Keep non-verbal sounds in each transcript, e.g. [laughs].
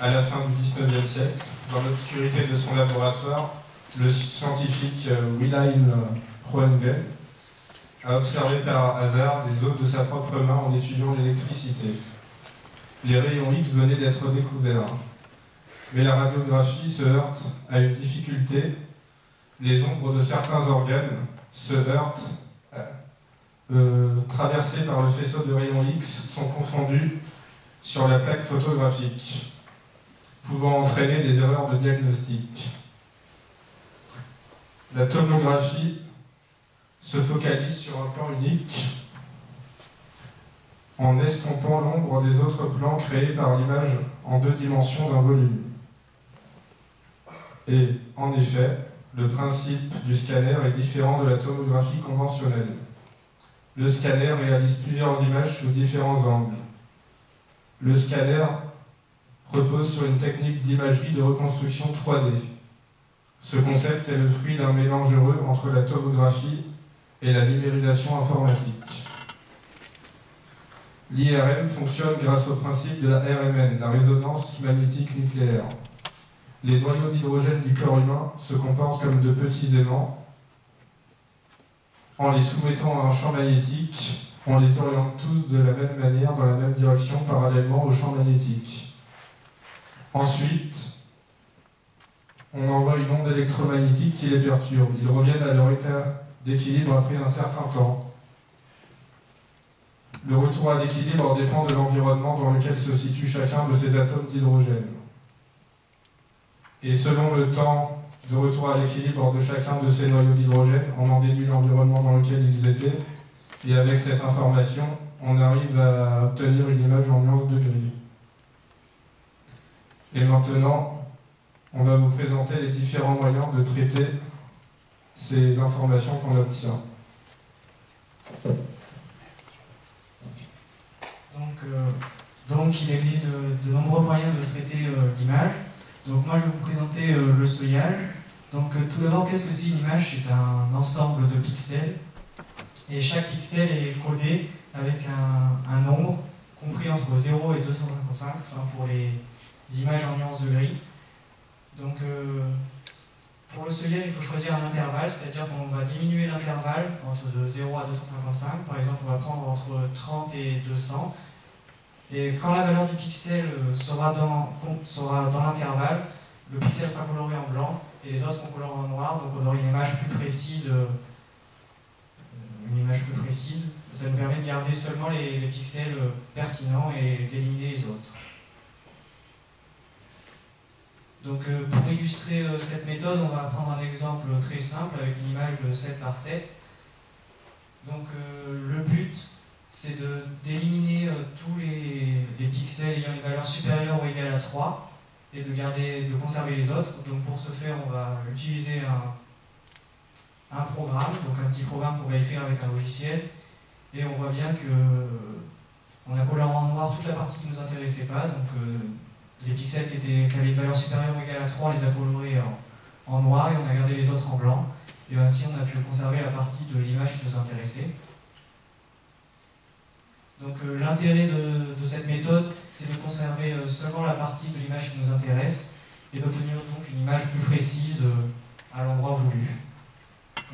à la fin du XIXe siècle, dans l'obscurité de son laboratoire, le scientifique euh, Wilhelm Röntgen a observé par hasard les os de sa propre main en étudiant l'électricité. Les rayons X venaient d'être découverts. Mais la radiographie se heurte à une difficulté. Les ombres de certains organes se heurtent, euh, euh, traversées par le faisceau de rayons X, sont confondues sur la plaque photographique, pouvant entraîner des erreurs de diagnostic. La tomographie se focalise sur un plan unique en estompant l'ombre des autres plans créés par l'image en deux dimensions d'un volume. Et en effet, le principe du scanner est différent de la tomographie conventionnelle. Le scanner réalise plusieurs images sous différents angles. Le scanner repose sur une technique d'imagerie de reconstruction 3D. Ce concept est le fruit d'un mélange heureux entre la tomographie et la numérisation informatique. L'IRM fonctionne grâce au principe de la RMN, la résonance magnétique nucléaire. Les noyaux d'hydrogène du corps humain se comportent comme de petits aimants. En les soumettant à un champ magnétique, on les oriente tous de la même manière dans la même direction parallèlement au champ magnétique. Ensuite, on envoie une onde électromagnétique qui les perturbe. Ils reviennent à leur état d'équilibre après un certain temps. Le retour à l'équilibre dépend de l'environnement dans lequel se situe chacun de ces atomes d'hydrogène. Et selon le temps de retour à l'équilibre de chacun de ces noyaux d'hydrogène, on en déduit l'environnement dans lequel ils étaient, et avec cette information, on arrive à obtenir une image en nuance de gris. Et maintenant, on va vous présenter les différents moyens de traiter ces informations qu'on obtient. Donc, euh, donc il existe de, nombreux moyens de traiter euh, l'image. Donc moi je vais vous présenter euh, le seuillage. Donc tout d'abord, qu'est-ce que c'est une image? C'est un ensemble de pixels. Et chaque pixel est codé avec un, nombre compris entre 0 et 255, enfin pour les images en nuances de gris. Donc pour le seuillage, il faut choisir un intervalle, c'est-à-dire qu'on va diminuer l'intervalle entre de 0 à 255. Par exemple, on va prendre entre 30 et 200. Et quand la valeur du pixel euh, sera dans, sera dans l'intervalle, le pixel sera coloré en blanc et les autres seront colorés en noir, donc on aura une image plus précise. Euh, une image plus précise. Ça nous permet de garder seulement les, pixels euh, pertinents et d'éliminer les autres. Donc pour illustrer cette méthode, on va prendre un exemple très simple avec une image de 7 par 7. Donc le but, c'est d'éliminer euh, tous les, pixels ayant une valeur supérieure ou égale à 3 et de, garder, de conserver les autres. Donc pour ce faire, on va utiliser un, un programme, donc un petit programme qu'on va écrire avec un logiciel. Et on voit bien que on a coloré en noir toute la partie qui ne nous intéressait pas. Donc euh, les pixels qui, étaient, qui avaient une valeur supérieure ou égale à 3, on les a colorés en, noir et on a gardé les autres en blanc. Et ainsi, on a pu conserver la partie de l'image qui nous intéressait. Donc euh, l'intérêt de, cette méthode, c'est de conserver euh, seulement la partie de l'image qui nous intéresse et d'obtenir donc une image plus précise euh, à l'endroit voulu.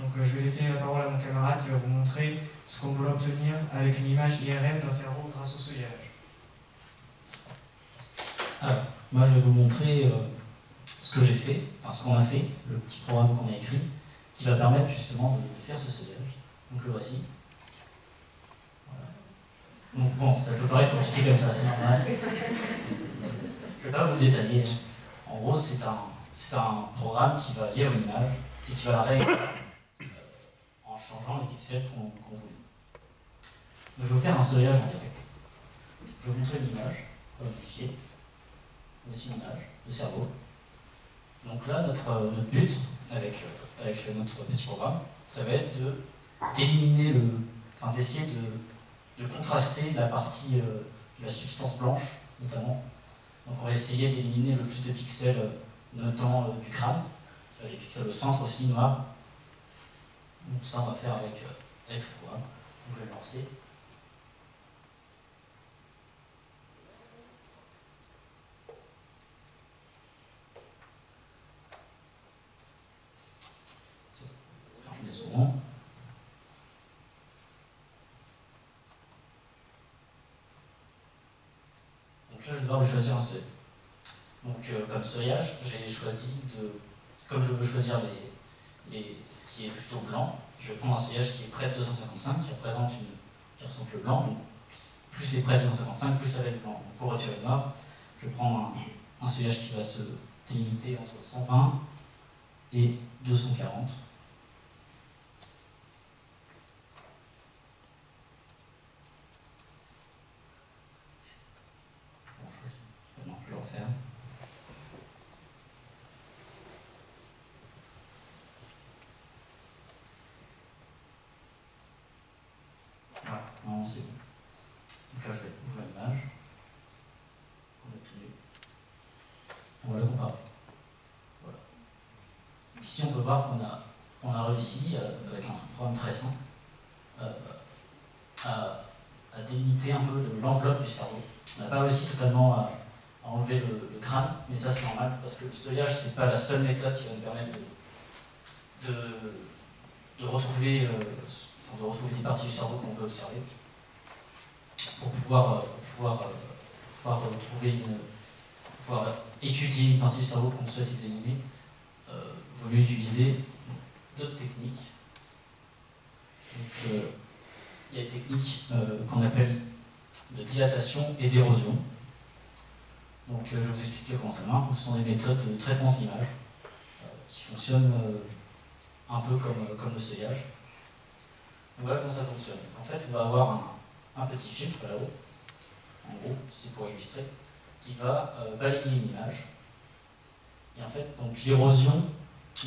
Donc je vais laisser la parole à mon camarade qui va vous montrer ce qu'on peut obtenir avec une image IRM d'un cerveau grâce au seuillage. Alors, moi je vais vous montrer ce que j'ai fait, enfin ce qu'on a fait, le petit programme qu'on a écrit, qui va permettre justement de faire ce seuillage. Donc le voici. Donc bon, ça peut paraître compliqué comme ça, c'est normal. [laughs] Je ne vais pas vous détailler. En gros, c'est un, un programme qui va lire une image et qui va la réécrire euh, en changeant les pixels qu'on voulait. Donc je vais vous faire un seuillage en direct. Je vais vous montrer l'image, modifier. Voici l'image, le cerveau. Donc là, notre, euh, but avec, euh, avec notre petit programme, ça va être d'éliminer le. enfin d'essayer de de contraster la partie euh, de la substance blanche, notamment. Donc on va essayer d'éliminer le plus de pixels, notamment euh, du crâne, les pixels au centre aussi noirs. Donc ça, on va faire avec, euh, avec le programme. Je vais le lancer. choisir un seuil. Donc euh, comme seuillage, j'ai choisi de, comme je veux choisir les, les, ce qui est plutôt blanc, je prendre un seuillage qui est près de 255, qui représente une, qui représente le blanc. Donc, plus c'est près de 255, plus ça va être blanc. Donc, pour retirer le noir, je prendre un, un seuillage qui va se délimiter entre 120 et 240. Non, je vais le refaire. Voilà, non, c'est bon. Donc là, je vais ouvrir l'image. On va cliquer. On va la comparer. Voilà. Donc ici, on peut voir qu'on a, réussi, euh, avec un programme très simple, euh, à, à délimiter un peu l'enveloppe du cerveau. On n'a pas réussi totalement à, enlever le, crâne, mais ça c'est normal parce que le seuillage c'est pas la seule méthode qui va nous permettre de, retrouver, euh, de retrouver des parties du cerveau qu'on veut observer pour pouvoir, euh, pouvoir, euh, pouvoir une, pouvoir étudier une partie du cerveau qu'on souhaite examiner. Il vaut utiliser d'autres techniques. Euh, il y a des techniques euh, qu'on appelle de dilatation et d'érosion. Donc euh, je vais vous expliquer comment ça marche. Ce sont des méthodes de traitement de l'image qui fonctionnent un peu comme, comme le seuillage. Donc voilà comment ça fonctionne. En fait, on va avoir un, petit filtre là-haut, en gros, c'est pour illustrer, qui va balayer une image. Et en fait, l'érosion,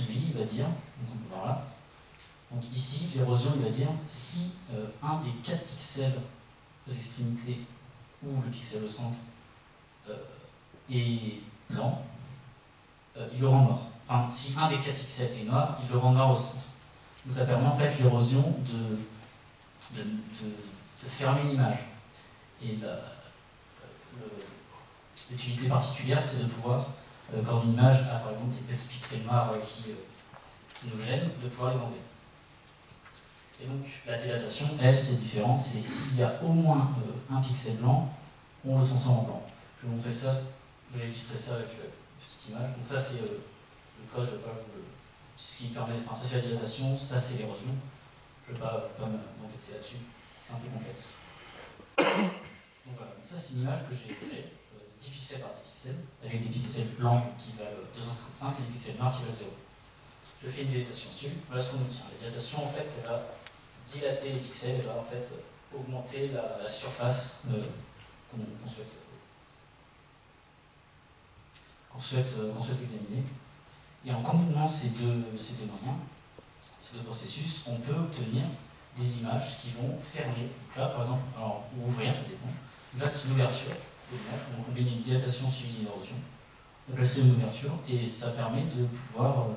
lui, il va dire, donc on peut voir là, donc ici, l'érosion, il va dire si euh, un des quatre pixels aux extrémités ou le pixel au centre euh, est blanc, euh, il le rend noir. Enfin, si un des quatre pixels est noir, il le rend noir au centre. Donc ça permet en fait l'érosion de, de, fermer l'image. Et l'utilité particulière, c'est de pouvoir, quand une image a par exemple des petits pixels noirs euh, qui, euh, qui nous gênent, de pouvoir les enlever. Et donc la dilatation, elle, c'est différent, c'est s'il y a au moins euh, un pixel blanc, on le transforme en blanc. Je vais montrer ça, je vais illustrer ça avec euh, une petite image. Donc ça c'est euh, le code, je ne vais pas vous. Ce qui permet, enfin ça c'est la dilatation, ça c'est l'érosion. Je ne vais pas, pas m'embêter là-dessus, c'est un peu complexe. [coughs] Donc voilà, ça c'est une image que j'ai créée, euh, 10 pixels par 10 pixels, avec des pixels blancs qui valent 255 et des pixels noirs qui valent 0. Je fais une dilatation dessus, voilà ce qu'on obtient. La dilatation en fait, elle va dilater les pixels, elle va en fait augmenter la, la surface euh, qu'on qu'on souhaite, qu'on souhaite, euh, souhaite examiner. Et en combinant ces deux, ces deux moyens, ces deux processus, on peut obtenir des images qui vont fermer. Donc là, par exemple, alors, ou ouvrir, ça dépend. Là, c'est une ouverture. On combine une dilatation suivie d'une érosion. On appelle ça une ouverture et ça permet de pouvoir euh,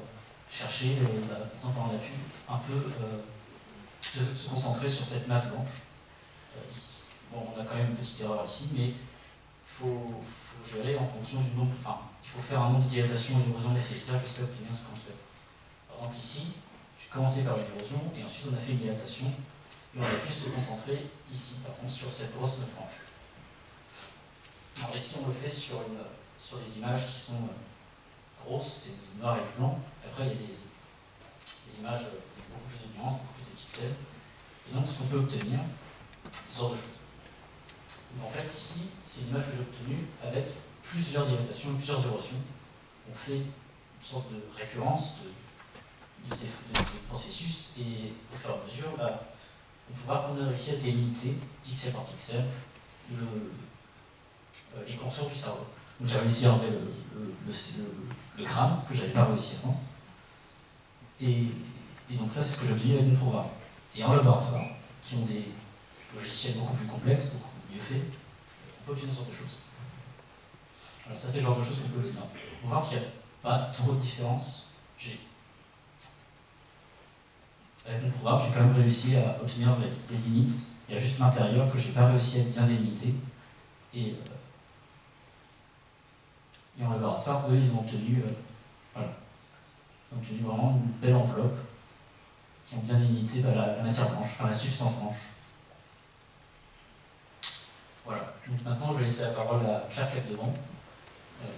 chercher, euh, bah, par exemple, en nature, un peu euh, de se concentrer sur cette masse blanche euh. Bon, on a quand même une petite erreur ici, mais il faut, faut gérer en fonction du nombre, enfin, il faut faire un nombre de dilatations et d'érosion nécessaire jusqu'à obtenir ce qu'on souhaite. Par exemple, ici, j'ai commencé par une érosion et ensuite on a fait une dilatation et on a pu se concentrer ici, par contre, sur cette grosse masse blanche. Alors ici, on le fait sur, des images qui sont euh, grosses, c'est noir et blanc. Après, il y a des, images euh, avec beaucoup plus de nuances, beaucoup plus de pixels. Et donc, ce qu'on peut obtenir, c'est ce genre de choses. En fait, ici, c'est une image que j'ai obtenue avec plusieurs dilatations, plusieurs érosions. On fait une sorte de récurrence de, ces, processus et au fur et à mesure, bah, on peut voir qu'on a réussi à délimiter, pixel par pixel, le, euh, les contours du cerveau. Donc j'ai réussi à enlever le, crâne, que j'avais pas réussi avant. Et, donc ça, c'est ce que obtenu avec mon programme. Et en laboratoire, qui ont des logiciels beaucoup plus complexes, beaucoup mieux faits, on peut obtenir ce genre de choses. Voilà, ça, c'est le genre de choses qu'on peut obtenir. On va voir qu'il n'y a pas trop de différence. Avec mon programme, j'ai quand même réussi à obtenir les, les limites. Il y a juste l'intérieur que j'ai pas réussi à bien délimiter. Et, euh, et en laboratoire, eux, ils ont obtenu, euh, voilà, ils ont obtenu vraiment une belle enveloppe qui ont bien limité bah, la, la matière blanche, enfin la substance blanche. Voilà. Donc maintenant, je vais laisser la parole à Claire Capdemont euh,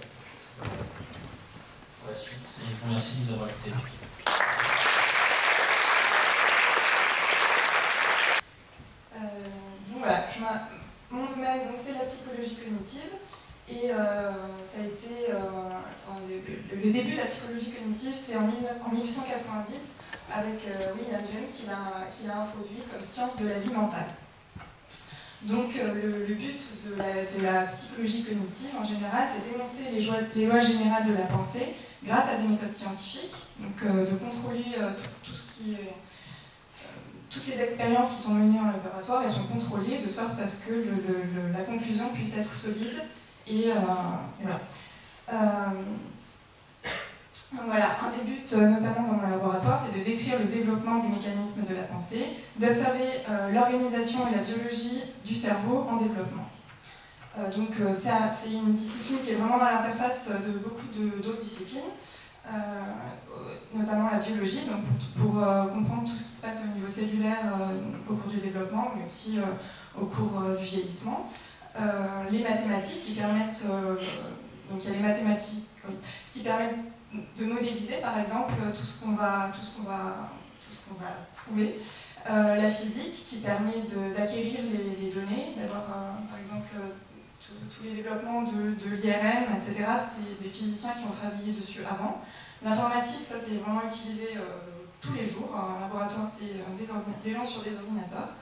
pour la suite. Et je vous remercie de nous avoir écoutés. Euh, donc voilà, mon domaine c'est la psychologie cognitive et euh, ça a été le, début de la psychologie cognitive c'est en, 1890 avec William James qui l'a introduit comme science de la vie mentale. Donc euh, le, but de la, psychologie cognitive en général, c'est d'énoncer les, lois générales de la pensée grâce à des méthodes scientifiques, donc euh, de contrôler euh, tout, ce qui est, toutes les expériences qui sont menées en laboratoire, elles sont contrôlées de sorte à ce que la conclusion puisse être solide et, voilà. Voilà, un des buts, euh, notamment dans mon laboratoire, c'est de décrire le développement des mécanismes de la pensée, d'observer euh, l'organisation et la biologie du cerveau en développement. Euh, donc c'est une discipline qui est vraiment dans l'interface de beaucoup d'autres disciplines, notamment la biologie, donc pour, comprendre tout ce qui se passe au niveau cellulaire au cours du développement, mais aussi au cours du vieillissement. Les mathématiques qui permettent, donc il y a les mathématiques qui permettent de modéliser par exemple tout ce qu'on va, tout ce qu'on va, tout ce qu'on va trouver. Euh, la physique qui permet d'acquérir les, données, d'avoir euh, par exemple tous les développemps de, l'IRM, etc. C'est des physiciens qui ont travaillé dessus avant. L'informatique, ça c'est vraiment utilisé euh, tous les jours. En laboratoire, c'est des, gens sur des ordinateurs.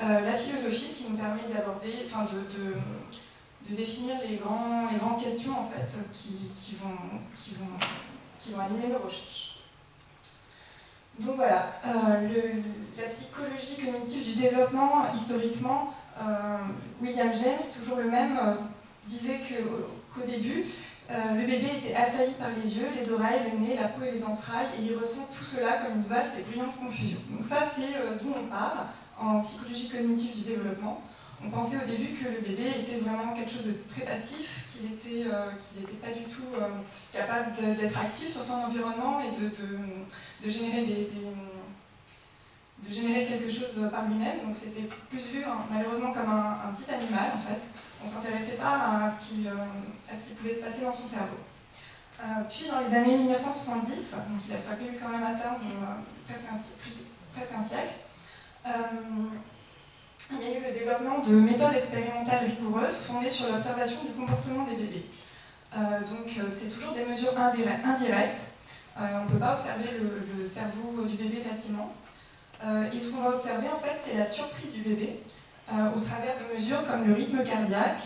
La philosophie qui nous permet d'aborder, enfin de, définir les, grands, grandes questions en fait, qui, vont, qui, vont, qui vont animer nos recherches. Donc voilà, euh, la psychologie cognitive du développement, historiquement, euh, William James, toujours le même, euh, disait qu'au début, le bébé était assailli par les yeux, les oreilles, le nez, la peau et les entrailles, et il ressent tout cela comme une vaste et brillante confusion. Donc ça, c'est d'où on parle en psychologie cognitive du développement. On pensait au début que le bébé était vraiment quelque chose de très passif, qu'il n'était euh, pas du tout euh, capable d'être actif sur son environnement et de, générer, quelque chose par lui-même. Donc c'était plus vu hein, malheureusement comme un, petit animal en fait. On ne s'intéressait pas à ce euh, pouvait se passer dans son cerveau. puis dans les années 1970, donc il a fallu quand même atteindre presque un siècle, il y a eu le développement de méthodes expérimentales rigoureuses fondées sur l'observation du comportement des bébés. Euh, donc euh, c'est toujours des mesures indirectes. Euh, on ne peut pas observer le, cerveau du bébé facilement. et ce qu'on va observer en fait, c'est la surprise du bébé au travers de mesures comme le rythme cardiaque.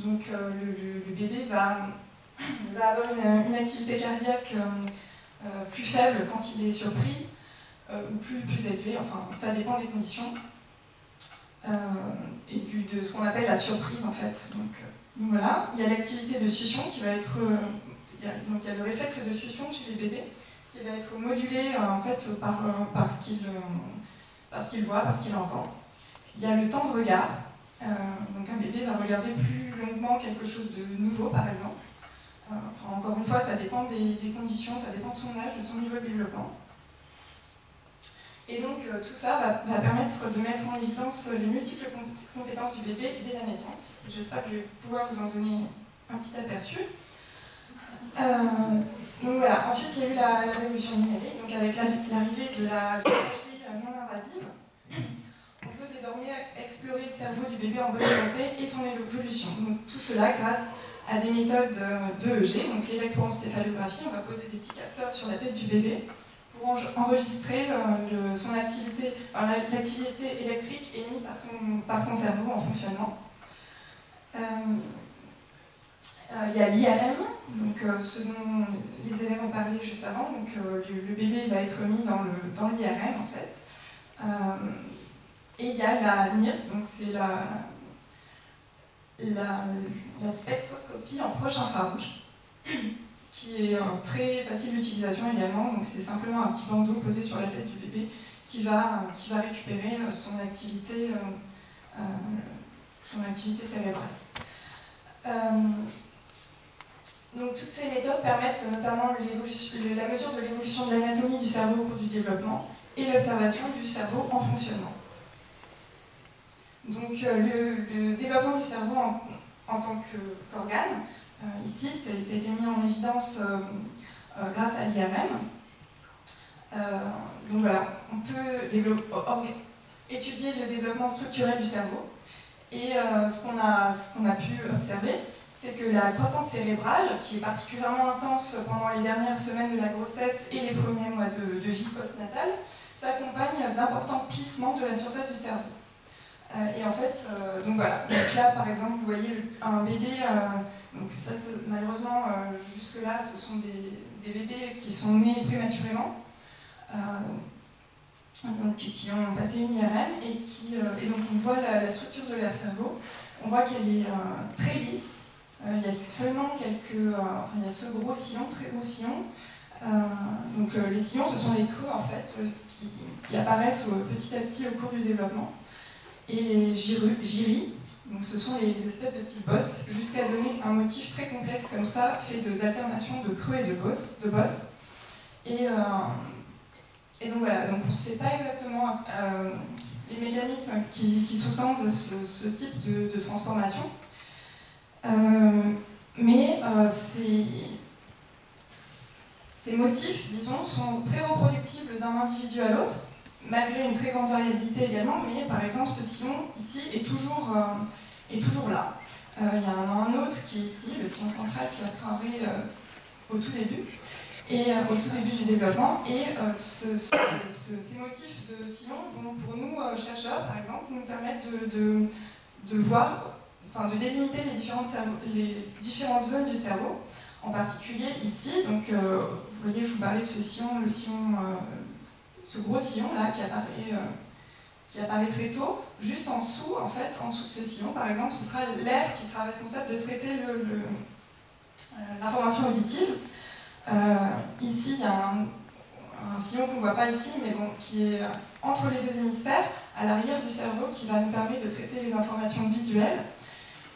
Donc le, bébé va, [coughs] avoir une, activité cardiaque plus faible quand il est surpris ou plus, plus élevée. Enfin, ça dépend des conditions. Euh, et du, de ce qu'on appelle la surprise en fait. Donc, euh, voilà, il y a l'activité de succion qui va être. Euh, il y a, donc il y a le réflexe de succion chez les bébés qui va être modulé en fait par, par ce qu'il qu'il voit, par ce qu'il entend. Il y a le temps de regard. donc un bébé va regarder plus longuement quelque chose de nouveau, par exemple. Encore une fois, ça dépend des, conditions, ça dépend de son âge, de son niveau de développement. Et donc euh, tout ça va, permettre de mettre en évidence les multiples compétences du bébé dès la naissance. J'espère que je vais pouvoir vous en donner un petit aperçu. Euh, donc voilà, ensuite il y a eu la, révolution numérique, donc avec l'arrivée de la biologie non invasive, on peut désormais explorer le cerveau du bébé en bonne santé et son évolution. Tout cela grâce à des méthodes d'EEG, donc l'électroencéphalographie, on va poser des petits capteurs sur la tête du bébé enregistrer euh, son activité, l'activité électrique émise par son, cerveau en fonctionnement. Euh, euh, il y a l'IRM, donc ce dont les élèves ont parlé juste avant. Le, bébé va être mis dans l'IRM en fait. et il y a la NIRS, donc c'est la, spectroscopie en proche infrarouge qui est très facile d'utilisation également. Donc c'est simplement un petit bandeau posé sur la tête du bébé qui va, qui va récupérer euh, son activité, euh, euh, son activité cérébrale. donc toutes ces méthodes permettent notamment la mesure de l'évolution de l'anatomie du cerveau au cours du développement et l'observation du cerveau en fonctionnement. Donc le, développement du cerveau en, tant qu'organe, ici, ça a été mis en évidence grâce à l'IRM. donc voilà, on peut étudier le développement structurel du cerveau. Et ce qu'on a, a, pu observer, c'est que la croissance cérébrale, qui est particulièrement intense pendant les dernières semaines de la grossesse et les premiers mois de, vie postnatale, s'accompagne d'importants plissements de la surface du cerveau. Euh, et en fait, euh, donc voilà, donc là par exemple, vous voyez un bébé, euh, donc ça, malheureusement jusque-là, ce sont des, bébés qui sont nés prématurément, qui ont passé une IRM et, qui, et donc on voit la, structure de leur cerveau, on voit qu'elle est très lisse, il y a seulement quelques. Enfin, il y a ce gros sillon, très gros sillon. Donc les sillons, ce sont les creux en fait qui, apparaissent petit à petit au cours du développement. Et les gyri, donc ce sont les, espèces de petites bosses, jusqu'à donner un motif très complexe comme ça, fait d'alternation de, creux et de bosses. De bosses. Et, donc voilà, donc on ne sait pas exactement les mécanismes qui, sous-tendent ce, type de transformation. Euh, mais euh, ces, motifs, disons, sont très reproductibles d'un individu à l'autre, malgré une très grande variabilité également, mais par exemple ce sillon ici est toujours, euh, est toujours là. Il y en a un autre qui est ici, le sillon central qui apparaît au tout début, et au tout début du développement. Et ces motifs de sillon vont pour nous, chercheurs par exemple, nous permettre de, de voir enfin, de délimiter les différentes, les différentes zones du cerveau, en particulier ici. Donc, euh, vous voyez, je vous parlais de ce sillon, le sillon, euh, ce gros sillon là qui apparaît, euh, qui apparaît très tôt. Juste en dessous, en fait, en dessous de ce sillon, par exemple, ce sera l'air qui sera responsable de traiter l'information auditive. ici, il y a un, sillon qu'on ne voit pas ici, mais qui est entre les deux hémisphères, à l'arrière du cerveau, qui va nous permettre de traiter les informations visuelles.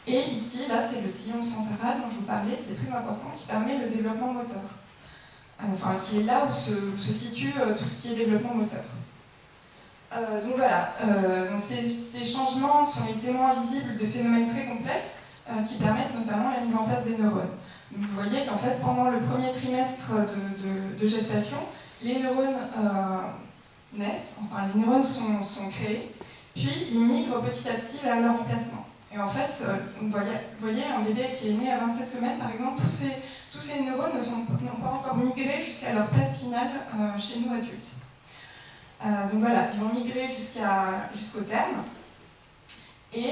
Et ici, là, c'est le sillon central dont je vous parlais, qui est très important, qui permet le développement moteur. Euh, enfin, qui est là où se, situe euh, tout ce qui est développement moteur. Euh, donc voilà, ces, changements sont les témoins visibles de phénomènes très complexes qui permettent notamment la mise en place des neurones. vous voyez qu'en fait, pendant le premier trimestre de, gestation, les neurones naissent, enfin les neurones sont, créés, puis ils migrent petit à petit vers leur emplacement. Et en fait, euh, vous voyez, un bébé qui est né à 27 semaines, par exemple, tous ces, tous ces neurones n'ont pas encore migré jusqu'à leur place finale euh, chez nous adultes. Euh, donc voilà, ils vont migrer jusqu'au terme. Et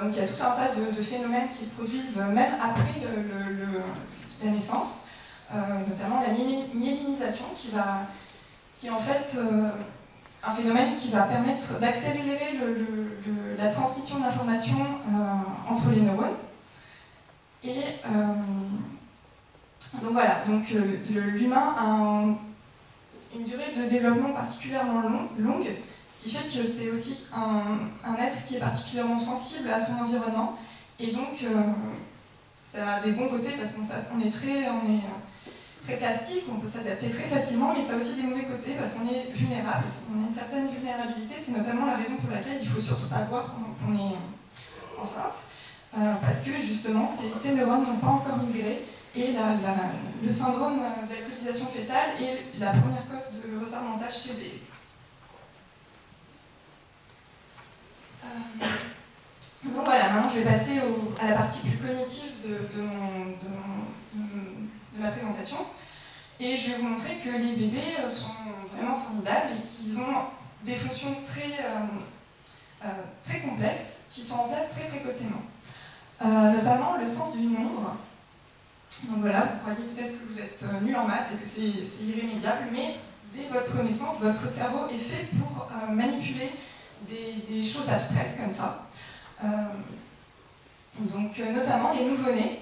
donc il y a tout un tas de, phénomènes qui se produisent même après la naissance, notamment la myélinisation qui qui en fait un phénomène qui va permettre d'accélérer la transmission d'informations euh, entre les neurones. Et euh, donc voilà, donc euh, l'humain a une durée de développement particulièrement longue, ce qui fait que c'est aussi un, être qui est particulièrement sensible à son environnement. Et donc, ça a des bons côtés parce qu'on est très, on est, très plastique, on peut s'adapter très facilement, mais ça a aussi des mauvais côtés parce qu'on est vulnérable, on a une certaine vulnérabilité, c'est notamment la raison pour laquelle il faut surtout pas boire pendant qu'on est enceinte, euh, parce que justement ces, neurones n'ont pas encore migré et le syndrome d'alcoolisation fétale est la première cause de retard mental chez les. Euh, donc voilà, maintenant je vais passer à la partie plus cognitive de ma présentation. Et je vais vous montrer que les bébés euh, sont vraiment formidables et qu'ils ont des fonctions très, euh, euh, très complexes qui sont en place très précocement. notamment le sens du nombre. Donc voilà, vous croyez peut-être que vous êtes nul en maths et que c'est irrémédiable, mais dès votre naissance, votre cerveau est fait pour manipuler des, des, choses abstraites comme ça. donc notamment les nouveau-nés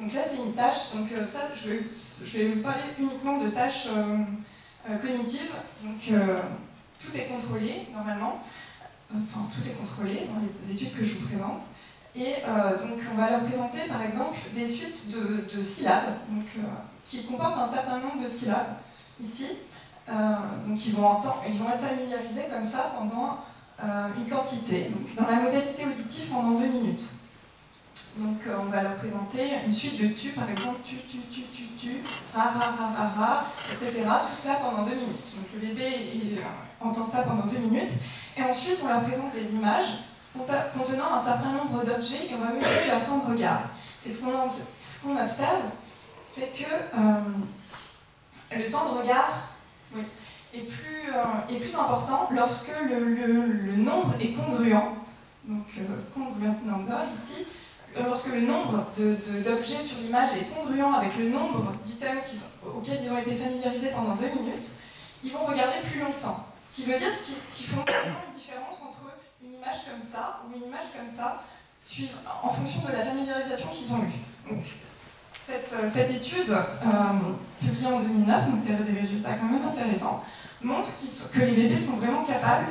donc là, c'est une tâche, donc euh, ça, je vais, je vais, vous parler uniquement de tâches euh, euh, cognitives. Donc tout est contrôlé, normalement. Enfin, tout est contrôlé dans les études que je vous présente. Et donc, on va leur présenter, par exemple, des suites de, syllabes, donc, qui comportent un certain nombre de syllabes, ici. donc, ils vont, entendre, ils vont être familiarisés comme ça pendant une quantité, donc dans la modalité auditive pendant deux minutes. Donc on va leur présenter une suite de tu, par exemple, tu, tu, tu, tu, tu, ra, ra, ra, ra, ra, etc. Tout cela pendant deux minutes. Donc le bébé entend ça pendant deux minutes. Et ensuite, on leur présente des images contenant un certain nombre d'objets et on va mesurer leur temps de regard. Et ce qu'on observe, c'est que euh, le temps de regard est, plus, euh, est, plus, important lorsque le, nombre est congruent. Donc, euh, congruent number ici, lorsque le nombre d'objets sur l'image est congruent avec le nombre d'items auxquels ils ont été familiarisés pendant deux minutes, ils vont regarder plus longtemps. Ce qui veut dire qu'ils font [coughs] une différence entre image comme ça ou une image comme ça, en fonction de la familiarisation qu'ils ont eue. Donc, cette, euh, cette étude, euh, publiée en 2009, donc c'est des résultats quand même intéressants, montre que les bébés sont vraiment capables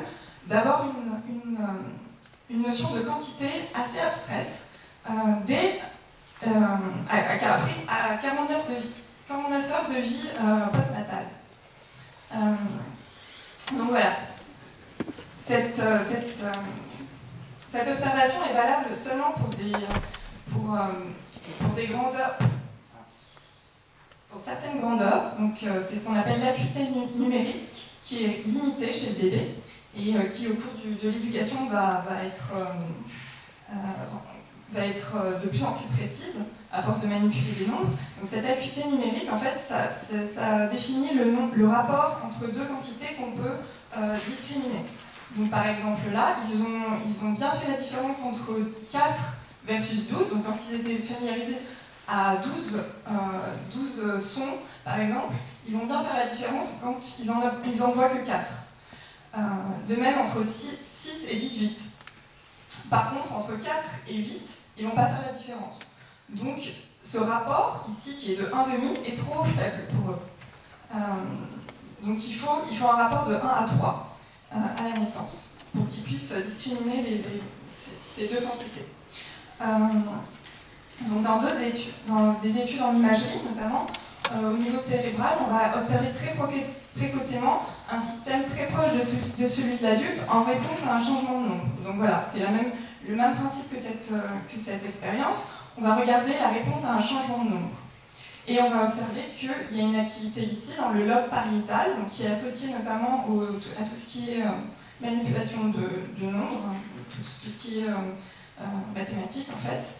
d'avoir une, une, euh, une, notion de quantité assez abstraite dès, à, à, 49, de vie, 49 heures de vie postnatale. donc voilà, cette, cette cette observation est valable seulement pour des, pour, euh, pour des grandeurs, pour certaines grandeurs. Donc euh, c'est ce qu'on appelle l'acuité numérique qui est limitée chez le bébé et euh, qui au cours de l'éducation va, va, être, va être de plus en plus précise à force de manipuler des nombres. Donc cette acuité numérique, en fait, ça, ça définit le, le, rapport entre deux quantités qu'on peut discriminer. Donc par exemple là, ils ont, ils ont bien fait la différence entre 4 versus 12, donc quand ils étaient familiarisés à 12, 12 euh, sons par exemple, ils vont bien faire la différence quand ils en, voient que 4. Euh, de même entre 6, 6, et 18. Par contre, entre 4 et 8, ils ne vont pas faire la différence. Donc ce rapport ici, qui est de 1,5, est trop faible pour eux. Euh, donc il faut, il un rapport de 1 à 3. Euh, à la naissance, pour qu'ils puissent discriminer ces, deux quantités. Euh, donc dans, d'autres études, dans des études en imagerie notamment, euh, au niveau cérébral, on va observer très précocement un système très proche de celui de, l'adulte en réponse à un changement de nombre. Donc voilà, c'est le même principe que cette expérience. On va regarder la réponse à un changement de nombre. Et on va observer qu'il y a une activité ici dans le lobe pariétal, donc qui est associé notamment à tout ce qui est euh, manipulation de, nombres, tout, ce qui est euh, euh, mathématique en fait.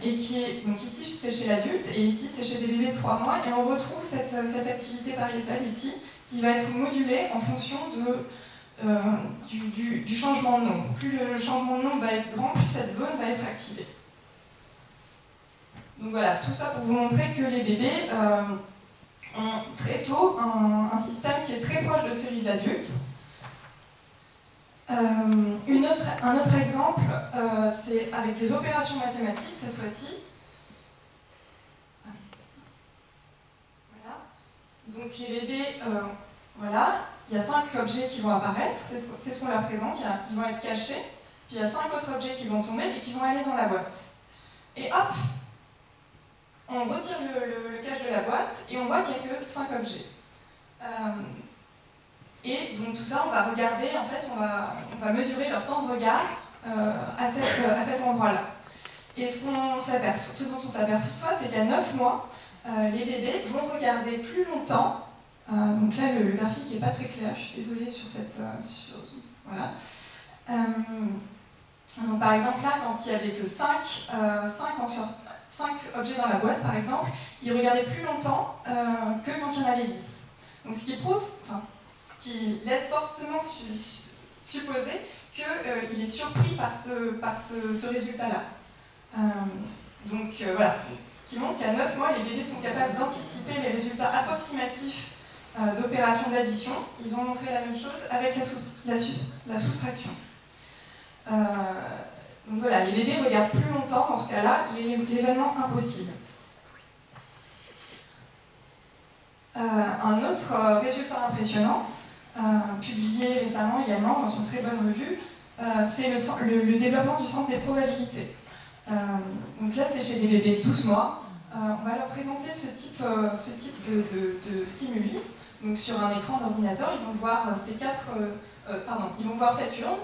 et qui est, donc ici c'est chez l'adulte et ici c'est chez des bébés de 3 mois et on retrouve cette, cette activité pariétale ici qui va être modulée en fonction de, du, du, changement de nombre. Plus le changement de nombre va être grand, plus cette zone va être activée. Donc voilà, tout ça pour vous montrer que les bébés euh, ont très tôt un, système qui est très proche de celui de l'adulte. Euh, un autre exemple, euh, c'est avec des opérations mathématiques cette fois-ci. Ah voilà. Donc les bébés, voilà, il y a cinq objets qui vont apparaître, c'est ce qu'on leur présente, ils vont être cachés, puis il y a cinq autres objets qui vont tomber et qui vont aller dans la boîte. Et hop, on retire le, cache de la boîte et on voit qu'il n'y a que 5 objets. Euh, et donc tout ça, on va regarder, en fait, on va, mesurer leur temps de regard euh, à, cet endroit-là. Et ce, ce dont on s'aperçoit, c'est qu'à 9 mois, euh, les bébés vont regarder plus longtemps. donc là, le, graphique n'est pas très clair, je suis désolée sur cette... voilà. donc par exemple, là, quand il n'y avait que 5, 5 en, 5 objets dans la boîte, par exemple, il regardait plus longtemps euh, que quand il y en avait 10. Donc ce qui prouve, enfin, qui laisse fortement supposer qu'il euh, est surpris par ce, par ce, résultat-là. Euh, donc voilà, ce qui montre qu'à 9 mois, les bébés sont capables d'anticiper les résultats approximatifs d'opérations d'addition. Ils ont montré la même chose avec la, soustraction. Donc voilà, les bébés regardent plus longtemps, dans ce cas-là, l'événement impossible. Euh, un autre euh, résultat impressionnant, euh, publié récemment également dans une très bonne revue, c'est le, développement du sens des probabilités. donc là, c'est chez des bébés de 12 mois. on va leur présenter ce type, de, stimuli. Donc sur un écran d'ordinateur, ils vont voir ces quatre, pardon, ils vont voir cette urne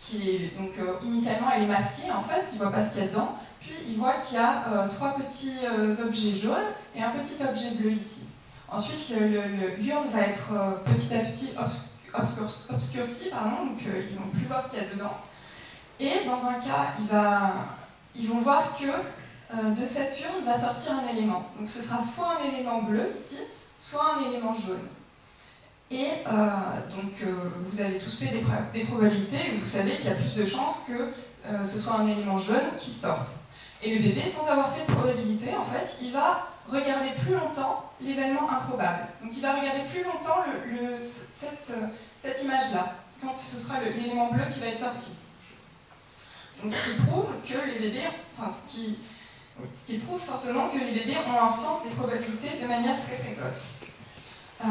qui est, donc initialement elle est masquée en fait, il voit pas ce qu'il y a dedans, puis il voit qu'il y a trois petits objets jaunes et un petit objet bleu ici. Ensuite, l'urne va être petit à petit obscurci, pardon, donc ils ne vont plus voir ce qu'il y a dedans. Et dans un cas, ils vont voir que euh, de cette urne va sortir un élément. Donc ce sera soit un élément bleu ici, soit un élément jaune. Et euh, donc euh, vous avez tous fait des, probabilités et vous savez qu'il y a plus de chances que ce soit un élément jaune qui sorte. Et le bébé, sans avoir fait de probabilité, en fait, il va regarder plus longtemps l'événement improbable. Donc il va regarder plus longtemps cette, cette image-là, quand ce sera l'élément bleu qui va être sorti. Donc ce qui prouve que les bébés, enfin ce qui, ce qui prouve fortement que les bébés ont un sens des probabilités de manière très précoce. Euh,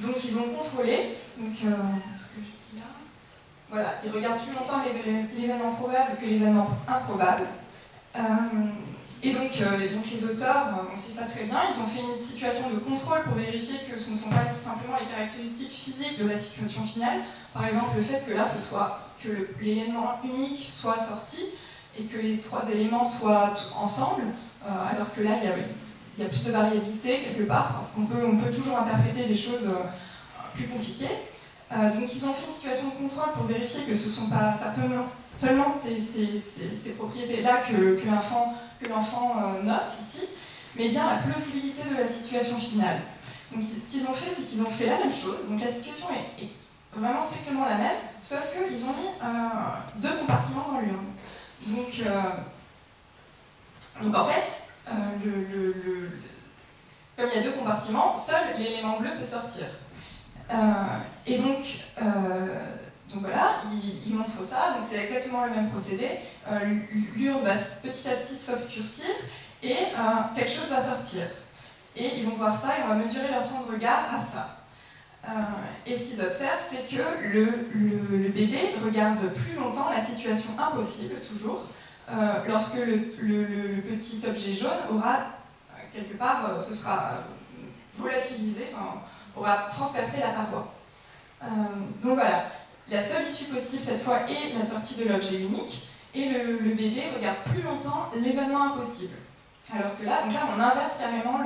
donc ils ont contrôlé, donc euh, voilà, ils regardent plus longtemps l'événement probable que l'événement improbable. Euh, et donc, donc, les auteurs ont fait ça très bien, ils ont fait une situation de contrôle pour vérifier que ce ne sont pas simplement les caractéristiques physiques de la situation finale, par exemple le fait que là ce soit que l'élément unique soit sorti et que les trois éléments soient ensemble, euh, alors que là il y, a, plus de variabilité quelque part, parce qu'on peut, on peut toujours interpréter des choses euh, plus compliquées. Euh, donc ils ont fait une situation de contrôle pour vérifier que ce ne sont pas seulement ces, ces, propriétés-là que, que l'enfant note ici, mais bien la plausibilité de la situation finale. Donc ce qu'ils ont fait, c'est qu'ils ont fait la même chose. Donc la situation est vraiment strictement la même, sauf qu'ils ont mis euh, deux compartiments dans l'urne. Donc, euh, donc en fait, euh, le, comme il y a deux compartiments, seul l'élément bleu peut sortir. et donc, donc voilà, il, montre ça, donc c'est exactement le même procédé. l'urne va petit à petit s'obscurcir et quelque chose va sortir. Et ils vont voir ça et on va mesurer leur temps de regard à ça. Euh, et ce qu'ils observent, c'est que le, bébé regarde plus longtemps la situation impossible, toujours, euh, lorsque le, petit objet jaune aura, euh, quelque part, ce sera volatilisé, aura transpercé la paroi. donc voilà, la seule issue possible cette fois est la sortie de l'objet unique, et le bébé regarde plus longtemps l'événement impossible. Alors que là, donc là, on inverse carrément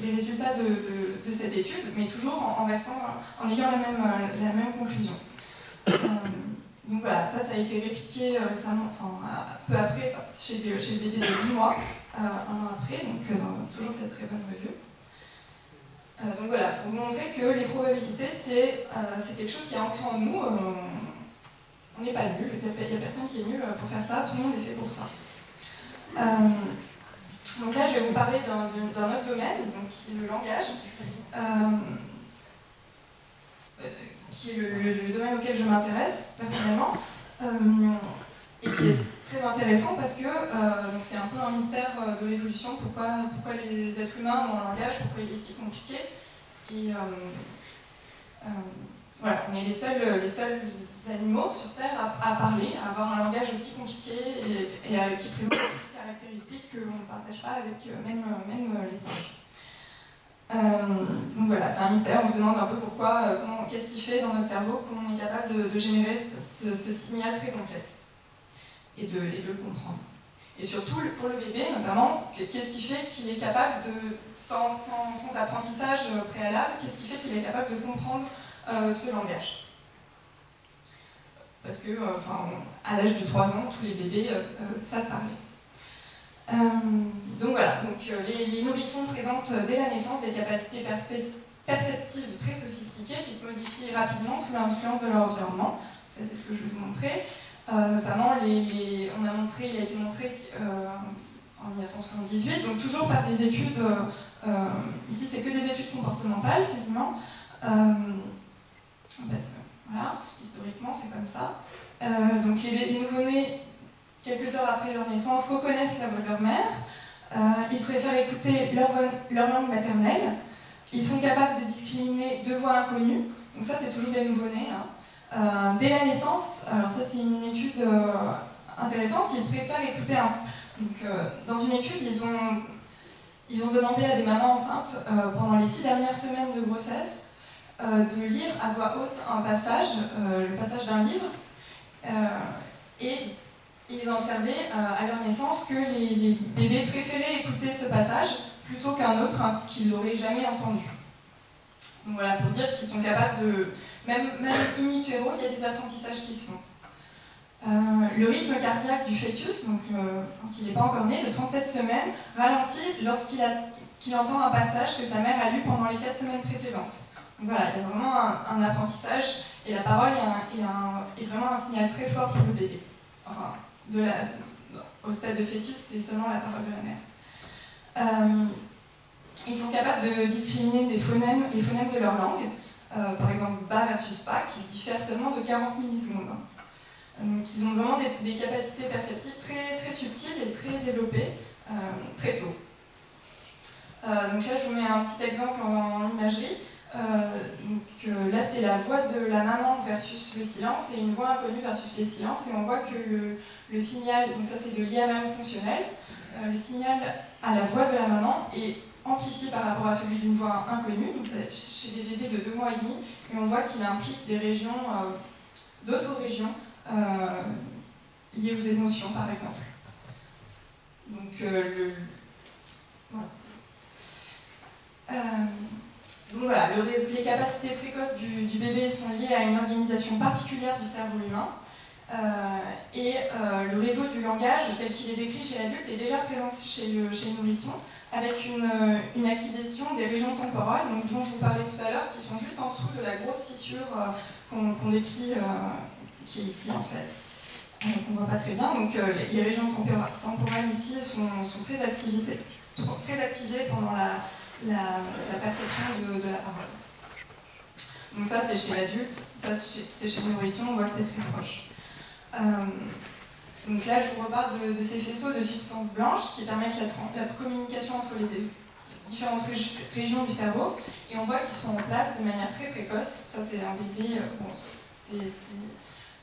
les résultats de, cette étude, mais toujours en, ayant la même, conclusion. Euh, donc voilà, ça, ça a été répliqué euh, récemment, enfin, peu après, chez, chez le bébé de 8 mois, euh, un an après, donc dans toujours cette très bonne revue. donc voilà, pour vous montrer que les probabilités, c'est quelque chose qui est ancré en nous. on n'est pas nul, il n'y a, personne qui est nul pour faire ça, tout le monde est fait pour ça. Donc là, je vais vous parler d'un autre domaine, donc, qui est le langage, euh, euh, qui est le, domaine auquel je m'intéresse personnellement, euh, et qui est très intéressant parce que c'est un peu un mystère de l'évolution, pourquoi, pourquoi les êtres humains ont un langage, pourquoi il est si compliqué. Et voilà, on est les seuls, les seuls animaux sur Terre à, parler, à avoir un langage aussi compliqué et, qui présente caractéristiques qu'on ne partage pas avec euh, même, euh, même euh, les singes. Donc voilà, c'est un mystère, on se demande un peu pourquoi, qu'est-ce qui fait dans notre cerveau qu'on est capable de, générer ce, signal très complexe et de, le comprendre. Et surtout, pour le bébé notamment, qu'est-ce qui fait qu'il est capable de, sans, apprentissage préalable, qu'est-ce qui fait qu'il est capable de comprendre ce langage? Parce que, à l'âge de 3 ans, tous les bébés savent parler. Euh, donc voilà, donc, euh, les, nourrissons présentent dès la naissance des capacités perceptives très sophistiquées qui se modifient rapidement sous l'influence de leur environnement. Ça, c'est ce que je vais vous montrer. Euh, notamment, on a montré, il a été montré en 1978, donc toujours par des études, ici c'est que des études comportementales quasiment. voilà, historiquement c'est comme ça. donc les, les nouveau-nés quelques heures après leur naissance, reconnaissent la voix de leur mère. Euh, ils préfèrent écouter leur, langue maternelle. Ils sont capables de discriminer deux voix inconnues. Donc ça, c'est toujours des nouveau-nés. Hein. Euh, dès la naissance, alors ça, c'est une étude euh, intéressante. Ils préfèrent écouter un... Donc, dans une étude, ils ont, ils ont demandé à des mamans enceintes pendant les six dernières semaines de grossesse de lire à voix haute un passage, le passage d'un livre, et ils ont observé à leur naissance que les, bébés préféraient écouter ce passage plutôt qu'un autre hein, qu'ils n'auraient jamais entendu. Donc voilà, pour dire qu'ils sont capables de, même, même in utero, il y a des apprentissages qui se font. Euh, le rythme cardiaque du fœtus, donc euh, quand il n'est pas encore né, de 37 semaines, ralentit lorsqu'il entend un passage que sa mère a lu pendant les 4 semaines précédentes. Donc voilà, il y a vraiment un, apprentissage et la parole est, vraiment un signal très fort pour le bébé. Au stade de fœtus, c'est seulement la parole de la mère. Euh, ils sont capables de discriminer des phonèmes, les phonèmes de leur langue, par exemple ba versus pa, qui diffèrent seulement de 40 millisecondes. Donc ils ont vraiment des, capacités perceptives très, très subtiles et très développées euh, très tôt. Euh, donc là, je vous mets un petit exemple en, imagerie. Euh, donc, là, c'est la voix de la maman versus le silence et une voix inconnue versus les silences. Et on voit que le, signal, donc ça c'est de l'IRM fonctionnel, le signal à la voix de la maman est amplifié par rapport à celui d'une voix inconnue, donc ça chez des bébés de deux mois et demi, et on voit qu'il implique des régions, d'autres régions euh, liées aux émotions, par exemple. Donc, euh, voilà. Euh, donc voilà, les capacités précoces du, bébé sont liées à une organisation particulière du cerveau humain. et le réseau du langage, tel qu'il est décrit chez l'adulte, est déjà présent chez le, chez nourrisson, avec une, activation des régions temporales, donc, dont je vous parlais tout à l'heure, qui sont juste en dessous de la grosse scissure qu'on décrit qui est ici en fait. On ne voit pas très bien. Donc euh, les, régions temporales ici sont, très activées pendant la, perception de, la parole. Donc ça c'est chez l'adulte, ça c'est chez le nourrisson, on voit que c'est très proche. Euh, donc là je vous reparle de, ces faisceaux de substances blanches qui permettent la, communication entre les différentes régions du cerveau et on voit qu'ils sont en place de manière très précoce. Ça c'est un bébé, euh, bon, c'est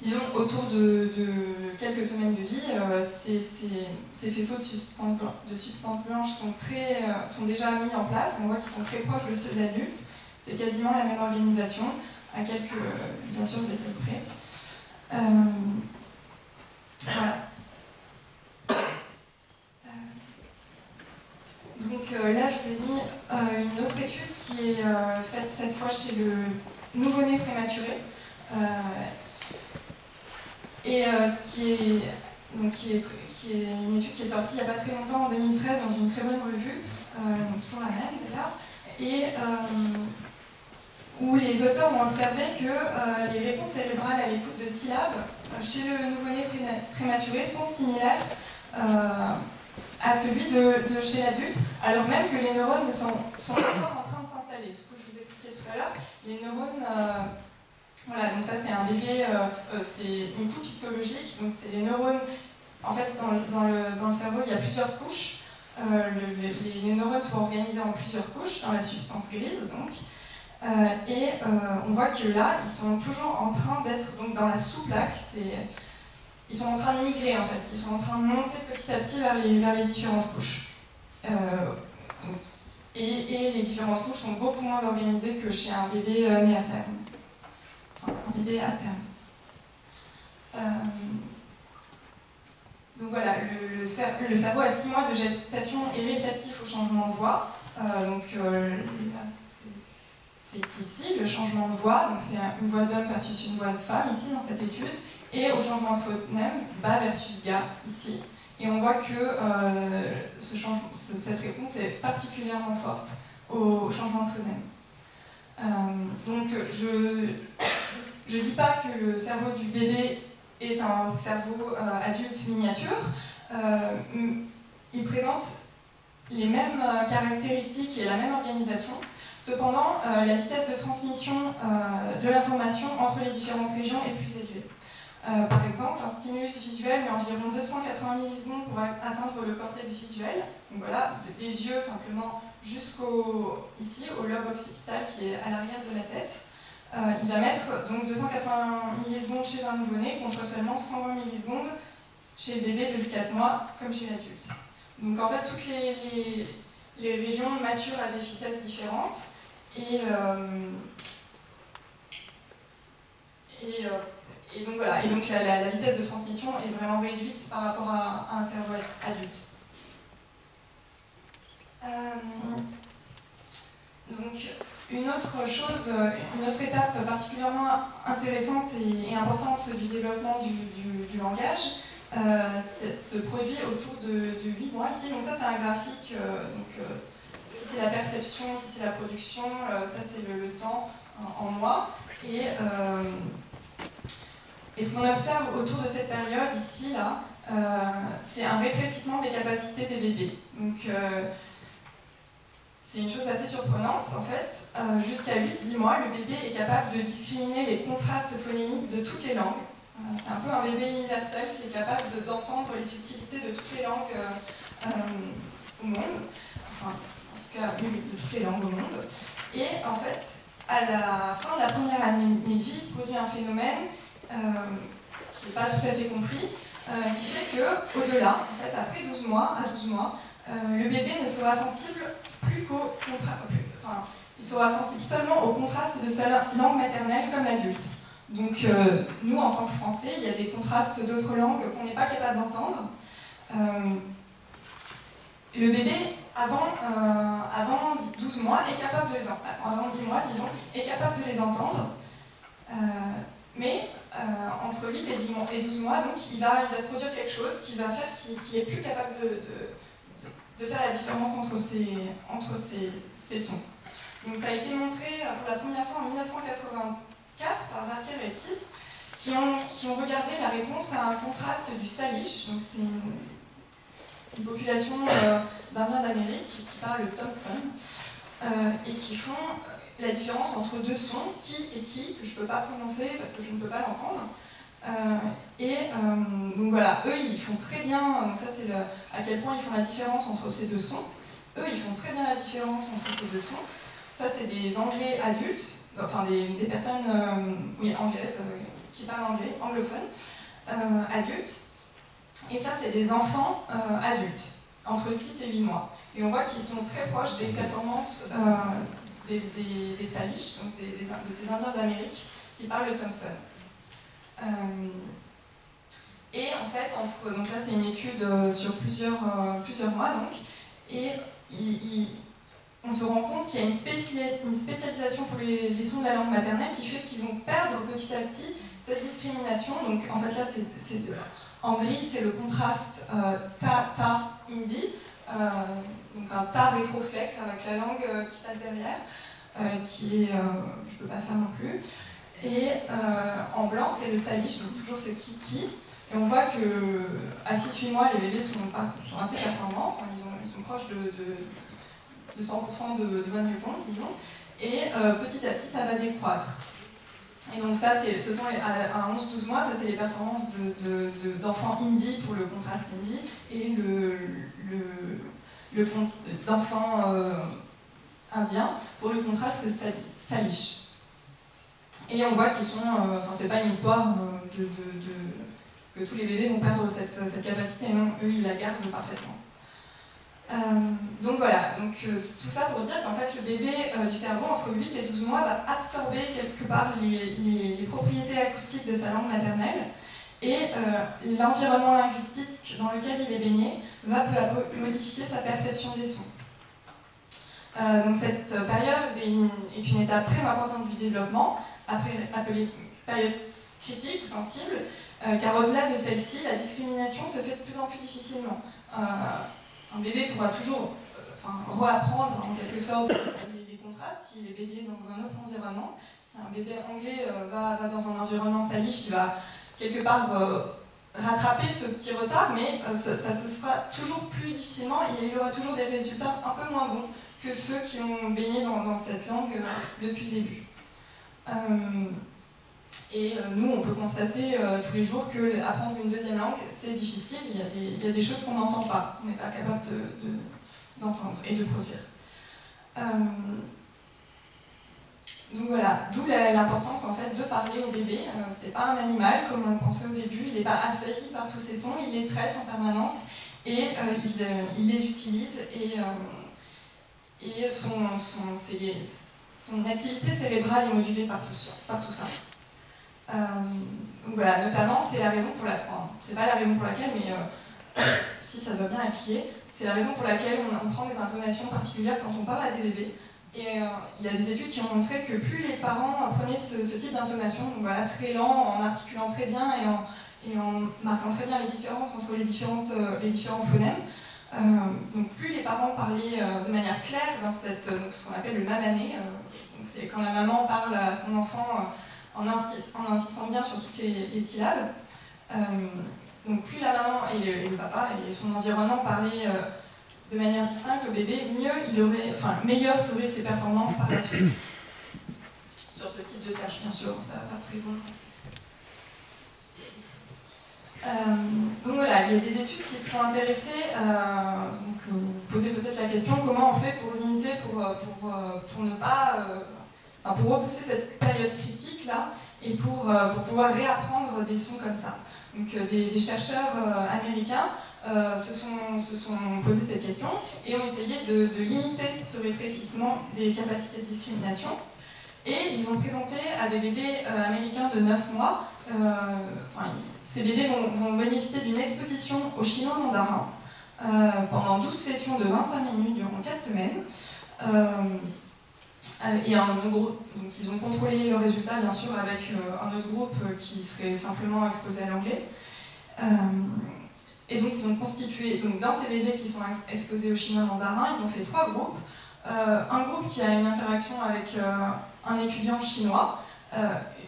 disons, autour de, quelques semaines de vie, euh, ces, faisceaux de substances, blanches euh, sont déjà mis en place. On voit qu'ils sont très proches de ceux de l'adulte. C'est quasiment la même organisation, à quelques, bien sûr, détails près. Euh, voilà. Donc là, je vous ai mis une autre étude qui est faite cette fois chez le nouveau-né prématuré et euh, qui, est, donc, qui, est, une étude qui est sortie il n'y a pas très longtemps, en 2013, dans une très bonne revue, euh, toujours la même d'ailleurs, et euh, où les auteurs ont observé que les réponses cérébrales à l'écoute de syllabes chez le nouveau-né prématuré sont similaires à celui de, chez l'adulte, alors même que les neurones sont, sont encore en train de s'installer. Ce que je vous expliquais tout à l'heure, les neurones voilà, donc ça c'est un bébé, euh, euh, c'est une coupe histologique, donc c'est les neurones. En fait, dans, le, cerveau, il y a plusieurs couches. Euh, les, neurones sont organisés en plusieurs couches dans la substance grise, donc. et on voit que là, ils sont toujours en train d'être dans la sous-plaque. Ils sont en train de migrer en fait. Ils sont en train de monter petit à petit vers les, vers les différentes couches. et, et, les différentes couches sont beaucoup moins organisées que chez un bébé né à terme à terme. Euh, donc voilà, le, cerveau à 6 mois de gestation est réceptif au changement de voix. Euh, donc euh, là, c'est ici le changement de voix, donc c'est une voix d'homme versus une voix de femme ici dans cette étude, et au changement de phonème, bas versus ga ici. Et on voit que ce cette réponse est particulièrement forte au changement de phonème. donc je je ne dis pas que le cerveau du bébé est un cerveau euh, adulte miniature. Euh, il présente les mêmes euh, caractéristiques et la même organisation. Cependant, la vitesse de transmission de l'information entre les différentes régions est plus élevée. par exemple, un stimulus visuel met environ 280 millisecondes pour atteindre le cortex visuel. Donc voilà, des yeux simplement jusqu'au ici au lobe occipital qui est à l'arrière de la tête. Euh, il va mettre donc 280 millisecondes chez un nouveau-né contre seulement 120 millisecondes chez le bébé de 4 mois, comme chez l'adulte. Donc en fait, toutes les, régions maturent à des vitesses différentes et, euh, Et, et donc voilà, et donc la, vitesse de transmission est vraiment réduite par rapport à, un cerveau adulte. donc une autre chose, une autre étape particulièrement intéressante et, importante du développement du, langage, se produit autour de, 8 mois ici. Donc ça c'est un graphique, donc, si c'est la perception, si c'est la production, ça c'est le, temps en, mois. Et et ce qu'on observe autour de cette période, ici, là, euh, c'est un rétrécissement des capacités des bébés. Donc, euh, c'est une chose assez surprenante, en fait. Euh, jusqu'à 8-10 mois, le bébé est capable de discriminer les contrastes phonémiques de toutes les langues. c'est un peu un bébé universel qui est capable d'entendre les subtilités de toutes les langues au monde. Enfin, en tout cas, de toutes les langues au monde. Et en fait, à la fin de la première année de vie, il se produit un phénomène euh, je n'ai pas tout à fait compris, euh, qui fait que au-delà, en fait, après 12 mois, à 12 mois, euh, le bébé ne sera sensible plus qu'au contraste, enfin, il sera sensible seulement au contraste de sa langue maternelle comme l'adulte. Donc nous, en tant que Français, il y a des contrastes d'autres langues qu'on n'est pas capable d'entendre. le bébé, avant, avant 12 mois, est capable de les entendre, avant 10 mois, disons, est capable de les entendre. mais euh, entre 8 et 12 mois, donc il va, il va se produire quelque chose qui va faire qu'il est plus capable de, faire la différence entre ces, entre ces, sons. Donc ça a été montré pour la première fois en 1984 par Barker et Tis, qui ont, qui ont regardé la réponse à un contraste du salish, donc c'est une, population euh, d'Indiens d'Amérique qui parle le Thompson, euh, et qui font la différence entre deux sons, qui et qui, que je ne peux pas prononcer parce que je ne peux pas l'entendre. Euh, et euh, donc voilà, eux ils font très bien, donc ça c'est à quel point ils font la différence entre ces deux sons. Eux ils font très bien la différence entre ces deux sons. Ça c'est des anglais adultes, enfin des, personnes euh, oui, anglaises qui parlent anglais, anglophones, adultes. Et ça c'est des enfants adultes, entre 6 et 8 mois. Et on voit qu'ils sont très proches des performances des, des, Salish, donc de ces Indiens d'Amérique, qui parlent le Thompson. Euh, et en fait, donc là c'est une étude euh, sur plusieurs, euh, plusieurs mois, donc, et on se rend compte qu'il y a une, spécialisation pour les, sons de la langue maternelle qui fait qu'ils vont perdre petit à petit cette discrimination. Donc en fait là, c'est en gris, c'est le contraste ta-ta-indi donc un tas rétroflexe avec la langue euh, qui passe derrière, euh, qui est, euh, je ne peux pas faire non plus. Et en blanc, c'est le salish, donc toujours ce qui-qui. Et on voit que à 6-8 mois, les bébés sont, assez performants, ils, sont proches de, 100% de, bonnes réponses, disons. Et petit à petit, ça va décroître. Et donc ça, ce sont à, 11-12 mois, ça c'est les performances d'enfants de, pour le contraste indie et le, d'enfants euh, indiens pour le contraste salish. Et on voit qu'ils sont, euh, enfin c'est pas une histoire euh, de, que tous les bébés vont perdre cette, capacité, non, eux ils la gardent parfaitement. donc voilà, donc, tout ça pour dire qu'en fait le bébé du cerveau entre 8 et 12 mois va absorber quelque part les, propriétés acoustiques de sa langue maternelle et euh, l'environnement linguistique dans lequel il est baigné va peu à peu modifier sa perception des sons. Euh, donc cette période est une, étape très importante du développement, appelée période critique ou sensible, euh, car au-delà de celle-ci, la discrimination se fait de plus en plus difficilement. un bébé pourra toujours enfin, reapprendre en quelque sorte les, contrastes s'il est baigné dans un autre environnement. Si un bébé anglais va, va, dans un environnement salish, il va quelque part euh, rattraper ce petit retard, mais euh, ça, se fera toujours plus difficilement et il aura toujours des résultats un peu moins bons que ceux qui ont baigné dans, cette langue euh, depuis le début. Et nous, on peut constater tous les jours que apprendre une deuxième langue, c'est difficile, il y, a des, choses qu'on n'entend pas, on n'est pas capable d'entendre de, et de produire. Donc voilà, d'où l'importance en fait de parler au bébé. Euh, Ce n'est pas un animal comme on le pensait au début, il n'est pas assailli par tous ces sons, il les traite en permanence et euh, euh, il, les utilise et, son, activité cérébrale est modulée par tout ça. Donc voilà, notamment, c'est la raison pour la, enfin, c'est pas la raison pour laquelle, mais [coughs] si ça doit bien être lié, c'est la raison pour laquelle on, prend des intonations particulières quand on parle à des bébés. Et il y a des études qui ont montré que plus les parents apprenaient ce, type d'intonation, voilà, très lent, en articulant très bien et en, marquant très bien les différences entre les, différentes, euh, les différents phonèmes. Euh, donc plus les parents parlaient euh, de manière claire dans cette, ce qu'on appelle le mamané, c'est quand la maman parle à son enfant en, insistant bien sur toutes les, syllabes. donc plus la maman et le, papa et son environnement parlaient de manière distincte au bébé, mieux il aurait, enfin meilleures seraient ses performances par la suite. Sur ce type de tâche, bien sûr, ça va pas prévoir. Euh, donc voilà, il y a des études qui se sont intéressées, euh, donc euh, vous posez peut-être la question comment on fait pour limiter, pour, pour, pour ne pas, enfin, pour repousser cette période critique là et pour, pour pouvoir réapprendre des sons comme ça. Donc des, chercheurs américains se, sont, se sont posés cette question et ont essayé de, limiter ce rétrécissement des capacités de discrimination. Et ils ont présenté à des bébés américains de 9 mois euh, ces bébés vont, bénéficier d'une exposition au chinois mandarin euh, pendant 12 sessions de 25 minutes durant 4 semaines. Euh, et un autre groupe, donc ils ont contrôlé le résultat bien sûr avec un autre groupe qui serait simplement exposé à l'anglais. et donc ils ont constitué, donc dans ces bébés qui sont exposés au chinois mandarin, ils ont fait trois groupes. un groupe qui a une interaction avec un étudiant chinois,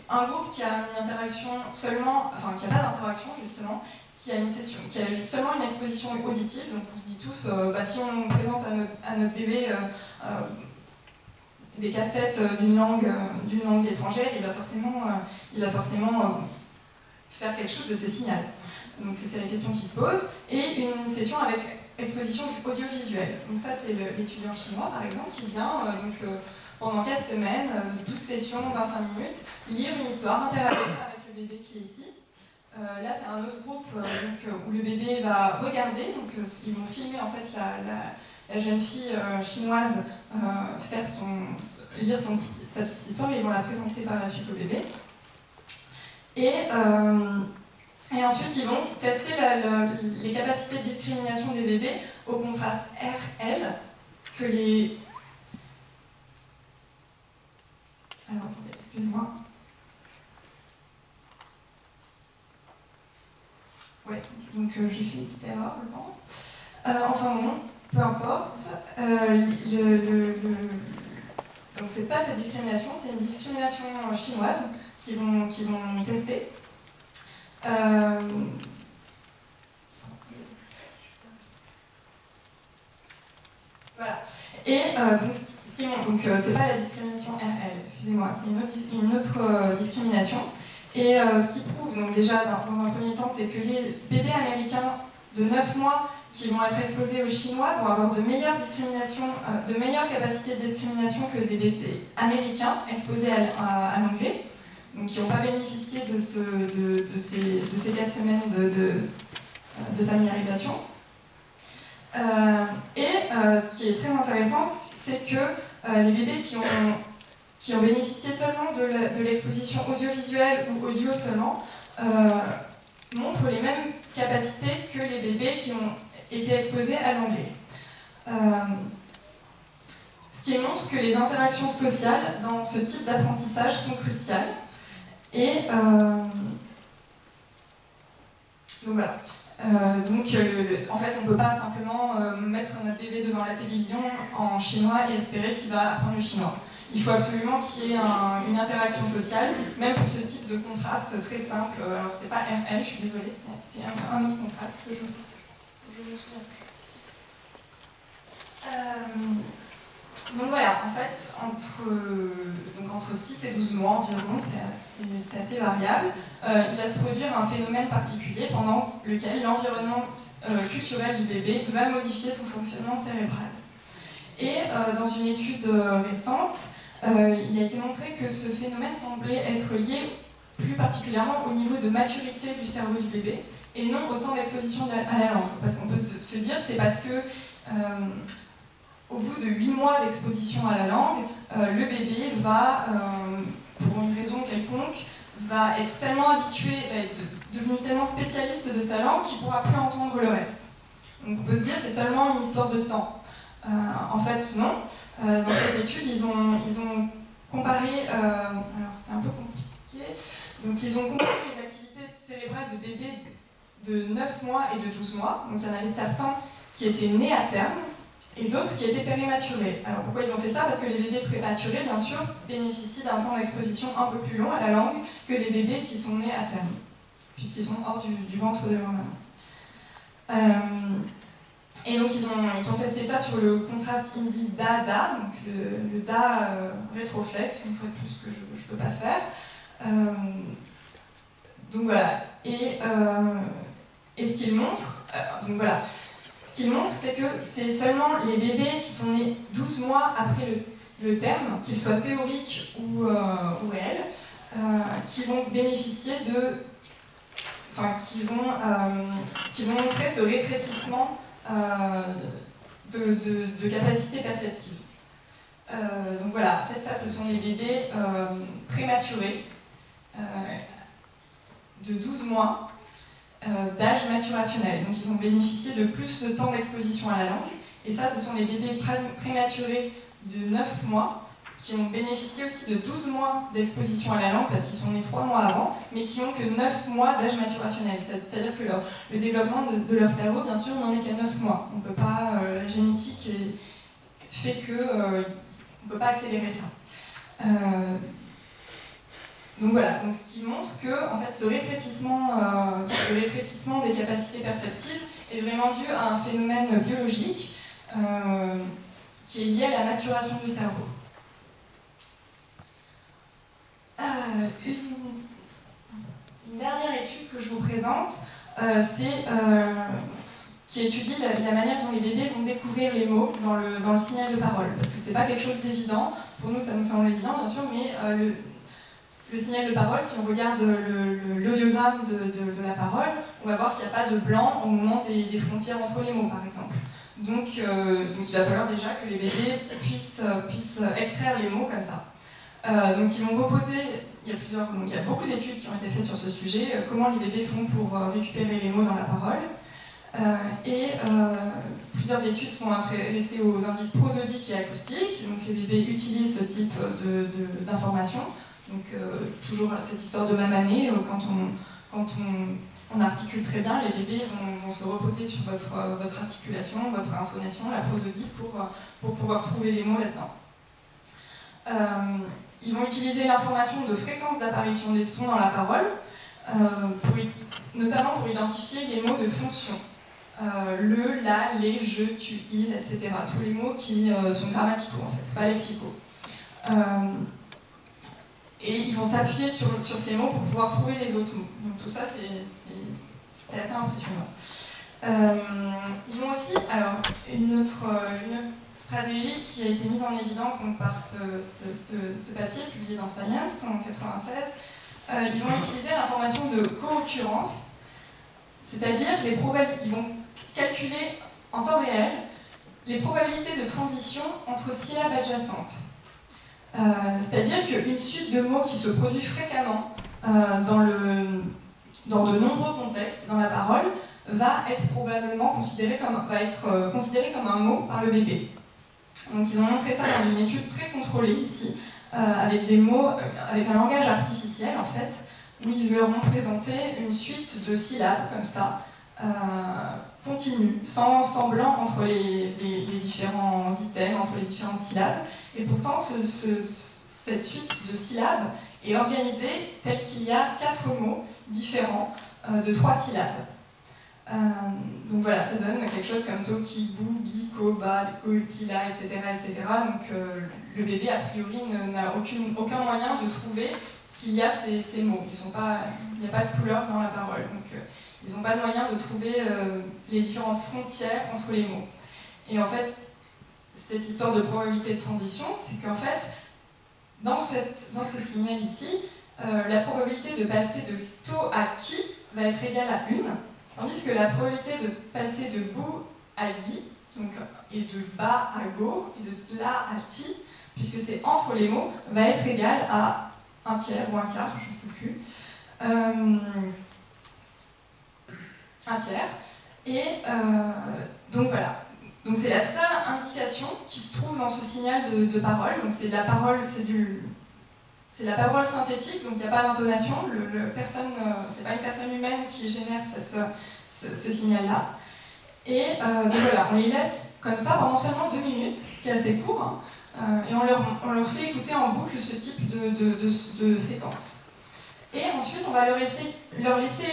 un groupe qui a une interaction seulement, enfin qui n'a pas d'interaction justement, qui a une session, qui a seulement une exposition auditive. Donc on se dit tous, euh, bah, si on présente à notre, bébé euh, euh, des cassettes d'une langue, d'une langue étrangère, il va forcément, il va forcément faire quelque chose de ce signal. Donc c'est la question qui se pose. Et une session avec exposition audiovisuelle. Donc ça c'est l'étudiant chinois par exemple qui vient donc pendant 4 semaines, 12 euh, sessions, 25 minutes, lire une histoire, interagir avec le bébé qui est ici. Euh, là, c'est un autre groupe euh, donc, où le bébé va regarder, donc ils vont filmer en fait la, jeune fille chinoise faire son, lire son sa petite histoire et ils vont la présenter par la suite au bébé. Et, et ensuite, ils vont tester les capacités de discrimination des bébés au contraste RL que les Alors attendez, excusez-moi. Ouais, donc euh, j'ai fait une petite erreur, je pense. Euh, enfin bon, peu importe. Euh, le, Donc c'est pas cette discrimination, c'est une discrimination chinoise qu'ils vont, qui vont tester. Voilà. Et donc, donc euh, c'est pas la discrimination RL, excusez-moi, c'est une autre, euh, discrimination. Et euh, ce qui prouve, donc déjà dans, un premier temps, c'est que les bébés américains de 9 mois qui vont être exposés aux Chinois vont avoir de meilleures discriminations, de meilleures capacités de discrimination que des bébés américains exposés à, l'anglais, donc qui n'ont pas bénéficié de, ce, de, ces, 4 semaines de, de familiarisation. et ce qui est très intéressant, c'est que euh, les bébés qui ont, qui ont bénéficié seulement de l'exposition audiovisuelle ou audio seulement euh, montrent les mêmes capacités que les bébés qui ont été exposés à l'anglais. Euh, ce qui montre que les interactions sociales dans ce type d'apprentissage sont cruciales. Et donc voilà. Euh, donc, euh, en fait, on ne peut pas simplement euh, mettre notre bébé devant la télévision en chinois et espérer qu'il va apprendre le chinois. Il faut absolument qu'il y ait une interaction sociale, même pour ce type de contraste très simple. Alors, c'est pas RL, je suis désolée, c'est un, autre contraste que je, je me souviens donc voilà, en fait, entre, donc entre 6 et 12 mois environ, c'est assez, variable, euh, il va se produire un phénomène particulier pendant lequel l'environnement euh, culturel du bébé va modifier son fonctionnement cérébral. Et euh, dans une étude récente, il a été montré que ce phénomène semblait être lié plus particulièrement au niveau de maturité du cerveau du bébé et non au temps d'exposition à la langue. Parce qu'on peut se, dire c'est parce que au bout de 8 mois d'exposition à la langue, euh, le bébé va, euh, pour une raison quelconque, va être tellement habitué, va être devenu tellement spécialiste de sa langue qu'il ne pourra plus entendre le reste. Donc on peut se dire c'est seulement une histoire de temps. Euh, en fait, non. Euh, dans cette étude, ils ont, ils ont comparé, euh, alors c'est un peu compliqué, donc ils ont comparé les activités cérébrales de bébés de 9 mois et de 12 mois. Donc il y en avait certains qui étaient nés à terme et d'autres qui étaient périmaturés. Alors pourquoi ils ont fait ça? Parce que les bébés prématurés, bien sûr, bénéficient d'un temps d'exposition un peu plus long à la langue que les bébés qui sont nés à terme, puisqu'ils sont hors du, ventre de leur maman. Euh, et donc ils ont, ils ont testé ça sur le contraste Indi-Da-Da, donc le, Da euh, rétroflexe, une fois de plus que je ne peux pas faire. Euh, donc voilà. Et, et ce qu'il montre, donc voilà, ce qu'il montre, c'est que c'est seulement les bébés qui sont nés 12 mois après le, terme, qu'ils soient théoriques ou, euh, réels, euh, qui vont bénéficier de. Enfin, qui vont, euh, qui vont montrer ce rétrécissement de, de, capacité perceptive. donc voilà, en fait, ça, ce sont les bébés prématurés de 12 mois euh, d'âge maturationnel. Donc ils vont bénéficier de plus de temps d'exposition à la langue. Et ça, ce sont les bébés prématurés de 9 mois qui ont bénéficié aussi de 12 mois d'exposition à la langue parce qu'ils sont nés 3 mois avant, mais qui n'ont que 9 mois d'âge maturationnel. C'est-à-dire que le développement de, leur cerveau, bien sûr, n'en est qu'à 9 mois. On peut pas, euh, la génétique fait que euh, on ne peut pas accélérer ça. Donc voilà, donc ce qui montre que en fait, ce, rétrécissement, euh, des capacités perceptives est vraiment dû à un phénomène biologique euh, qui est lié à la maturation du cerveau. Euh, une, dernière étude que je vous présente, c'est qui étudie la, manière dont les bébés vont découvrir les mots dans le, signal de parole. Parce que c'est pas quelque chose d'évident. Pour nous, ça nous semble évident, bien sûr, mais le signal de parole, si on regarde l'audiogramme de, de, la parole, on va voir qu'il n'y a pas de blanc au moment des, frontières entre les mots, par exemple. Donc, euh, il va falloir déjà que les bébés puissent, puissent extraire les mots comme ça. Euh, donc ils vont reposer, il y a, plusieurs, donc, il y a beaucoup d'études qui ont été faites sur ce sujet, euh, comment les bébés font pour récupérer les mots dans la parole. et plusieurs études sont intéressées aux indices prosodiques et acoustiques. Donc les bébés utilisent ce type d'informations. Donc euh, toujours cette histoire de même année, euh, quand on, quand on, articule très bien, les bébés vont, se reposer sur votre, euh, votre articulation, votre intonation, la prosodie pour, pour pouvoir trouver les mots là-dedans. ils vont utiliser l'information de fréquence d'apparition des sons dans la parole, notamment pour identifier les mots de fonction. le, la, les, je, tu, il, etc. Tous les mots qui sont grammaticaux en fait, pas lexicaux. Et ils vont s'appuyer sur, ces mots pour pouvoir trouver les autres mots. Donc tout ça, c'est assez impressionnant. Euh, ils vont aussi, alors, une autre, stratégie qui a été mise en évidence par ce, papier publié dans Science en 1996, euh, ils vont utiliser l'information de co-occurrence, c'est-à-dire les ils vont calculer en temps réel les probabilités de transition entre syllabes adjacentes. Euh, c'est-à-dire qu'une suite de mots qui se produit fréquemment euh, dans, le, dans de nombreux contextes dans la parole va être probablement considéré comme, va être, euh, considéré comme un mot par le bébé. Donc ils ont montré ça dans une étude très contrôlée ici, avec des mots, avec un langage artificiel en fait, où ils leur ont présenté une suite de syllabes comme ça, continue, sans semblant entre les, différents items, entre les différentes syllabes. Et pourtant, cette suite de syllabes est organisée telle qu'il y a quatre mots différents euh, de trois syllabes. Euh, donc voilà, ça donne quelque chose comme Toki, Bou, Koba, Ultila, etc. etc. Donc euh, le bébé, a priori, n'a aucun moyen de trouver qu'il y a ces, mots. il n'y a pas de couleur dans la parole. Ils n'ont pas de moyen de trouver les différentes frontières entre les mots. Et en fait, cette histoire de probabilité de transition, c'est qu'en fait, dans, ce signal ici, euh, la probabilité de passer de taux à qui va être égale à 1, tandis que la probabilité de passer de bou à gui, donc, et de bas à go, et de là à ti, puisque c'est entre les mots, va être égale à un tiers ou un quart, je ne sais plus. Un tiers. Et donc voilà. Donc c'est la seule indication qui se trouve dans ce signal de, parole. Donc c'est la parole, c'est du c'est la parole synthétique, donc il n'y a pas d'intonation. Le, personne, c'est pas une personne humaine qui génère cette, ce, signal-là. Et donc voilà, on les laisse comme ça pendant seulement deux minutes, ce qui est assez court, hein. euh, et on leur, on leur, fait écouter en boucle ce type de, de, de, séquence. Et ensuite, on va leur laisser,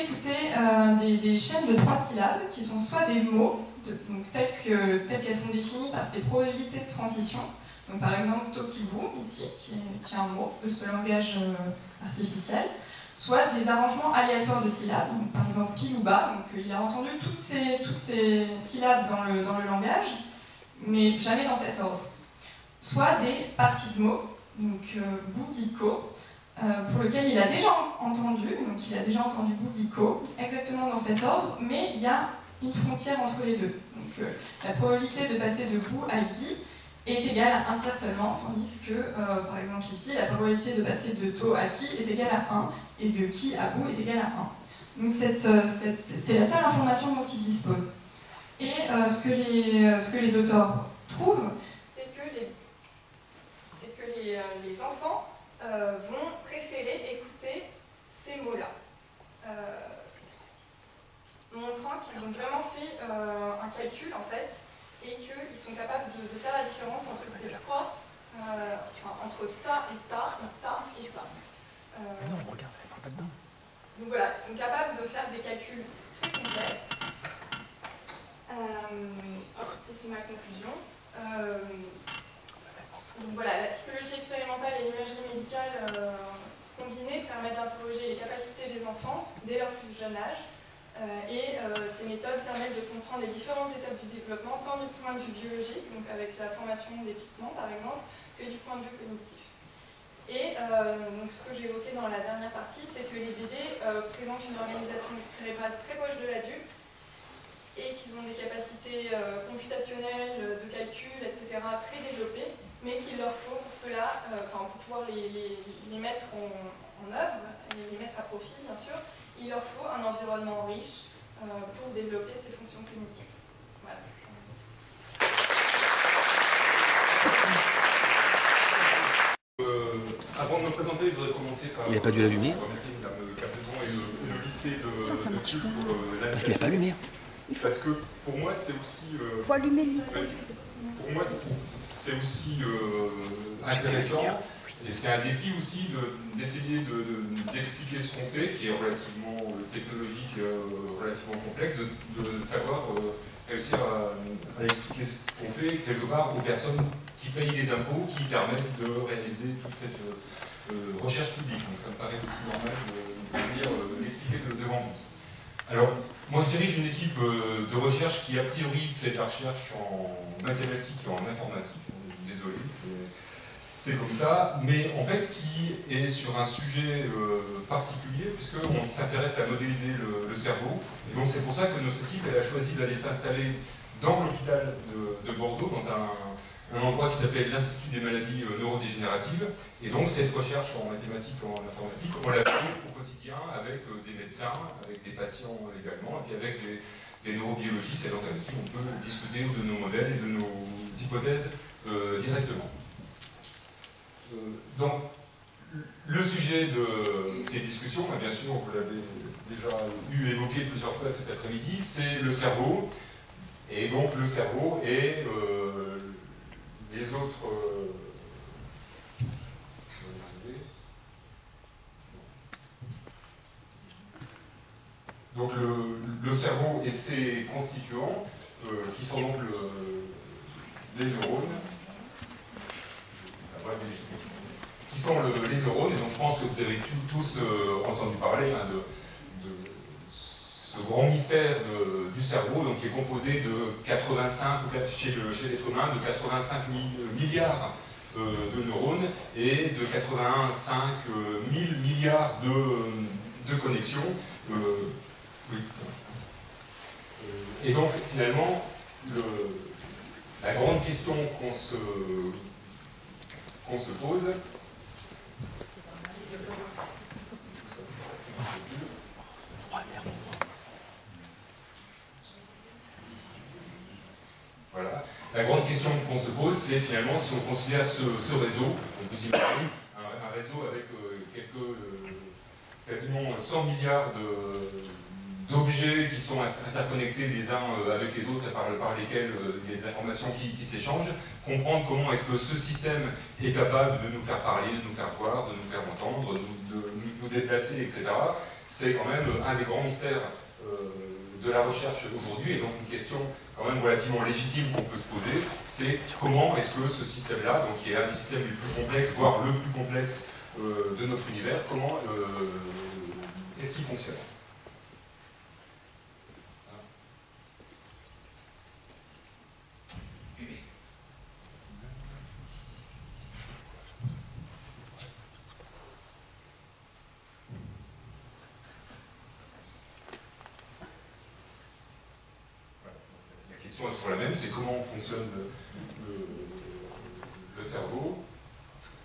écouter euh, des, chaînes de trois syllabes qui sont soit des mots, donc telles qu'elles sont définies par ces probabilités de transition. Donc, par exemple, Tokibu, ici, qui est, un mot de ce langage euh, artificiel, soit des arrangements aléatoires de syllabes, par exemple pile ou bas, donc il a entendu toutes ces, syllabes dans le, langage, mais jamais dans cet ordre. Soit des parties de mots, donc euh, bougiko, euh, pour lequel il a déjà entendu, donc il a déjà entendu bougiko, exactement dans cet ordre, mais il y a une frontière entre les deux. Donc euh, la probabilité de passer de bou à gi est égale à un tiers seulement, tandis que, euh, par exemple ici, la probabilité de passer de to à ki est égale à 1, et de ki à bout est égale à 1. Donc euh, c'est la seule information dont il dispose. Et euh, ce, que les, ce que les auteurs trouvent, c'est que les, que les, les enfants vont préférer écouter ces mots-là. montrant qu'ils ont vraiment fait un calcul en fait et qu'ils sont capables de, faire la différence entre ces trois, euh, entre ça et ça, et ça et ça. Euh, Mais non, regarde, elle pas dedans. Donc voilà, ils sont capables de faire des calculs très complexes. Euh, et c'est ma conclusion. Donc voilà, la psychologie expérimentale et l'imagerie médicale combinées permettent d'interroger les capacités des enfants dès leur plus jeune âge euh, et euh, ces méthodes permettent de comprendre les différentes étapes du développement, tant du point de vue biologique, donc avec la formation des pissements par exemple, que du point de vue cognitif. Et euh, donc ce que évoqué dans la dernière partie, c'est que les bébés présentent une organisation cérébrale très proche de l'adulte et qu'ils ont des capacités computationnelles, de calcul, etc. très développées, mais qu'il leur faut pour cela, enfin pour pouvoir les, les, mettre en, en œuvre, et les mettre à profit bien sûr, il leur faut un environnement riche euh, pour développer ces fonctions cognitives. Voilà. Euh, avant de me présenter, je voudrais commencer par. Il n'a pas dû l'allumer et le, le, lycée de. Ça, ça marche pas. Pour, euh, Parce qu'il n'a pas allumé. Parce que pour moi, c'est aussi. Il faut allumer le micro. Pour moi, c'est aussi intéressant et c'est un défi aussi d'essayer d'expliquer ce qu'on fait, qui est relativement euh, technologique, euh, relativement complexe, de, savoir euh, réussir à, expliquer ce qu'on fait quelque part aux personnes qui payent les impôts, qui permettent de réaliser toute cette recherche publique. Donc ça me paraît aussi normal de, venir l'expliquer devant vous. Alors, moi je dirige une équipe de recherche qui a priori fait de la recherche en mathématiques et en informatique. Désolé, c'est comme ça, mais en fait, ce qui est sur un sujet euh, particulier, puisqu'on s'intéresse à modéliser le, cerveau, et donc c'est pour ça que notre équipe elle a choisi d'aller s'installer dans l'hôpital de, Bordeaux, dans un, endroit qui s'appelle l'Institut des maladies euh, neurodégénératives, et donc cette recherche en mathématiques, en informatique, on l'a fait au quotidien avec euh, des médecins, avec des patients également, et puis avec des, des neurobiologistes, et donc avec qui on peut discuter de nos modèles et de nos hypothèses directement. Euh, donc, le sujet de ces discussions, bien sûr, vous l'avez déjà eu évoqué plusieurs fois cet après-midi, c'est le cerveau. Et donc le cerveau et euh, les autres... Euh, donc le, cerveau et ses constituants, qui sont donc le, neurones, qui sont les neurones, et donc je pense que vous avez tous euh, entendu parler hein, de, ce grand mystère du cerveau, donc qui est composé de 85, chez l'être humain, de 85 euh, milliards euh, de neurones et de 85 000 milliards de, connexions. et donc finalement, la grande question qu'on se, qu'on se pose, Voilà. La grande question qu'on se pose, c'est finalement si on considère ce, réseau, donc vous imaginez, un, réseau avec euh, quelques, euh, quasiment 100 milliards de, d'objets qui sont interconnectés les uns euh, avec les autres et par, lesquels euh, il y a des informations qui, s'échangent, comprendre comment est-ce que ce système est capable de nous faire parler, de nous faire voir, de nous faire entendre, de, nous déplacer, etc. C'est quand même un des grands mystères euh, de la recherche aujourd'hui, et donc une question quand même relativement légitime qu'on peut se poser, c'est comment est-ce que ce système-là, donc qui est un des systèmes les plus complexes, voire le plus complexe de notre univers, comment est-ce qu'il fonctionne? Toujours la même, c'est comment fonctionne le, cerveau.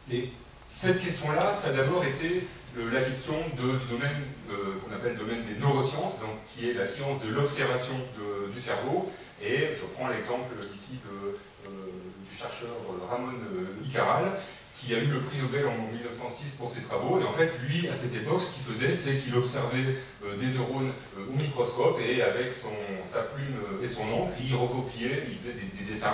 Et cette question-là, ça a d'abord été la question de, du domaine euh, qu'on appelle le domaine des neurosciences, donc, qui est la science de l'observation du cerveau. Et je prends l'exemple ici de, euh, du chercheur Ramon Icaral, qui a eu le prix Nobel en 1906 pour ses travaux. Et en fait, lui, à cette époque, ce qu'il faisait, c'est qu'il observait euh, des neurones euh, au microscope et avec son, sa plume euh, et son encre, il recopiait, il faisait des, dessins,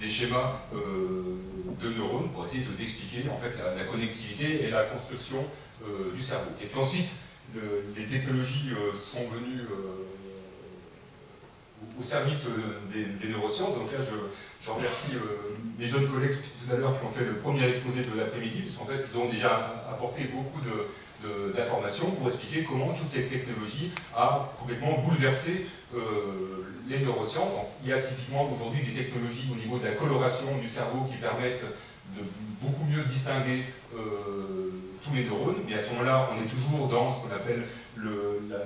des, schémas de neurones pour essayer d'expliquer en fait la, connectivité et la construction du cerveau. Et puis ensuite, les technologies sont venues au service des, neurosciences. Donc là, je, remercie mes jeunes collègues tout à l'heure qui ont fait le premier exposé de l'après-midi, parce qu'en fait, ils ont déjà apporté beaucoup d'informations pour expliquer comment toute cette technologie a complètement bouleversé euh, les neurosciences. il y a typiquement aujourd'hui des technologies au niveau de la coloration du cerveau qui permettent de beaucoup mieux distinguer euh, tous les neurones, mais à ce moment-là, on est toujours dans ce qu'on appelle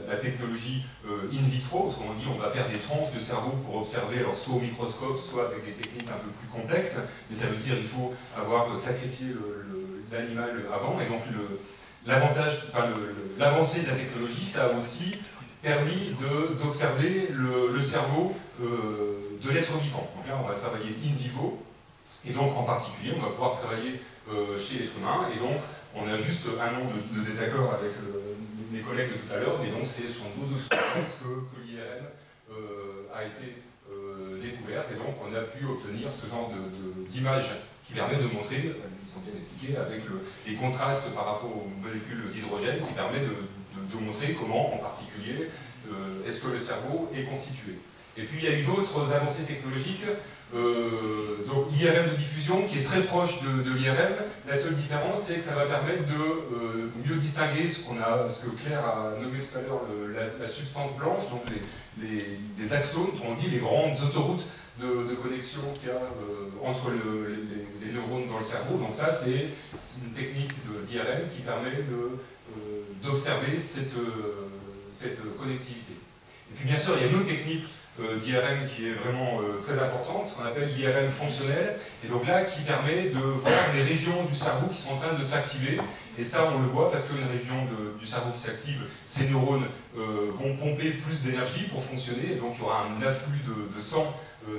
la, technologie euh, in vitro, qu'on dit on va faire des tranches de cerveau pour observer, alors soit au microscope, soit avec des techniques un peu plus complexes, mais ça veut dire qu'il faut avoir sacrifié l'animal avant, et donc l'avantage, enfin l'avancée de la technologie, ça a aussi permis d'observer le, cerveau euh, de l'être vivant. Donc là, on va travailler in vivo, et donc en particulier, on va pouvoir travailler euh, chez l'être humain, et donc on a juste un nom de, désaccord avec mes collègues de tout à l'heure, mais donc c'est son 12 que, que l'IRM euh, a été euh, découverte, et donc on a pu obtenir ce genre d'image qui permet de montrer, ils sont bien expliqués, avec les contrastes par rapport aux molécules d'hydrogène, qui permet de, montrer comment, en particulier, est-ce que le cerveau est constitué. Et puis il y a eu d'autres avancées technologiques, euh, donc l'IRM de diffusion qui est très proche de, l'IRM. La seule différence, c'est que ça va permettre de euh, mieux distinguer ce, qu'on a, ce que Claire a nommé tout à l'heure la, substance blanche, donc les, les, axones, on dit les grandes autoroutes de, connexion qu'il y a euh, entre les, neurones dans le cerveau. Donc ça, c'est une technique d'IRM qui permet d'observer cette, connectivité. Et puis bien sûr, il y a une autre technique euh, d'IRM qui est vraiment euh, très importante, ce qu'on appelle l'IRM fonctionnel, et donc là qui permet de voir les régions du cerveau qui sont en train de s'activer, et ça on le voit parce qu'une région du cerveau qui s'active, ces neurones euh, vont pomper plus d'énergie pour fonctionner, et donc il y aura un afflux de, sang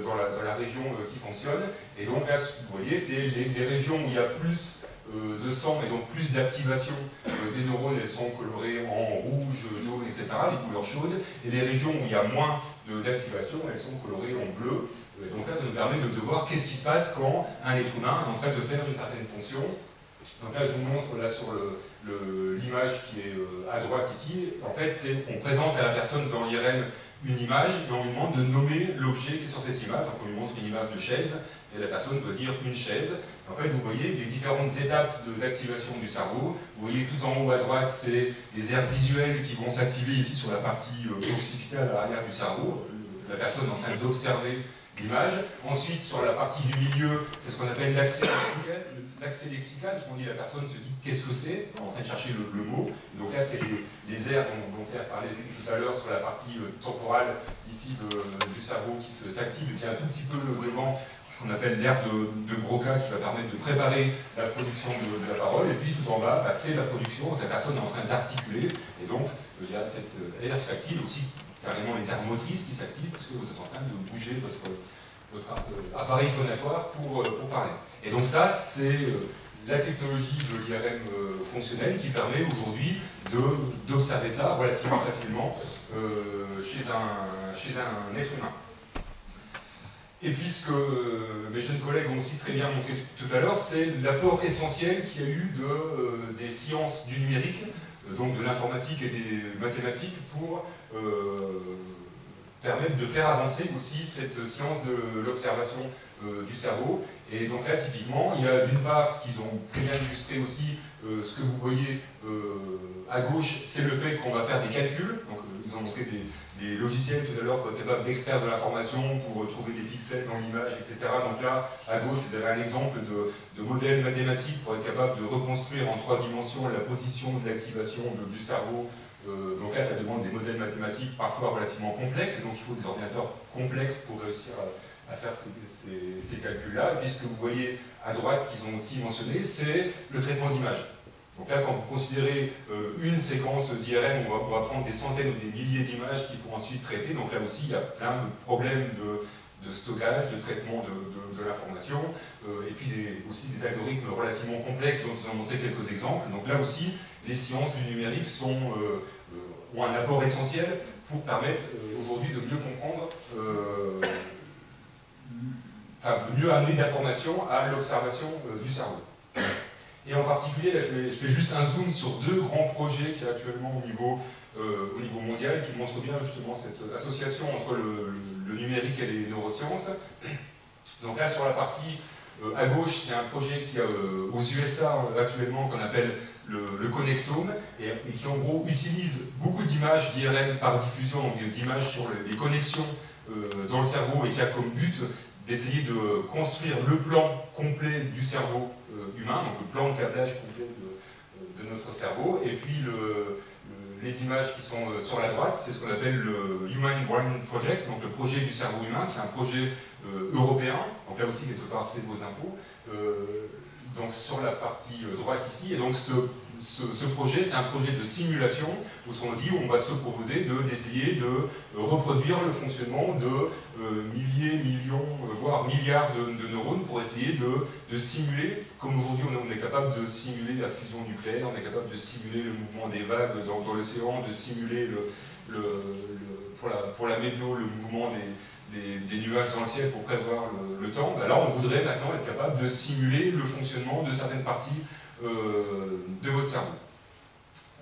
dans la, région qui fonctionne, et donc là vous voyez c'est les, régions où il y a plus de sang et donc plus d'activation des neurones, elles sont colorées en rouge, jaune, etc., les couleurs chaudes, et les régions où il y a moins d'activation, elles sont colorées en bleu. Donc ça, ça nous permet de, voir qu'est-ce qui se passe quand un être humain est en train de faire une certaine fonction. Donc là, je vous montre là sur l'image qui est euh, à droite ici. En fait, c'est on présente à la personne dans l'IRM une image et on lui demande de nommer l'objet qui est sur cette image. Donc on lui montre une image de chaise et la personne doit dire une chaise. En fait, vous voyez les différentes étapes d'activation du cerveau. Vous voyez tout en haut à droite, c'est les aires visuelles qui vont s'activer ici sur la partie euh, occipitale à l'arrière du cerveau. La personne en train d'observer l'image. Ensuite, sur la partie du milieu, c'est ce qu'on appelle l'accès l'accès lexical, parce qu'on dit la personne se dit qu'est-ce que c'est, en train de chercher le, mot. Donc là, c'est les, aires dont, dont Pierre parlait tout à l'heure sur la partie euh, temporale ici du cerveau qui s'active, et puis un tout petit peu devant ce qu'on appelle l'aire de, Broca qui va permettre de préparer la production de, la parole, et puis tout en bas, bah, c'est la production, la personne est en train d'articuler, et donc il y a cette euh, aire qui s'active aussi carrément les aires motrices qui s'activent parce que vous êtes en train de bouger votre, votre appareil phonatoire pour parler. Et donc ça, c'est la technologie de l'IRM fonctionnel qui permet aujourd'hui d'observer ça relativement facilement chez, un, chez un être humain. Et puis ce que euh, mes jeunes collègues ont aussi très bien montré tout à l'heure, c'est l'apport essentiel qu'il y a eu de, euh, des sciences du numérique, euh, donc de l'informatique et des mathématiques, pour permettre de faire avancer aussi cette science de l'observation du cerveau. Et donc là, typiquement, il y a d'une part ce qu'ils ont très bien illustré aussi, ce que vous voyez à gauche, c'est le fait qu'on va faire des calculs. Donc, ils ont montré des, logiciels tout à l'heure pour être capable d'extraire de l'information, pour trouver des pixels dans l'image, etc. Donc là, à gauche, vous avez un exemple de, de, modèle mathématique pour être capable de reconstruire en trois dimensions la position de l'activation du cerveau. Euh, donc là, ça demande des modèles mathématiques parfois relativement complexes, et donc il faut des ordinateurs complexes pour réussir à, faire ces, calculs-là. Et puis ce que vous voyez à droite, qu'ils ont aussi mentionné, c'est le traitement d'image. Donc là, quand vous considérez euh, une séquence d'IRM, on, va prendre des centaines ou des milliers d'images qu'il faut ensuite traiter. Donc là aussi, il y a plein de problèmes de, stockage, de traitement de, l'information, euh, et puis aussi des algorithmes relativement complexes dont ils ont montré quelques exemples. Donc là aussi, les sciences du numérique sont, euh, ont un apport essentiel pour permettre aujourd'hui de mieux comprendre, de mieux amener d'informations à l'observation du cerveau. Et en particulier, je, fais, juste un zoom sur deux grands projets qui y actuellement au niveau, euh, au niveau mondial qui montrent bien justement cette association entre le, numérique et les neurosciences. Donc là, sur la partie euh, à gauche, c'est un projet qui a euh, aux USA actuellement qu'on appelle le, Connectome et, qui en gros utilise beaucoup d'images d'IRM par diffusion, donc d'images sur les connexions dans le cerveau et qui a comme but d'essayer de construire le plan complet du cerveau euh, humain, donc le plan de câblage complet de, notre cerveau, et puis les images qui sont euh, sur la droite, c'est ce qu'on appelle le Human Brain Project, donc le projet du cerveau humain, qui est un projet euh, européen, donc là aussi quelque part c'est vos impôts, donc sur la partie droite ici, et donc ce ce, projet, c'est un projet de simulation, autrement dit, on va se proposer d'essayer de, euh, reproduire le fonctionnement de euh, milliers, millions, euh, voire milliards de, neurones pour essayer de, simuler, comme aujourd'hui on, est capable de simuler la fusion nucléaire, on est capable de simuler le mouvement des vagues dans, l'océan, de simuler le, pour, la, météo le mouvement des, des, nuages dans le ciel pour prévoir le, temps. Ben là, on voudrait maintenant être capable de simuler le fonctionnement de certaines parties euh, de votre cerveau.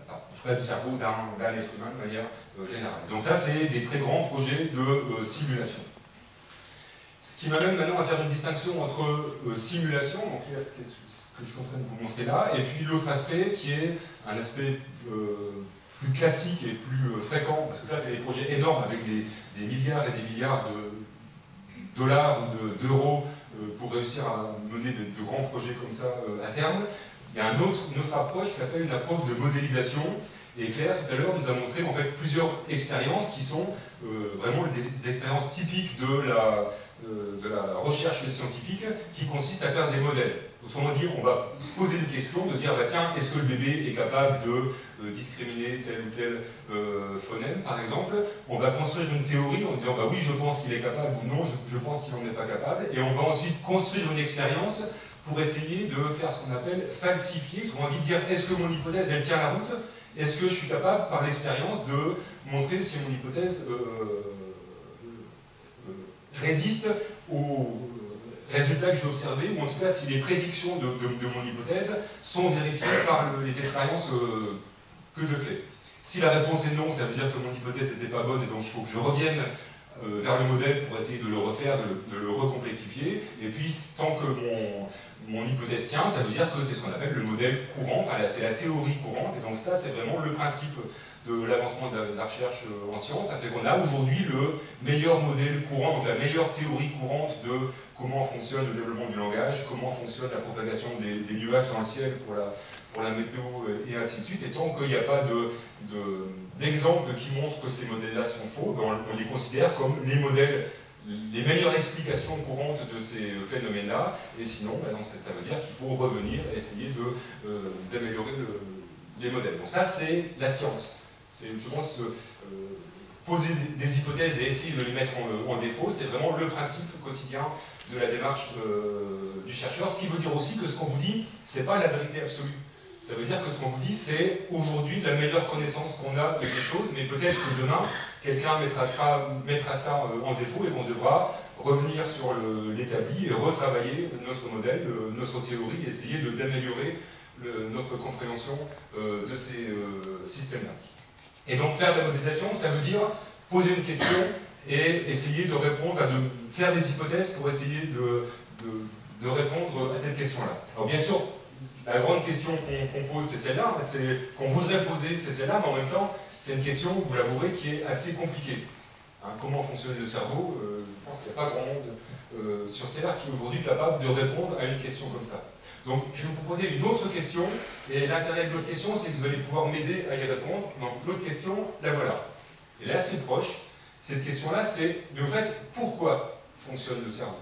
en tout cas du cerveau d'un être humain de manière euh, générale. Donc ça, c'est des très grands projets de euh, simulation. Ce qui m'amène maintenant à faire une distinction entre simulation, donc là, ce que je suis en train de vous montrer là, et puis l'autre aspect qui est un aspect plus classique et plus fréquent, parce que ça, c'est des projets énormes avec des, milliards et des milliards de dollars ou d'euros pour réussir à mener de, grands projets comme ça à terme. Il y a une autre approche qui s'appelle une approche de modélisation. Et Claire, tout à l'heure, nous a montré en fait plusieurs expériences qui sont euh, vraiment des, expériences typiques de la, euh, de la recherche scientifique qui consistent à faire des modèles. Autrement dit, on va se poser une question, de dire, bah, tiens, est-ce que le bébé est capable de euh, discriminer tel ou tel phonème, par exemple? On va construire une théorie en disant, bah oui, je pense qu'il est capable, ou non, je pense qu'il n'en est pas capable. Et on va ensuite construire une expérience pour essayer de faire ce qu'on appelle falsifier, autrement dit dire est-ce que mon hypothèse elle tient la route? Est-ce que je suis capable par l'expérience de montrer si mon hypothèse euh, euh, résiste aux résultats que je vais observer, ou en tout cas si les prédictions de, mon hypothèse sont vérifiées par les expériences euh, que je fais? Si la réponse est non, ça veut dire que mon hypothèse n'était pas bonne et donc il faut que je revienne vers le modèle pour essayer de le refaire, de le, recomplexifier. Et puis, tant que mon, hypothèse tient, ça veut dire que c'est ce qu'on appelle le modèle courant, c'est la théorie courante, et donc ça c'est vraiment le principe de l'avancement de, la recherche euh, en sciences, c'est qu'on a aujourd'hui le meilleur modèle courant, donc la meilleure théorie courante de comment fonctionne le développement du langage, comment fonctionne la propagation des, nuages dans le ciel pour la, pour la météo euh, et ainsi de suite, et tant qu'il n'y a pas d'exemples de, qui montrent que ces modèles-là sont faux, ben, on les considère comme les modèles les meilleures explications courantes de ces phénomènes-là, et sinon, ben ça veut dire qu'il faut revenir et essayer euh, d'améliorer les modèles. Donc ça, c'est la science. C'est, je pense, euh, poser des, hypothèses et essayer de les mettre en, défaut. C'est vraiment le principe quotidien de la démarche du chercheur. Ce qui veut dire aussi que ce qu'on vous dit, c'est pas la vérité absolue. Ça veut dire que ce qu'on vous dit, c'est aujourd'hui la meilleure connaissance qu'on a des choses, mais peut-être que demain, quelqu'un mettra, ça euh, en défaut et qu'on devra revenir sur l'établi et retravailler notre modèle, euh, notre théorie, essayer d'améliorer notre compréhension euh, de ces systèmes-là. Et donc faire de la modélisation, ça veut dire poser une question et essayer de répondre, de faire des hypothèses pour essayer de répondre à cette question-là. Alors bien sûr, la grande question qu'on pose, c'est celle-là, c'est qu'on voudrait poser, c'est celle-là, mais en même temps, c'est une question, vous l'avouerez, qui est assez compliquée. Hein, comment fonctionne le cerveau euh, Je pense qu'il n'y a pas grand monde euh, sur Terre qui est aujourd'hui capable de répondre à une question comme ça. Donc, je vais vous proposer une autre question, et l'intérêt de l'autre question, c'est que vous allez pouvoir m'aider à y répondre. Donc, l'autre question, la voilà. Elle est assez proche. Cette question-là, c'est, mais au fait, pourquoi fonctionne le cerveau?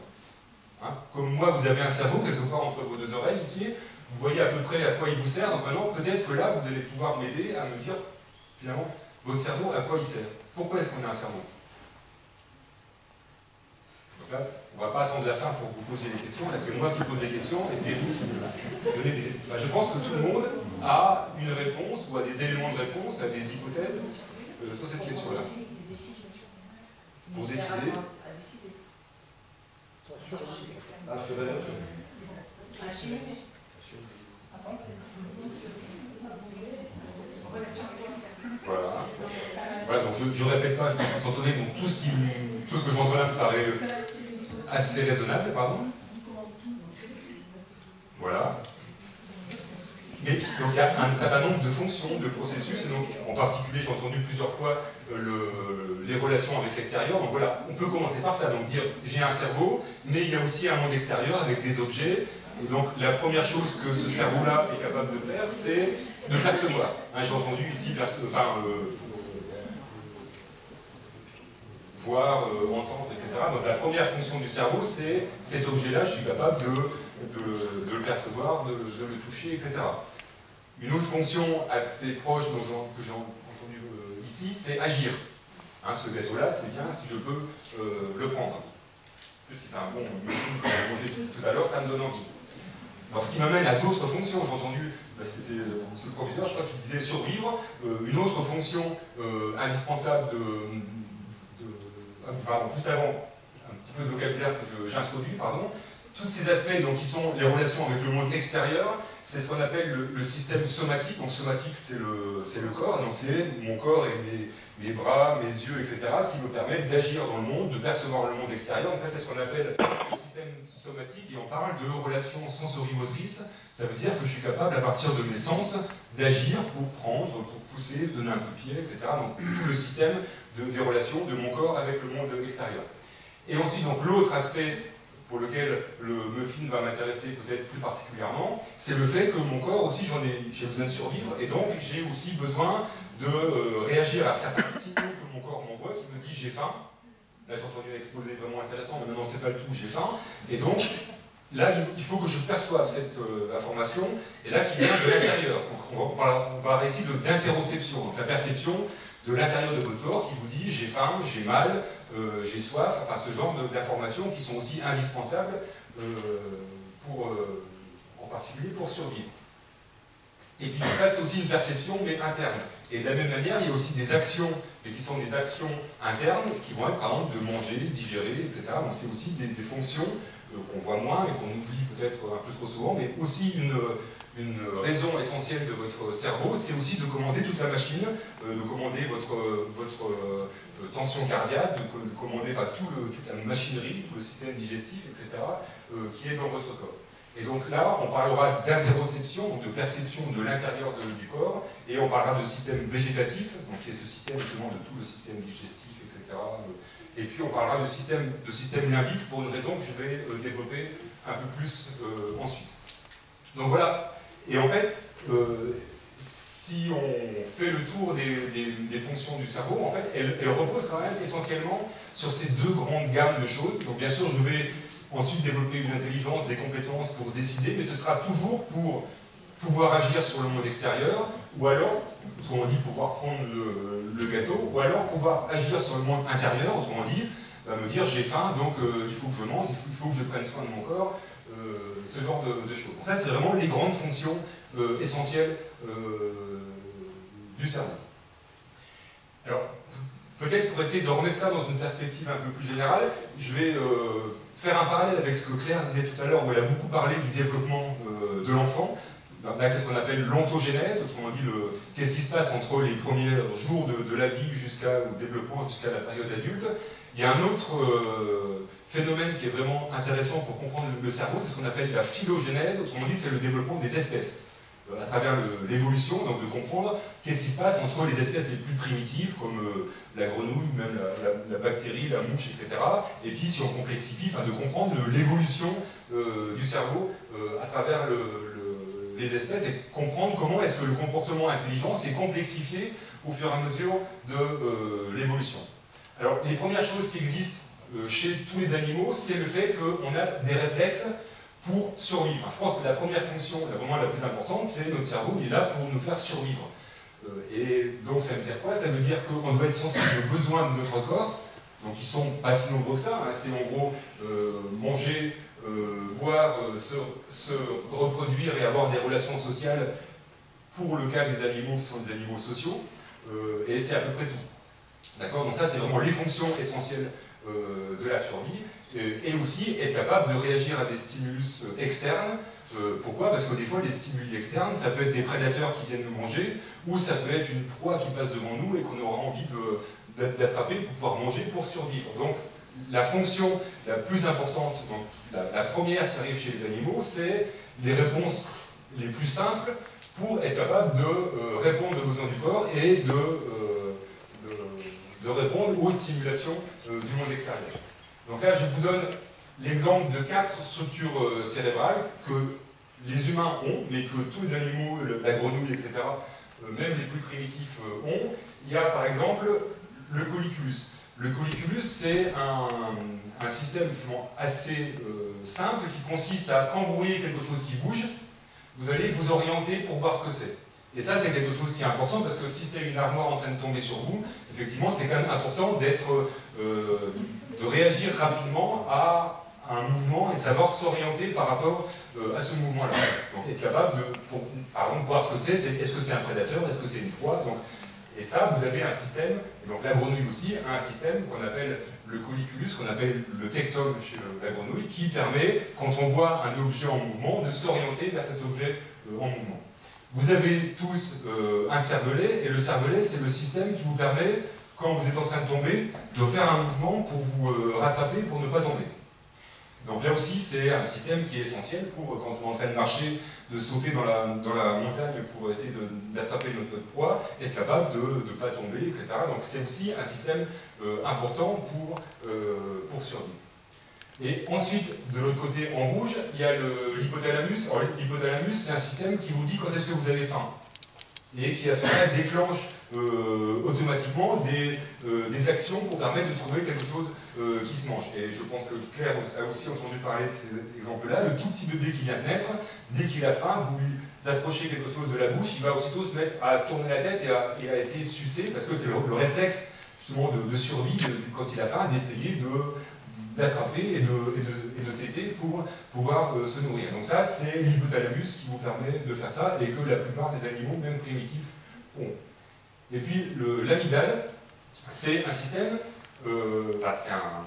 Hein, Comme moi, vous avez un cerveau quelque part entre vos deux oreilles ici, vous voyez à peu près à quoi il vous sert. Donc maintenant, peut-être que là, vous allez pouvoir m'aider à me dire, finalement, votre cerveau, à quoi il sert Pourquoi est-ce qu'on a un cerveau? Donc là, on ne va pas attendre la fin pour vous poser des questions. Là, c'est moi qui pose des questions et c'est vous qui me donnez des... Bah, je pense que tout le monde a une réponse ou a des éléments de réponse, a des hypothèses euh, sur cette question-là. Pour décider. Ah, voilà. Voilà, donc je ne répète pas, je donc tout ce, qui, tout ce que j'entends là me paraît assez raisonnable, pardon. Voilà. Mais donc il y a un certain nombre de fonctions, de processus, et donc en particulier j'ai entendu plusieurs fois euh, les relations avec l'extérieur. Donc voilà, on peut commencer par ça, donc dire j'ai un cerveau, mais il y a aussi un monde extérieur avec des objets, donc la première chose que ce cerveau-là est capable de faire, c'est de percevoir. Hein, j'ai entendu ici, euh, voir, euh, entendre, etc. Donc la première fonction du cerveau, c'est cet objet-là, je suis capable de, le percevoir, de, le toucher, etc. Une autre fonction assez proche que j'ai entendu euh, ici, c'est agir. Hein, ce gâteau-là, c'est bien si je peux le prendre. si c'est un bon que j'ai mangé tout à l'heure, ça me donne envie. Alors, ce qui m'amène à d'autres fonctions, j'ai entendu, bah, c'était euh, le professeur, je crois, qui disait survivre. Euh, une autre fonction euh, indispensable de, ah, Pardon, juste avant, un petit peu de vocabulaire que j'introduis, pardon. Tous ces aspects donc, qui sont les relations avec le monde extérieur, c'est ce qu'on appelle le, système somatique. Donc somatique, c'est le, le corps, donc c'est mon corps et mes, mes bras, mes yeux, etc., qui me permettent d'agir dans le monde, de percevoir le monde extérieur. Donc là, c'est ce qu'on appelle le système somatique, et on parle de relations sensorimotrices. Ça veut dire que je suis capable, à partir de mes sens, d'agir pour prendre, pour pousser, donner un coup de pied, etc. Donc tout le système de, des relations de mon corps avec le monde extérieur. Et ensuite, donc l'autre aspect pour lequel le muffin va m'intéresser peut-être plus particulièrement, c'est le fait que mon corps aussi, j'en ai, j'ai besoin de survivre, et donc j'ai aussi besoin de euh, réagir à certains signaux que mon corps m'envoie, qui me dit j'ai faim. Là j'ai entendu un exposé vraiment intéressant, mais maintenant c'est pas le tout, j'ai faim. Et donc, là il faut que je perçoive cette euh, information, et là qui vient de l'intérieur. On on va ici d'interoception, donc la perception de l'intérieur de votre corps qui vous dit j'ai faim, j'ai mal, euh, j'ai soif, enfin ce genre d'informations qui sont aussi indispensables pour, en particulier pour survivre. Et puis ça c'est aussi une perception mais interne. Et de la même manière, il y a aussi des actions, mais qui sont des actions internes, qui vont être par exemple de manger, digérer, etc. Donc c'est aussi des, fonctions qu'on voit moins et qu'on oublie peut-être un peu trop souvent, mais aussi une, raison essentielle de votre cerveau, c'est aussi de commander toute la machine, euh, de commander votre, votre euh, tension cardiaque, de, commander tout le, toute la machinerie, tout le système digestif, etc., euh, qui est dans votre corps. Et donc là, on parlera d'interoception, de perception de l'intérieur du corps, et on parlera de système végétatif, donc qui est ce système justement de tout le système digestif, etc. Et puis on parlera de système, limbique pour une raison que je vais développer un peu plus ensuite. Donc voilà, et en fait, euh, si on fait le tour des, fonctions du cerveau, en fait, elles, reposent quand même essentiellement sur ces deux grandes gammes de choses. Donc bien sûr, je vais ensuite développer une intelligence, des compétences pour décider, mais ce sera toujours pour pouvoir agir sur le monde extérieur, ou alors, autrement dit, pouvoir prendre le, gâteau, ou alors pouvoir agir sur le monde intérieur, autrement dit, bah, me dire j'ai faim, donc euh, il faut que je mange, il faut, que je prenne soin de mon corps, euh, ce genre de, choses. ça, c'est vraiment les grandes fonctions euh, essentielles du cerveau. Alors, peut-être pour essayer de remettre ça dans une perspective un peu plus générale, je vais faire un parallèle avec ce que Claire disait tout à l'heure, où elle a beaucoup parlé du développement de l'enfant. Là, c'est ce qu'on appelle l'ontogénèse, autrement dit, qu'est-ce qui se passe entre les premiers jours de, la vie jusqu'au développement, jusqu'à la période adulte. Il y a un autre euh, phénomène qui est vraiment intéressant pour comprendre le, cerveau, c'est ce qu'on appelle la phylogénèse, autrement dit, c'est le développement des espèces euh, à travers l'évolution, donc de comprendre qu'est-ce qui se passe entre les espèces les plus primitives, comme euh, la grenouille, même la, bactérie, la mouche, etc. Et puis, si on complexifie, de comprendre l'évolution du cerveau à travers les espèces et comprendre comment est-ce que le comportement intelligent s'est complexifié au fur et à mesure de l'évolution. Alors, les premières choses qui existent euh, chez tous les animaux, c'est le fait qu'on a des réflexes pour survivre. je pense que la première fonction, la vraiment la plus importante, c'est notre cerveau, il est là pour nous faire survivre. Euh, et donc, ça veut dire quoi? Ça veut dire qu'on doit être sensible aux besoins de notre corps, donc ils sont pas si nombreux que ça, hein. c'est en gros euh, manger, boire, se, se, reproduire et avoir des relations sociales pour le cas des animaux qui sont des animaux sociaux, et c'est à peu près tout. D'accord? Donc ça, c'est vraiment les fonctions essentielles euh, de la survie, et, aussi être capable de réagir à des stimulus euh, externes. Euh, pourquoi? Parce que des fois, les stimuli externes, ça peut être des prédateurs qui viennent nous manger, ou ça peut être une proie qui passe devant nous et qu'on aura envie d'attraper pour pouvoir manger, pour survivre. Donc, la fonction la plus importante, la, première qui arrive chez les animaux, c'est les réponses les plus simples pour être capable de répondre aux besoins du corps et de de répondre aux stimulations euh, du monde extérieur. Donc là, je vous donne l'exemple de quatre structures euh, cérébrales que les humains ont, mais que tous les animaux, la grenouille, etc., euh, même les plus primitifs ont. Il y a par exemple le colliculus. Le colliculus, c'est un, système justement assez simple qui consiste à, quand vous voyez quelque chose qui bouge, vous allez vous orienter pour voir ce que c'est. Et ça, c'est quelque chose qui est important parce que si c'est une armoire en train de tomber sur vous, effectivement, c'est quand même important d'être, euh, de réagir rapidement à un mouvement et de savoir s'orienter par rapport euh, à ce mouvement-là. Donc, être capable de, par exemple, voir ce que c'est, est-ce que c'est un prédateur, est-ce que c'est une proie donc, Et ça, vous avez un système, et donc la grenouille aussi a un système qu'on appelle le colliculus, qu'on appelle le tectone chez la grenouille, qui permet, quand on voit un objet en mouvement, de s'orienter vers cet objet euh, en mouvement. Vous avez tous euh, un cervelet, et le cervelet, c'est le système qui vous permet, quand vous êtes en train de tomber, de faire un mouvement pour vous euh, rattraper, pour ne pas tomber. Donc là aussi, c'est un système qui est essentiel pour, quand on est en train de marcher, de sauter dans la, montagne pour essayer d'attraper notre, proie, être capable de ne pas tomber, etc. Donc c'est aussi un système euh, important pour, pour survivre. Et ensuite, de l'autre côté, en rouge, il y a l'hypothalamus. L'hypothalamus, c'est un système qui vous dit quand est-ce que vous avez faim. Et qui, à ce moment-là, déclenche euh, automatiquement euh, des, actions pour permettre de trouver quelque chose euh, qui se mange. Et je pense que Claire a aussi entendu parler de ces exemples-là. Le tout petit bébé qui vient de naître, dès qu'il a faim, vous lui approchez quelque chose de la bouche, il va aussitôt se mettre à tourner la tête et à, essayer de sucer, parce que c'est le, réflexe justement de, survie quand il a faim, d'essayer de d'attraper et de, et, téter pour pouvoir euh, se nourrir. Donc ça, c'est l'hypothalamus qui vous permet de faire ça et que la plupart des animaux, même primitifs, ont. Et puis l'amygdale, c'est un système, euh, c'est un,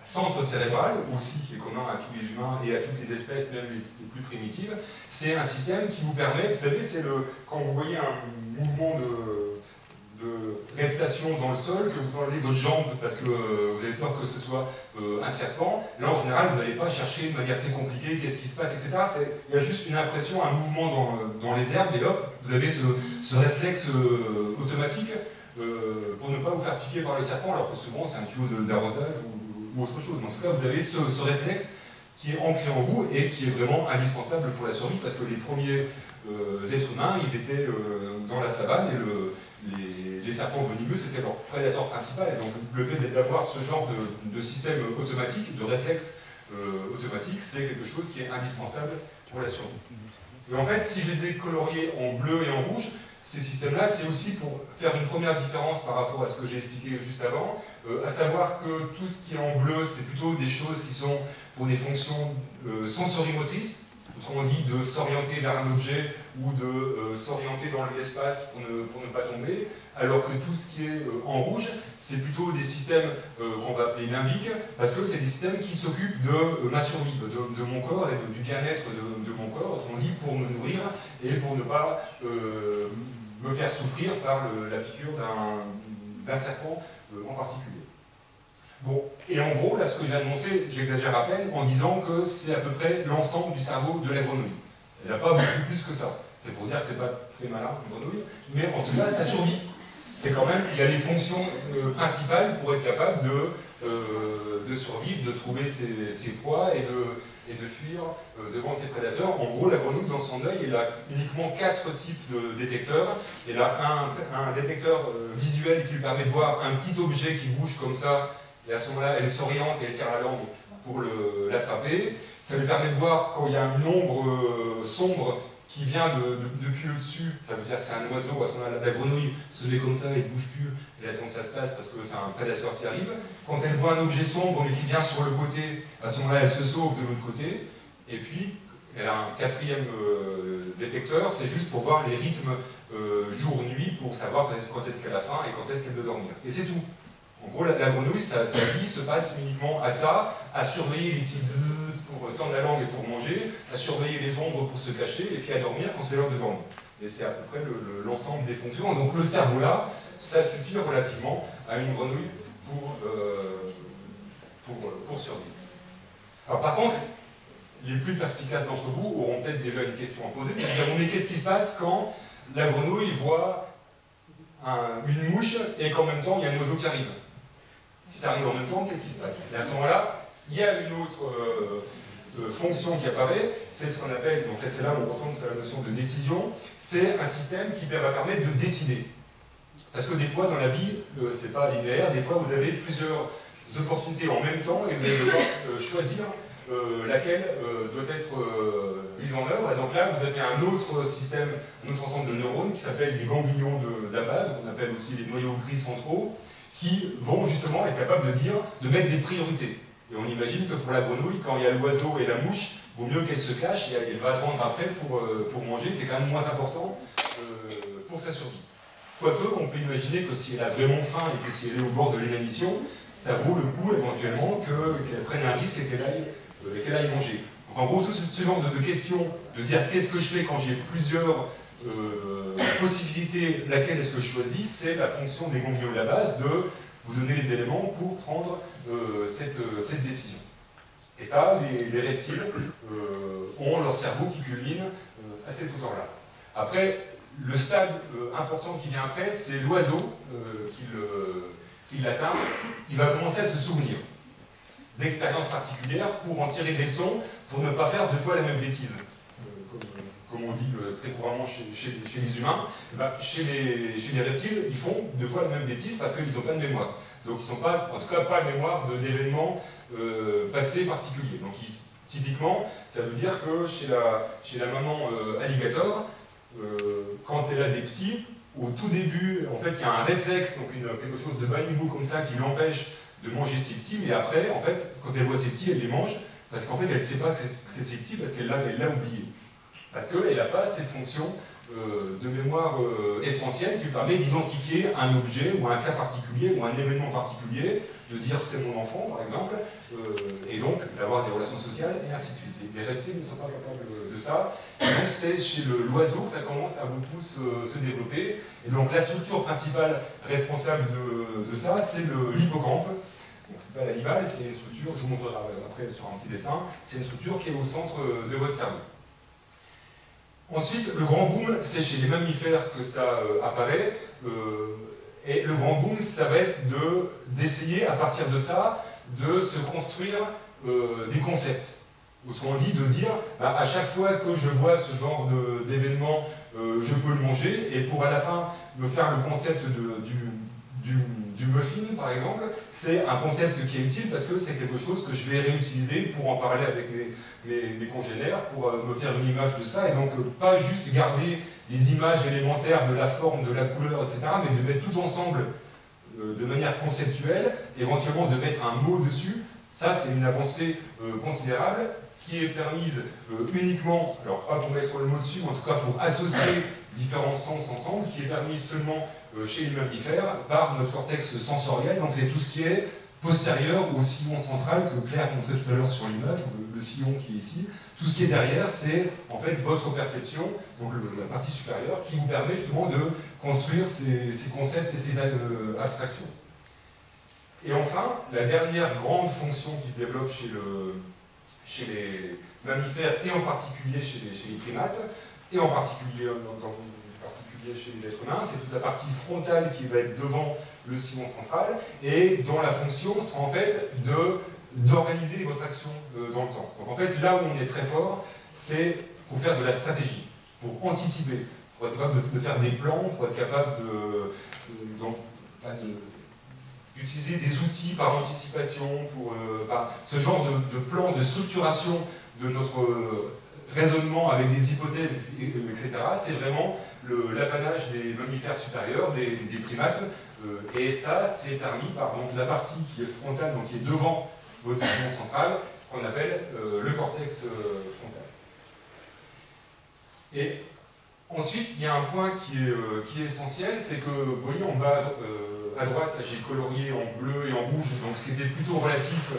centre cérébral aussi qui est commun à tous les humains et à toutes les espèces, même les, plus primitives. C'est un système qui vous permet, vous savez, c'est quand vous voyez un mouvement de dans le sol, que vous enlevez votre jambe parce que euh, vous avez peur que ce soit euh, un serpent. Là, en général, vous n'allez pas chercher de manière très compliquée qu'est-ce qui se passe, etc. Il y a juste une impression, un mouvement dans, dans les herbes, et là, vous avez ce, ce réflexe euh, automatique pour ne pas vous faire piquer par le serpent, alors que souvent c'est un tuyau d'arrosage ou, autre chose. Mais en tout cas, vous avez ce, ce, réflexe qui est ancré en vous et qui est vraiment indispensable pour la survie, parce que les premiers êtres humains, ils étaient dans la savane et le, les, serpents venimeux, c'était leur prédateur principal. Et donc le fait d'avoir ce genre de, système automatique, de réflexe euh, automatique, c'est quelque chose qui est indispensable pour la survie. Et en fait, si je les ai coloriés en bleu et en rouge, ces systèmes-là, c'est aussi pour faire une première différence par rapport à ce que j'ai expliqué juste avant, euh, à savoir que tout ce qui est en bleu, c'est plutôt des choses qui sont pour des fonctions euh, sensorimotrices, autrement dit de s'orienter vers un objet ou de euh, s'orienter dans l'espace pour ne, pas tomber, alors que tout ce qui est euh, en rouge, c'est plutôt des systèmes qu'on va appeler limbiques, parce que c'est des systèmes qui s'occupent de ma survie, de, mon corps et du bien-être de, mon corps, autrement dit pour me nourrir et pour ne pas me faire souffrir par la piqûre d'un serpent en particulier. Bon, et en gros, là, ce que je viens de montrer, j'exagère à peine, en disant que c'est à peu près l'ensemble du cerveau de la grenouille. Elle n'a pas beaucoup plus que ça. C'est pour dire que c'est pas très malin, une grenouille, mais en tout cas, ça survit. C'est quand même, il y a les fonctions euh, principales pour être capable de, euh, de survivre, de trouver ses, ses proies et de, et de fuir euh, devant ses prédateurs. En gros, la grenouille, dans son œil, elle a uniquement quatre types de détecteurs. Elle a un détecteur visuel qui lui permet de voir un petit objet qui bouge comme ça et à ce moment-là, elle s'oriente et elle tire la langue pour l'attraper. Ça lui permet de voir quand il y a une ombre euh, sombre qui vient de, depuis au-dessus, ça veut dire que c'est un oiseau, à ce moment-là, la grenouille se met comme ça, elle ne bouge plus, elle attend que ça se passe parce que c'est un prédateur qui arrive. Quand elle voit un objet sombre mais qui vient sur le côté, à ce moment-là, elle se sauve de l'autre côté. Et puis, elle a un quatrième euh, détecteur, c'est juste pour voir les rythmes euh, jour-nuit, pour savoir quand est-ce qu'elle a faim et quand est-ce qu'elle veut dormir. Et c'est tout. En gros, la, grenouille, sa, vie se passe uniquement à ça, à surveiller les petits bzzz pour tendre la langue et pour manger, à surveiller les ombres pour se cacher, et puis à dormir quand c'est l'heure de dormir. Et c'est à peu près l'ensemble des fonctions. Donc le cerveau là, ça suffit relativement à une grenouille pour, euh, pour, survivre. Alors par contre, les plus perspicaces d'entre vous auront peut-être déjà une question à poser, c'est-à-dire, mais qu'est-ce qui se passe quand la grenouille voit une mouche et qu'en même temps il y a un oiseau qui arrive? Si ça arrive en même temps, qu'est-ce qui se passe? Et à ce moment-là, il y a une autre euh, euh, fonction qui apparaît, c'est ce qu'on appelle, donc là c'est là où on retourne sur la notion de décision, c'est un système qui va permettre de décider. Parce que des fois dans la vie, euh, c'est pas linéaire, des fois vous avez plusieurs opportunités en même temps et vous allez devoir choisir laquelle doit être mise en œuvre. Et donc là, vous avez un autre système, un autre ensemble de neurones qui s'appelle les ganglions de, de la base, qu'on appelle aussi les noyaux gris centraux, qui vont justement être capables de dire, de mettre des priorités. Et on imagine que pour la grenouille, quand il y a l'oiseau et la mouche, vaut mieux qu'elle se cache et elle va attendre après pour, euh, pour manger. C'est quand même moins important euh, pour sa survie. Quoique, on peut imaginer que si elle a vraiment faim et que si elle est au bord de l'inanition, ça vaut le coup éventuellement qu'elle prenne un risque et qu'elle aille, euh, aille, manger. Donc, en gros, tout ce, genre de questions, de dire qu'est-ce que je fais quand j'ai plusieurs euh, la possibilité, laquelle est-ce que je choisis, c'est la fonction des ganglions de la base de vous donner les éléments pour prendre euh, cette, euh, cette, décision. Et ça, les, reptiles ont leur cerveau qui culmine à cette hauteur-là. Après, le stade important qui vient après, c'est l'oiseau qui l'atteint. Il va commencer à se souvenir d'expériences particulières pour en tirer des leçons, pour ne pas faire deux fois la même bêtise comme on dit euh, très couramment chez, les humains, ben, chez, les, reptiles, ils font deux fois la même bêtise parce qu'ils n'ont pas de mémoire. Donc ils n'ont pas, en tout cas pas de mémoire d'événements euh, passés particuliers. Donc typiquement, ça veut dire que chez la, maman euh, alligator, quand elle a des petits, au tout début, en fait, il y a un réflexe, donc quelque chose de bas niveau comme ça, qui l'empêche de manger ses petits, mais après, en fait, quand elle voit ses petits, elle les mange, parce qu'en fait, elle ne sait pas que c'est ses petits, parce qu'elle l'a oublié. Parce qu'elle n'a pas cette fonction euh, de mémoire euh, essentielle qui permet d'identifier un objet ou un cas particulier ou un événement particulier, de dire c'est mon enfant par exemple, euh, et donc d'avoir des relations sociales et ainsi de suite. Les, reptiles ne sont pas capables de, ça. Et donc c'est chez l'oiseau que ça commence à beaucoup se, développer. Et donc la structure principale responsable de, ça, c'est l'hippocampe. C'est pas l'animal, c'est une structure, je vous montrerai après sur un petit dessin, c'est une structure qui est au centre de votre cerveau. Ensuite, le grand boom, c'est chez les mammifères que ça euh, apparaît. Euh, et le grand boom, ça va être d'essayer, à partir de ça, de se construire euh, des concepts. Autrement dit, de dire, bah, à chaque fois que je vois ce genre d'événement, je peux le manger, et pour à la fin me faire le concept de, du, du muffin, par exemple, c'est un concept qui est utile parce que c'est quelque chose que je vais réutiliser pour en parler avec mes, congénères, pour euh, me faire une image de ça, et donc euh, pas juste garder les images élémentaires de la forme, de la couleur, etc., mais de mettre tout ensemble euh, de manière conceptuelle, éventuellement de mettre un mot dessus. Ça, c'est une avancée considérable qui est permise uniquement, alors pas pour mettre le mot dessus, mais en tout cas pour associer différents sens ensemble, qui est permise seulement chez les mammifères par notre cortex sensoriel. Donc c'est tout ce qui est postérieur au sillon central que Claire montrait tout à l'heure sur l'image, le, sillon qui est ici. Tout ce qui est derrière, c'est en fait votre perception, donc la partie supérieure, qui vous permet justement de construire ces, concepts et ces euh, abstractions. Et enfin, la dernière grande fonction qui se développe chez, le, chez les mammifères et en particulier chez les, primates, et en particulier, dans, chez les êtres humains, c'est toute la partie frontale qui va être devant le sillon central et dont la fonction sera en fait de d'organiser votre action euh, dans le temps. Donc en fait, là où on est très fort, c'est pour faire de la stratégie, pour anticiper, pour être capable de, de faire des plans, pour être capable de, de- pas de- d'utiliser des outils par anticipation, pour euh, ce genre de, de plan, de structuration de notre euh, raisonnement avec des hypothèses, etc. C'est vraiment l'apanage des mammifères supérieurs, des, primates. Euh, et ça, c'est permis par donc, la partie qui est frontale, donc qui est devant votre sillon central, qu'on appelle euh, le cortex euh, frontal. Et ensuite, il y a un point qui est, essentiel, c'est que, vous voyez en bas à droite, j'ai colorié en bleu et en rouge, donc ce qui était plutôt relatif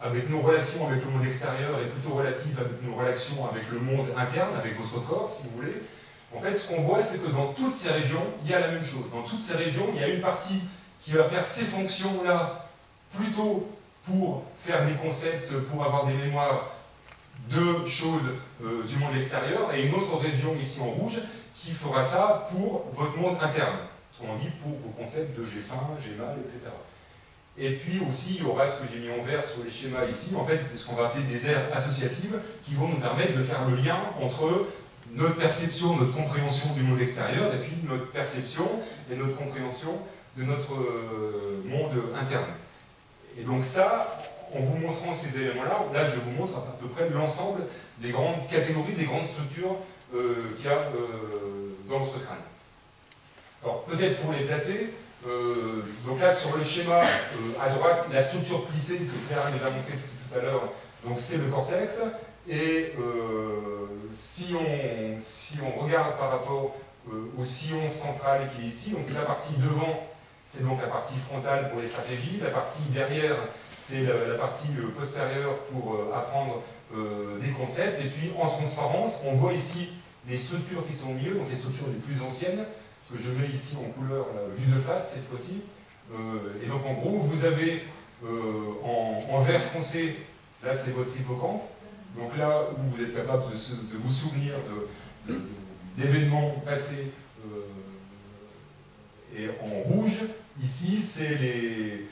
avec nos relations avec le monde extérieur et plutôt relatif avec nos relations avec le monde interne, avec votre corps, si vous voulez. En fait, ce qu'on voit, c'est que dans toutes ces régions, il y a la même chose. Dans toutes ces régions, il y a une partie qui va faire ces fonctions-là plutôt pour faire des concepts, pour avoir des mémoires de choses euh, du monde extérieur, et une autre région ici en rouge qui fera ça pour votre monde interne. Autrement dit, pour vos concepts de j'ai faim, j'ai mal, etc. Et puis aussi, il y aura ce que j'ai mis en vert sur les schémas ici, en fait, ce qu'on va appeler des aires associatives, qui vont nous permettre de faire le lien entre notre perception, notre compréhension du monde extérieur, et puis notre perception et notre compréhension de notre euh, monde interne. Et donc ça, en vous montrant ces éléments-là, là je vous montre à peu près l'ensemble des grandes catégories, des grandes structures euh, qu'il y a euh, dans votre crâne. Alors peut-être pour les placer, euh, donc là sur le schéma à droite, la structure plissée que Claire nous a montré tout à l'heure, donc c'est le cortex. Et euh, si, on, si on regarde par rapport euh, au sillon central qui est ici, donc la partie devant, c'est donc la partie frontale pour les stratégies, la partie derrière, c'est la, partie euh, postérieure pour apprendre des concepts. Et puis en transparence, on voit ici les structures qui sont au milieu, donc les structures les plus anciennes, que je mets ici en couleur vue de face cette fois-ci. Et donc en gros, vous avez en, en vert foncé, là c'est votre hippocampe, donc là où vous êtes capable de, vous souvenir d'événements passés, euh, et en rouge, ici, c'est les,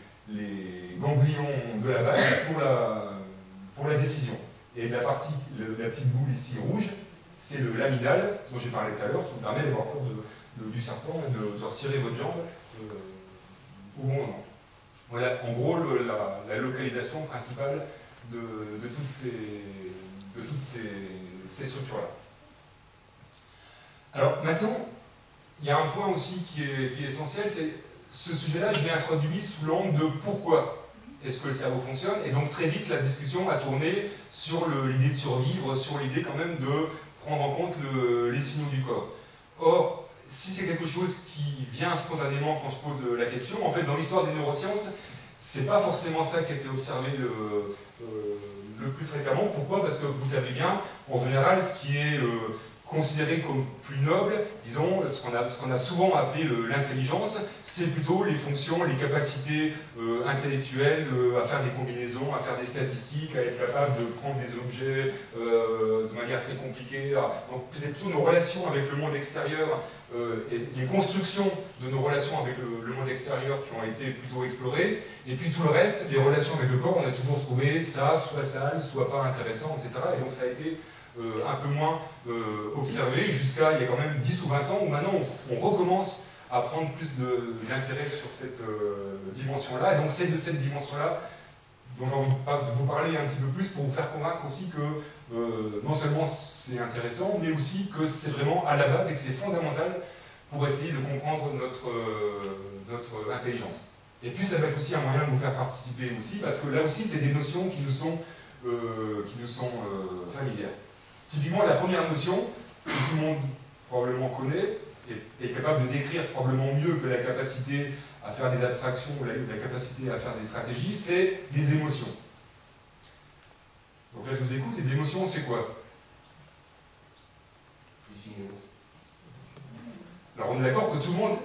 ganglions de la base pour la, décision. Et la partie, la petite boule ici rouge, c'est le l'amygdale dont j'ai parlé tout à l'heure, qui vous permet d'avoir peur du serpent et de, retirer votre jambe euh, au bon moment. Voilà, en gros, la localisation principale de, de toutes ces, toutes ces, structures-là. Alors maintenant, il y a un point aussi qui est, essentiel, c'est ce sujet-là, je l'ai introduit sous l'angle de pourquoi est-ce que le cerveau fonctionne, et donc très vite la discussion a tourné sur l'idée de survivre, sur l'idée quand même de prendre en compte le- les signaux du corps. Or, si c'est quelque chose qui vient spontanément quand je pose la question, en fait, dans l'histoire des neurosciences, c'est pas forcément ça qui a été observé euh, le plus fréquemment. Pourquoi? Parce que vous savez bien, en général, ce qui est euh, considéré comme plus noble, disons, ce qu'on a, souvent appelé l'intelligence, c'est plutôt les fonctions, les capacités euh, intellectuelles euh, à faire des combinaisons, à faire des statistiques, à être capable de prendre des objets euh, de manière très compliquée. à- Donc c'est plutôt nos relations avec le monde extérieur et les constructions de nos relations avec le, le monde extérieur qui ont été plutôt explorées. Et puis tout le reste, les relations avec le corps, on a toujours trouvé ça soit sale, soit pas intéressant, etc. Et donc ça a été un peu moins euh, observé jusqu'à il y a quand même 10 ou 20 ans où maintenant on, recommence à prendre plus d'intérêt sur cette euh, dimension-là. Et donc c'est de cette dimension-là dont j'ai envie de vous parler un petit peu plus pour vous faire convaincre aussi que euh, non seulement c'est intéressant, mais aussi que c'est vraiment à la base et que c'est fondamental pour essayer de comprendre notre, notre intelligence. Et puis ça va être aussi un moyen de vous faire participer aussi, parce que là aussi c'est des notions qui nous sont, qui nous sont familières. Typiquement la première notion, que tout le monde probablement connaît, est, capable de décrire probablement mieux que la capacité à faire des abstractions ou la, capacité à faire des stratégies, c'est des émotions. Donc là, je vous écoute, les émotions, c'est quoi? Alors on est d'accord que tout le monde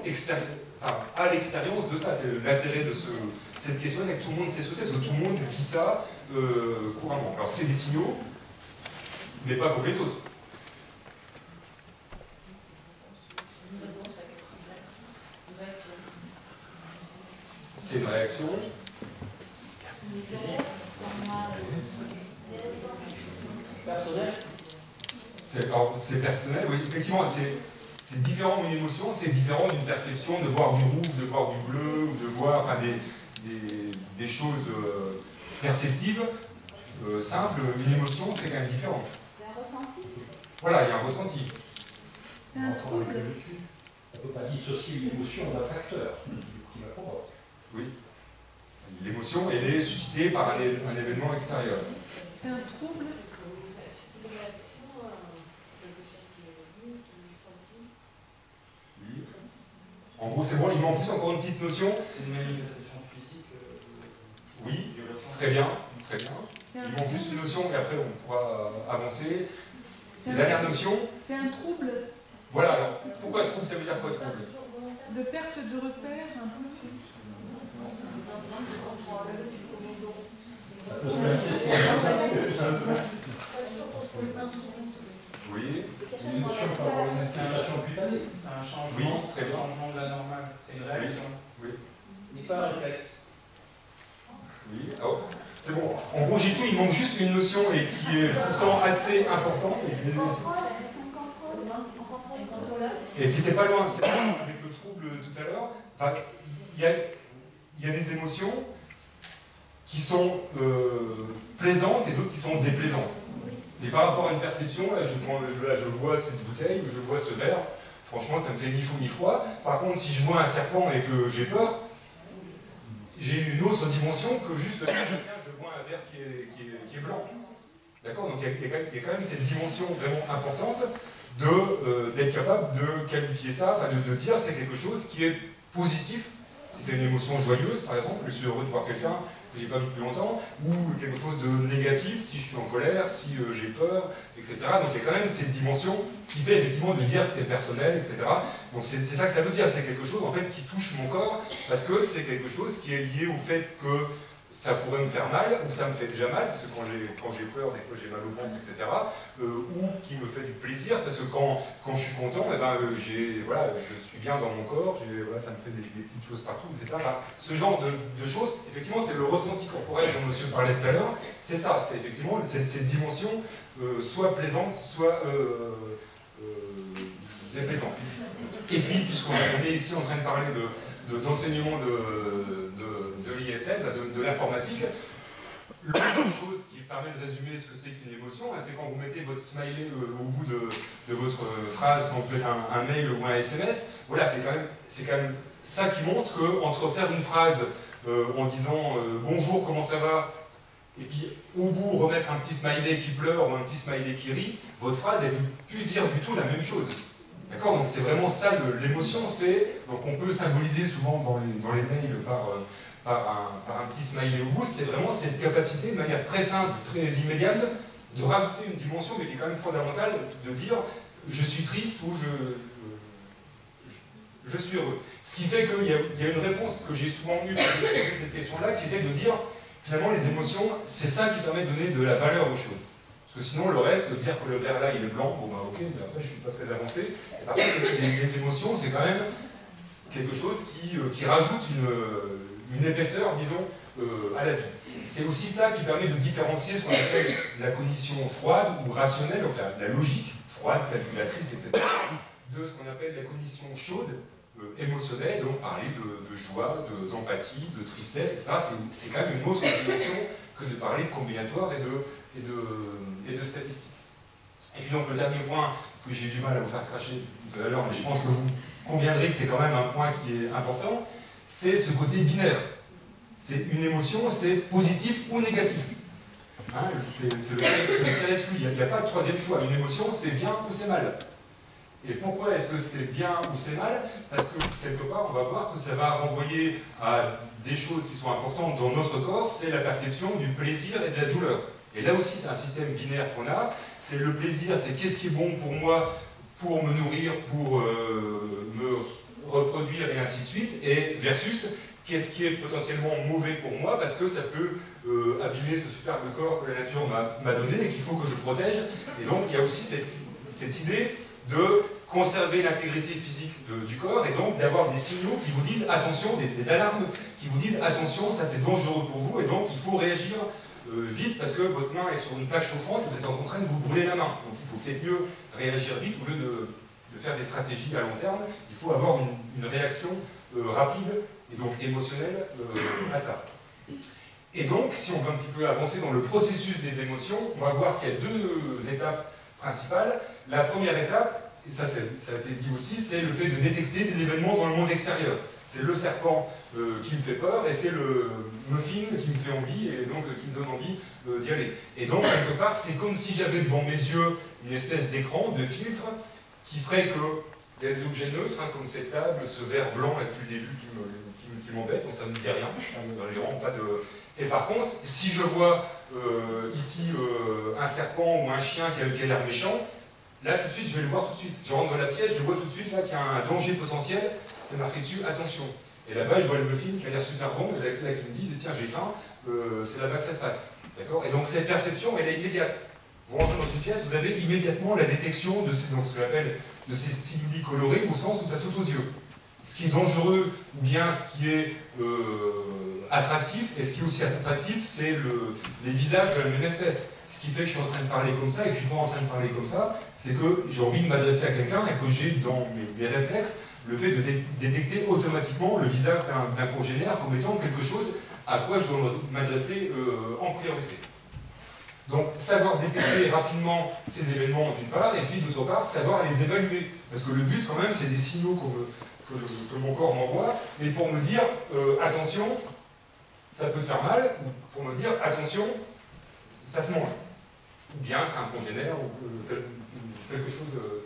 a l'expérience de ça, c'est l'intérêt de cette question, c'est que tout le monde sait ce que c'est, que tout le monde vit ça euh, couramment. Alors c'est des signaux, mais pas comme les autres. c'est une réaction. Personnel C'est personnel, oui, effectivement, c'est différent d'une émotion, c'est différent d'une perception de voir du rouge, de voir du bleu, ou de voir enfin, des, choses euh, perceptives, euh, simples. Une émotion, c'est quand même différent. Voilà, il y a un ressenti. C'est un trouble. On ne peut pas dissocier une émotion d'un facteur qui la provoque. Oui. L'émotion, elle est suscitée par un, événement extérieur. C'est un trouble oui. En gros, c'est bon, il manque juste encore une petite notion. C'est une manifestation physique euh, Oui, très bien, très bien. Il manque juste une notion et après on pourra avancer. Dernière notion C'est un trouble. Voilà, alors pourquoi trouble Ça veut dire quoi trouble? De perte de repère un peu oui. Une notion par rapport à une manifestation cutanée. C'est un changement, oui, c'est un changement de la normale. C'est une réaction. Oui. n'est pas un réflexe. Oui. Oh. C'est bon. En gros, j'ai tout, il manque juste une notion et qui est pourtant assez importante. Et qui n'était pas loin, c'est avec le trouble tout à l'heure. il y a des émotions qui sont euh, plaisantes et d'autres qui sont déplaisantes. Et par rapport à une perception, là je, je vois cette bouteille, je vois ce verre, franchement ça me fait ni chaud ni froid. Par contre, si je vois un serpent et que j'ai peur, j'ai une autre dimension que juste, je vois un verre qui est, blanc. D'accord Donc il y, a, quand même cette dimension vraiment importante euh, d'être capable de qualifier ça, enfin de, de dire c'est quelque chose qui est positif si c'est une émotion joyeuse, par exemple, je suis heureux de voir quelqu'un que j'ai pas vu depuis longtemps, ou quelque chose de négatif, si je suis en colère, si euh, j'ai peur, etc. Donc il y a quand même cette dimension qui fait effectivement de dire que c'est personnel, etc. Donc c'est ça que ça veut dire, c'est quelque chose en fait qui touche mon corps, parce que c'est quelque chose qui est lié au fait que ça pourrait me faire mal, ou ça me fait déjà mal, parce que quand j'ai peur, des fois j'ai mal au ventre, etc. Euh, ou qui me fait du plaisir, parce que quand, quand je suis content, eh ben, euh, voilà, je suis bien dans mon corps, voilà, ça me fait des, petites choses partout, etc. ce genre de, choses, effectivement, c'est le ressenti corporel dont monsieur parlait tout à l'heure, c'est ça, c'est effectivement cette, cette dimension euh, soit plaisante, soit déplaisante. Et puis, puisqu'on est ici en train de parler d'enseignement de de de, l'informatique. L'autre chose qui permet de résumer ce que c'est qu'une émotion, hein, c'est quand vous mettez votre smiley euh, au bout de, votre phrase, quand vous faites un, mail ou un SMS. Voilà, c'est quand, même, quand même ça qui montre qu'entre faire une phrase euh, en disant euh, bonjour, comment ça va et puis au bout remettre un petit smiley qui pleure ou un petit smiley qui rit, votre phrase elle ne plus dire du tout la même chose. D'accord? Donc c'est vraiment ça l'émotion, c'est donc on peut symboliser souvent dans les mails par par un, petit smiley bout, c'est vraiment cette capacité, de manière très simple, très immédiate, de rajouter une dimension, mais qui est quand même fondamentale, de dire je suis triste ou je, je, suis heureux. Ce qui fait qu'il y, a une réponse que j'ai souvent eue quand j'ai posé cette question-là, qui était de dire finalement les émotions, c'est ça qui permet de donner de la valeur aux choses. Parce que sinon, le reste, de dire que le verre là il est blanc, bon bah ok, mais après je suis pas très avancé. Contre, les, émotions, c'est quand même quelque chose qui, euh, qui rajoute une, une épaisseur, disons, euh, à la vie. C'est aussi ça qui permet de différencier ce qu'on appelle la cognition froide ou rationnelle, donc la, logique froide, calculatrice, etc., de ce qu'on appelle la cognition chaude, euh, émotionnelle, donc parler de, joie, d'empathie, de, tristesse, etc. C'est quand même une autre dimension que de parler de combinatoire et de, et de, et de statistiques. Et puis donc le dernier point que j'ai du mal à vous faire cracher tout à l'heure, mais je pense que vous conviendrez que c'est quand même un point qui est important, c'est ce côté binaire. C'est une émotion, c'est positif ou négatif. Hein, c'est le, le il n'y a, pas de troisième choix. Une émotion, c'est bien ou c'est mal. Et pourquoi est-ce que c'est bien ou c'est mal? Parce que quelque part, on va voir que ça va renvoyer à des choses qui sont importantes dans notre corps, c'est la perception du plaisir et de la douleur. Et là aussi, c'est un système binaire qu'on a. C'est le plaisir, c'est qu'est-ce qui est bon pour moi pour me nourrir, pour euh, me reproduire et ainsi de suite, et versus qu'est-ce qui est potentiellement mauvais pour moi parce que ça peut euh, abîmer ce superbe corps que la nature m'a donné et qu'il faut que je protège. Et donc il y a aussi cette, idée de conserver l'intégrité physique du corps et donc d'avoir des signaux qui vous disent attention, des, alarmes qui vous disent attention, ça c'est dangereux pour vous et donc il faut réagir euh, vite parce que votre main est sur une plaque chauffante vous êtes en train de vous brûler la main. Donc il faut peut-être mieux réagir vite au lieu de, faire des stratégies à long terme. Il faut avoir une, réaction euh, rapide et donc émotionnelle euh, à ça. Et donc, si on veut un petit peu avancer dans le processus des émotions, on va voir qu'il y a deux étapes principales. La première étape, et ça, ça a été dit aussi, c'est le fait de détecter des événements dans le monde extérieur. C'est le serpent euh, qui me fait peur et c'est le muffin qui me fait envie et donc qui me donne envie euh, d'y aller. Et donc, quelque part, c'est comme si j'avais devant mes yeux une espèce d'écran, de filtre, qui ferait que des objets neutres, hein, cette table, ce verre blanc là, depuis le début qui m'embête, donc ça ne me dit rien. pas de... Et par contre, si je vois euh, ici un serpent ou un chien qui a, a l'air méchant, Là, tout de suite, je vais le voir tout de suite. Je rentre dans la pièce, je vois tout de suite qu'il y a un danger potentiel. C'est marqué dessus, attention. Et là-bas, je vois le muffin qui a l'air super bon, et là, qui me dit, tiens, j'ai faim, euh, c'est là-bas que ça se passe. Et donc, cette perception, elle est immédiate. Vous rentrez dans une pièce, vous avez immédiatement la détection de, ces, ce que j'appelle de ces stimuli colorés, au sens où ça saute aux yeux. Ce qui est dangereux, ou bien ce qui est euh, attractif, et ce qui est aussi attractif, c'est le, les visages de la même espèce. Ce qui fait que je suis en train de parler comme ça et que je suis pas en train de parler comme ça, c'est que j'ai envie de m'adresser à quelqu'un et que j'ai dans mes, réflexes le fait de détecter automatiquement le visage d'un congénère comme étant quelque chose à quoi je dois m'adresser euh, en priorité. Donc, savoir détecter rapidement ces événements d'une part, et puis d'autre part, savoir les évaluer. Parce que le but, quand même, c'est des signaux que, mon corps m'envoie, mais pour me dire, euh, attention, ça peut te faire mal, ou pour me dire, attention, ça se mange. Ou bien c'est un congénère, ou quelque chose, euh,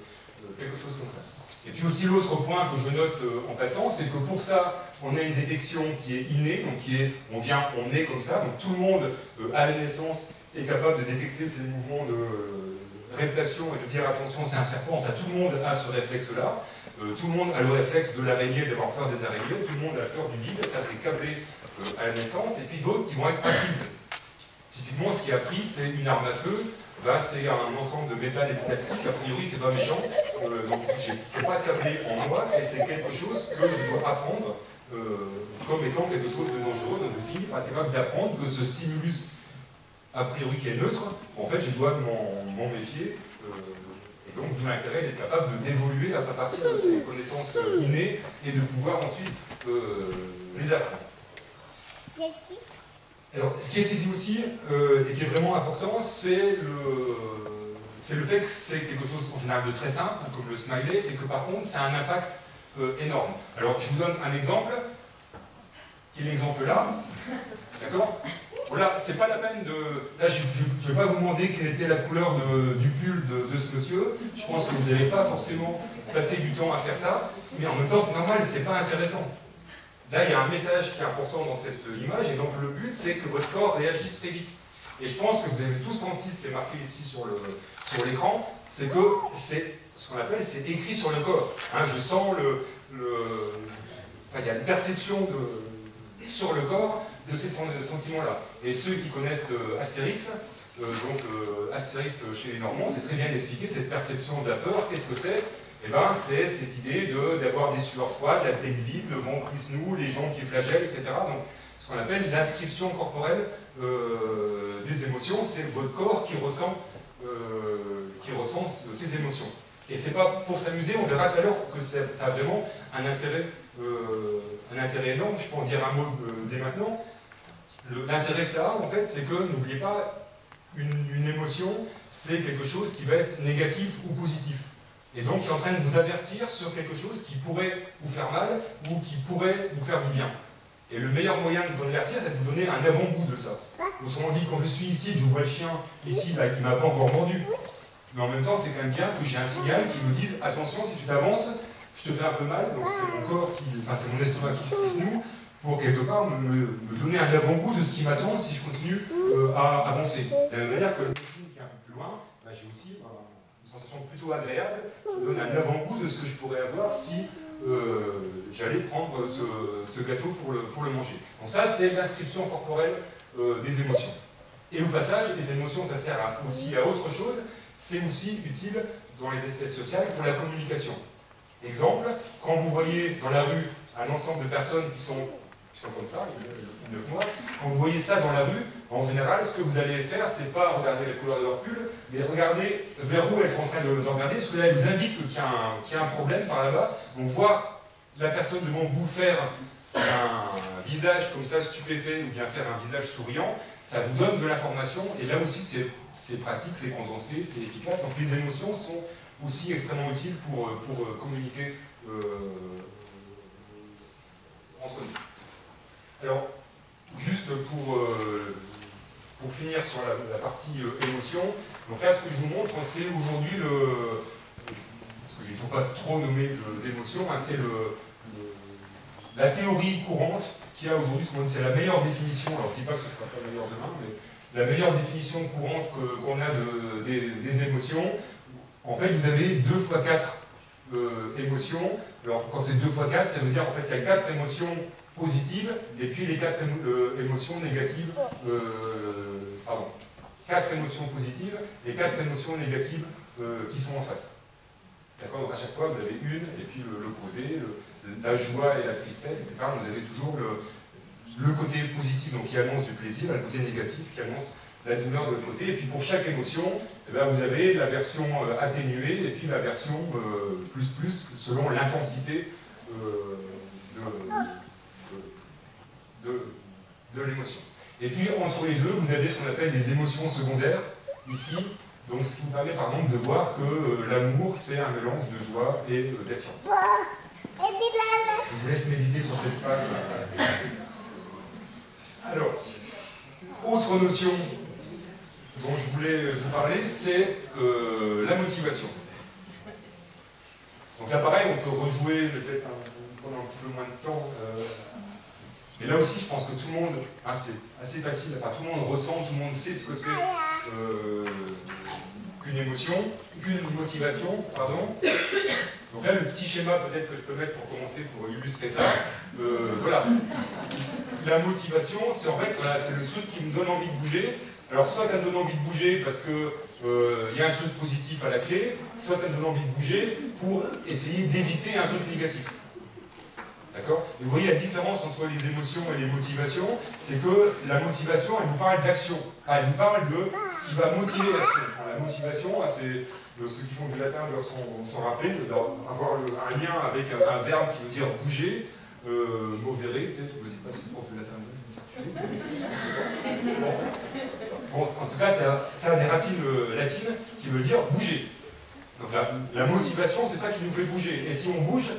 quelque chose comme ça. Et puis aussi l'autre point que je note euh, en passant, c'est que pour ça, on a une détection qui est innée, donc qui est, on vient, on est comme ça, donc tout le monde euh, à la naissance est capable de détecter ces mouvements de réputation et de dire attention c'est un serpent, tout le monde a ce réflexe-là, tout le monde a le réflexe de l'araignée, d'avoir peur des araignées, tout le monde a peur du vide, ça c'est câblé à la naissance, et puis d'autres qui vont être apprises. Typiquement, ce qui est appris, c'est une arme à feu, Là, c'est un ensemble de métal et de plastique. A priori, c'est pas méchant. Euh, donc, c'est pas câblé en moi, et c'est quelque chose que je dois apprendre euh, comme étant quelque chose de dangereux. Donc, je finis par être capable d'apprendre que ce stimulus, a priori qui est neutre, en fait, je dois m'en méfier. Euh, et donc, d'où l'intérêt d'être capable d'évoluer à partir de ces connaissances innées et de pouvoir ensuite les apprendre. Alors, ce qui a été dit aussi, euh, et qui est vraiment important, c'est le, le fait que c'est quelque chose en général de très simple, comme le smiley, et que par contre, ça a un impact euh, énorme. Alors, je vous donne un exemple, qui est l'exemple là, d'accord? Voilà, c'est pas la peine de... Là, je ne vais pas vous demander quelle était la couleur du pull de, ce monsieur, je pense que vous n'allez pas forcément passer du temps à faire ça, mais en même temps, c'est normal, c'est pas intéressant. Là, il y a un message qui est important dans cette image, et donc le but, c'est que votre corps réagisse très vite. Et je pense que vous avez tous senti ce qui est marqué ici sur l'écran, c'est que c'est ce qu'on appelle, c'est écrit sur le corps. Hein, je sens le, enfin, il y a une perception de, sur le corps de ces sentiments-là. Et ceux qui connaissent euh, Astérix, euh, donc euh, Astérix chez les Normands, c'est très bien expliqué cette perception de la peur. Qu'est-ce que c'est? Eh ben, c'est cette idée d'avoir des sueurs froides, la tête vide, le ventre qui se noue, les jambes qui flagellent, etc. Donc, ce qu'on appelle l'inscription corporelle des émotions, c'est votre corps qui ressent, qui ressent ces émotions. Et c'est pas pour s'amuser, on verra tout à l'heure que ça, a vraiment un intérêt, un intérêt énorme. Je peux en dire un mot dès maintenant. L'intérêt que ça a, en fait, c'est que n'oubliez pas, une, émotion, c'est quelque chose qui va être négatif ou positif. Et donc, il est en train de vous avertir sur quelque chose qui pourrait vous faire mal ou qui pourrait vous faire du bien. Et le meilleur moyen de vous avertir, c'est de vous donner un avant-goût de ça. Autrement dit, quand je suis ici, je vois le chien ici, qui ne m'a pas encore mordu, mais en même temps, c'est quand même bien que j'ai un signal qui me dise attention, si tu t'avances, je te fais un peu mal, donc c'est mon corps enfin c'est mon estomac qui, qui se noue pour quelque part me, donner un avant-goût de ce qui m'attend si je continue euh, à avancer. De la même manière que le film qui est un peu plus loin, bah, j'ai aussi euh, une sensation plutôt agréable qui donne un avant-goût de ce que je pourrais avoir si euh, j'allais prendre ce, gâteau pour le, manger. Donc ça, c'est l'inscription corporelle des émotions. Et au passage, les émotions, ça sert aussi à autre chose, c'est aussi utile dans les espèces sociales pour la communication. Exemple, quand vous voyez dans la rue un ensemble de personnes qui sont, qui sont comme ça, il y a neuf mois, quand vous voyez ça dans la rue, en général, ce que vous allez faire, c'est pas regarder la couleur de leur pull, mais regarder vers où elles sont en train de, de regarder, parce que là, elles vous indiquent qu'il y, a un- problème par là-bas. Donc voir la personne devant vous faire un visage comme ça stupéfait ou bien faire un visage souriant, ça vous donne de l'information et là aussi c'est- pratique, c'est condensé, c'est efficace. Donc les émotions sont aussi extrêmement utiles pour, pour euh, communiquer euh, entre nous. Alors, juste pour, euh, pour finir sur la, partie euh, émotion, donc là ce que je vous montre c'est aujourd'hui le, parce que j'ai toujours pas trop nommé d'émotion, hein, c'est le, la théorie courante qu'il y a aujourd'hui, c'est la meilleure définition, alors je dis pas que ce sera pas la meilleure demain, mais la meilleure définition courante qu'on a de- des, émotions, en fait vous avez 2 fois 4 émotions, alors quand c'est 2 fois 4, ça veut dire en fait il y a 4 émotions positives et puis les 4 émotions négatives, euh, pardon, 4 émotions positives et 4 émotions négatives euh, qui sont en face. D'accord Donc à chaque fois, vous avez une, et puis l'opposé, la joie et la tristesse, etc. Vous avez toujours le, côté positif, donc qui annonce du plaisir, le côté négatif qui annonce la douleur de l'autre côté. Et puis pour chaque émotion, eh ben, vous avez la version euh, atténuée et puis la version euh, plus plus selon l'intensité euh, de, de- de l'émotion. Et puis entre les deux, vous avez ce qu'on appelle les émotions secondaires, ici, donc ce qui vous permet par exemple de voir que euh, l'amour c'est un mélange de joie et euh, d'attirance. Je vous laisse méditer sur cette page. Alors, autre notion dont je voulais vous parler, c'est euh, la motivation. Donc là pareil, on peut rejouer peut-être un, prendre un petit peu moins de temps. Mais là aussi, je pense que tout le monde, hein, c'est assez facile, enfin, tout le monde ressent, tout le monde sait ce que c'est euh, qu'une émotion, qu'une motivation, pardon. Donc là, le petit schéma peut-être que je peux mettre pour commencer, pour illustrer ça. Euh, voilà. La motivation, c'est en fait, voilà, c'est le truc qui me donne envie de bouger. Alors soit ça me donne envie de bouger parce que euh, y a un truc positif à la clé, soit ça me donne envie de bouger pour essayer d'éviter un truc négatif. D'accord? Vous voyez la différence entre les émotions et les motivations, c'est que la motivation, elle vous parle d'action. Ah, elle vous parle de ce qui va motiver l'action. La motivation, ah, c'est euh, ceux qui font du latin doivent s'en rappeler, c'est le- un lien avec un, un verbe qui veut dire bouger, euh, peut-être, je ne sais pas si le prof de latin. Bon. En tout cas, ça a des racines euh, latines qui veut dire bouger. Donc la motivation, c'est ça qui nous fait bouger. Et si on bouge,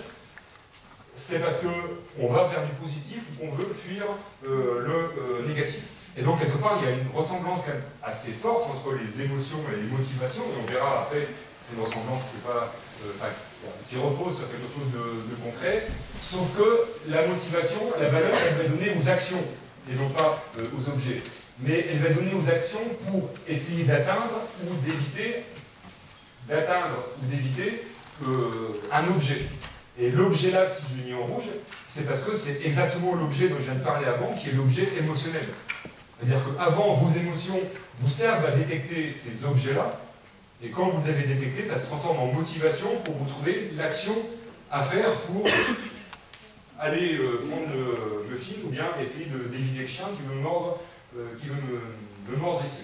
c'est parce qu'on va vers du positif ou qu'on veut fuir euh, le euh, négatif. Et donc, quelque part, il y a une ressemblance quand même assez forte entre les émotions et les motivations, et on verra après, une ressemblance qui, pas, euh, qui repose sur quelque chose de, concret, sauf que la motivation, la valeur, elle va donner aux actions, et non pas aux objets. Mais elle va donner aux actions pour essayer d'atteindre ou d'éviter, d'atteindre ou d'éviter un objet. Et l'objet là, si je l'ai mis en rouge, c'est parce que c'est exactement l'objet dont je viens de parler avant, qui est l'objet émotionnel. C'est-à-dire qu'avant, vos émotions vous servent à détecter ces objets-là, et quand vous avez détectés, ça se transforme en motivation pour vous trouver l'action à faire pour [coughs] aller euh, prendre le, le fil ou bien essayer de- d'éviter le chien qui veut me mordre, euh, qui veut me mordre ici.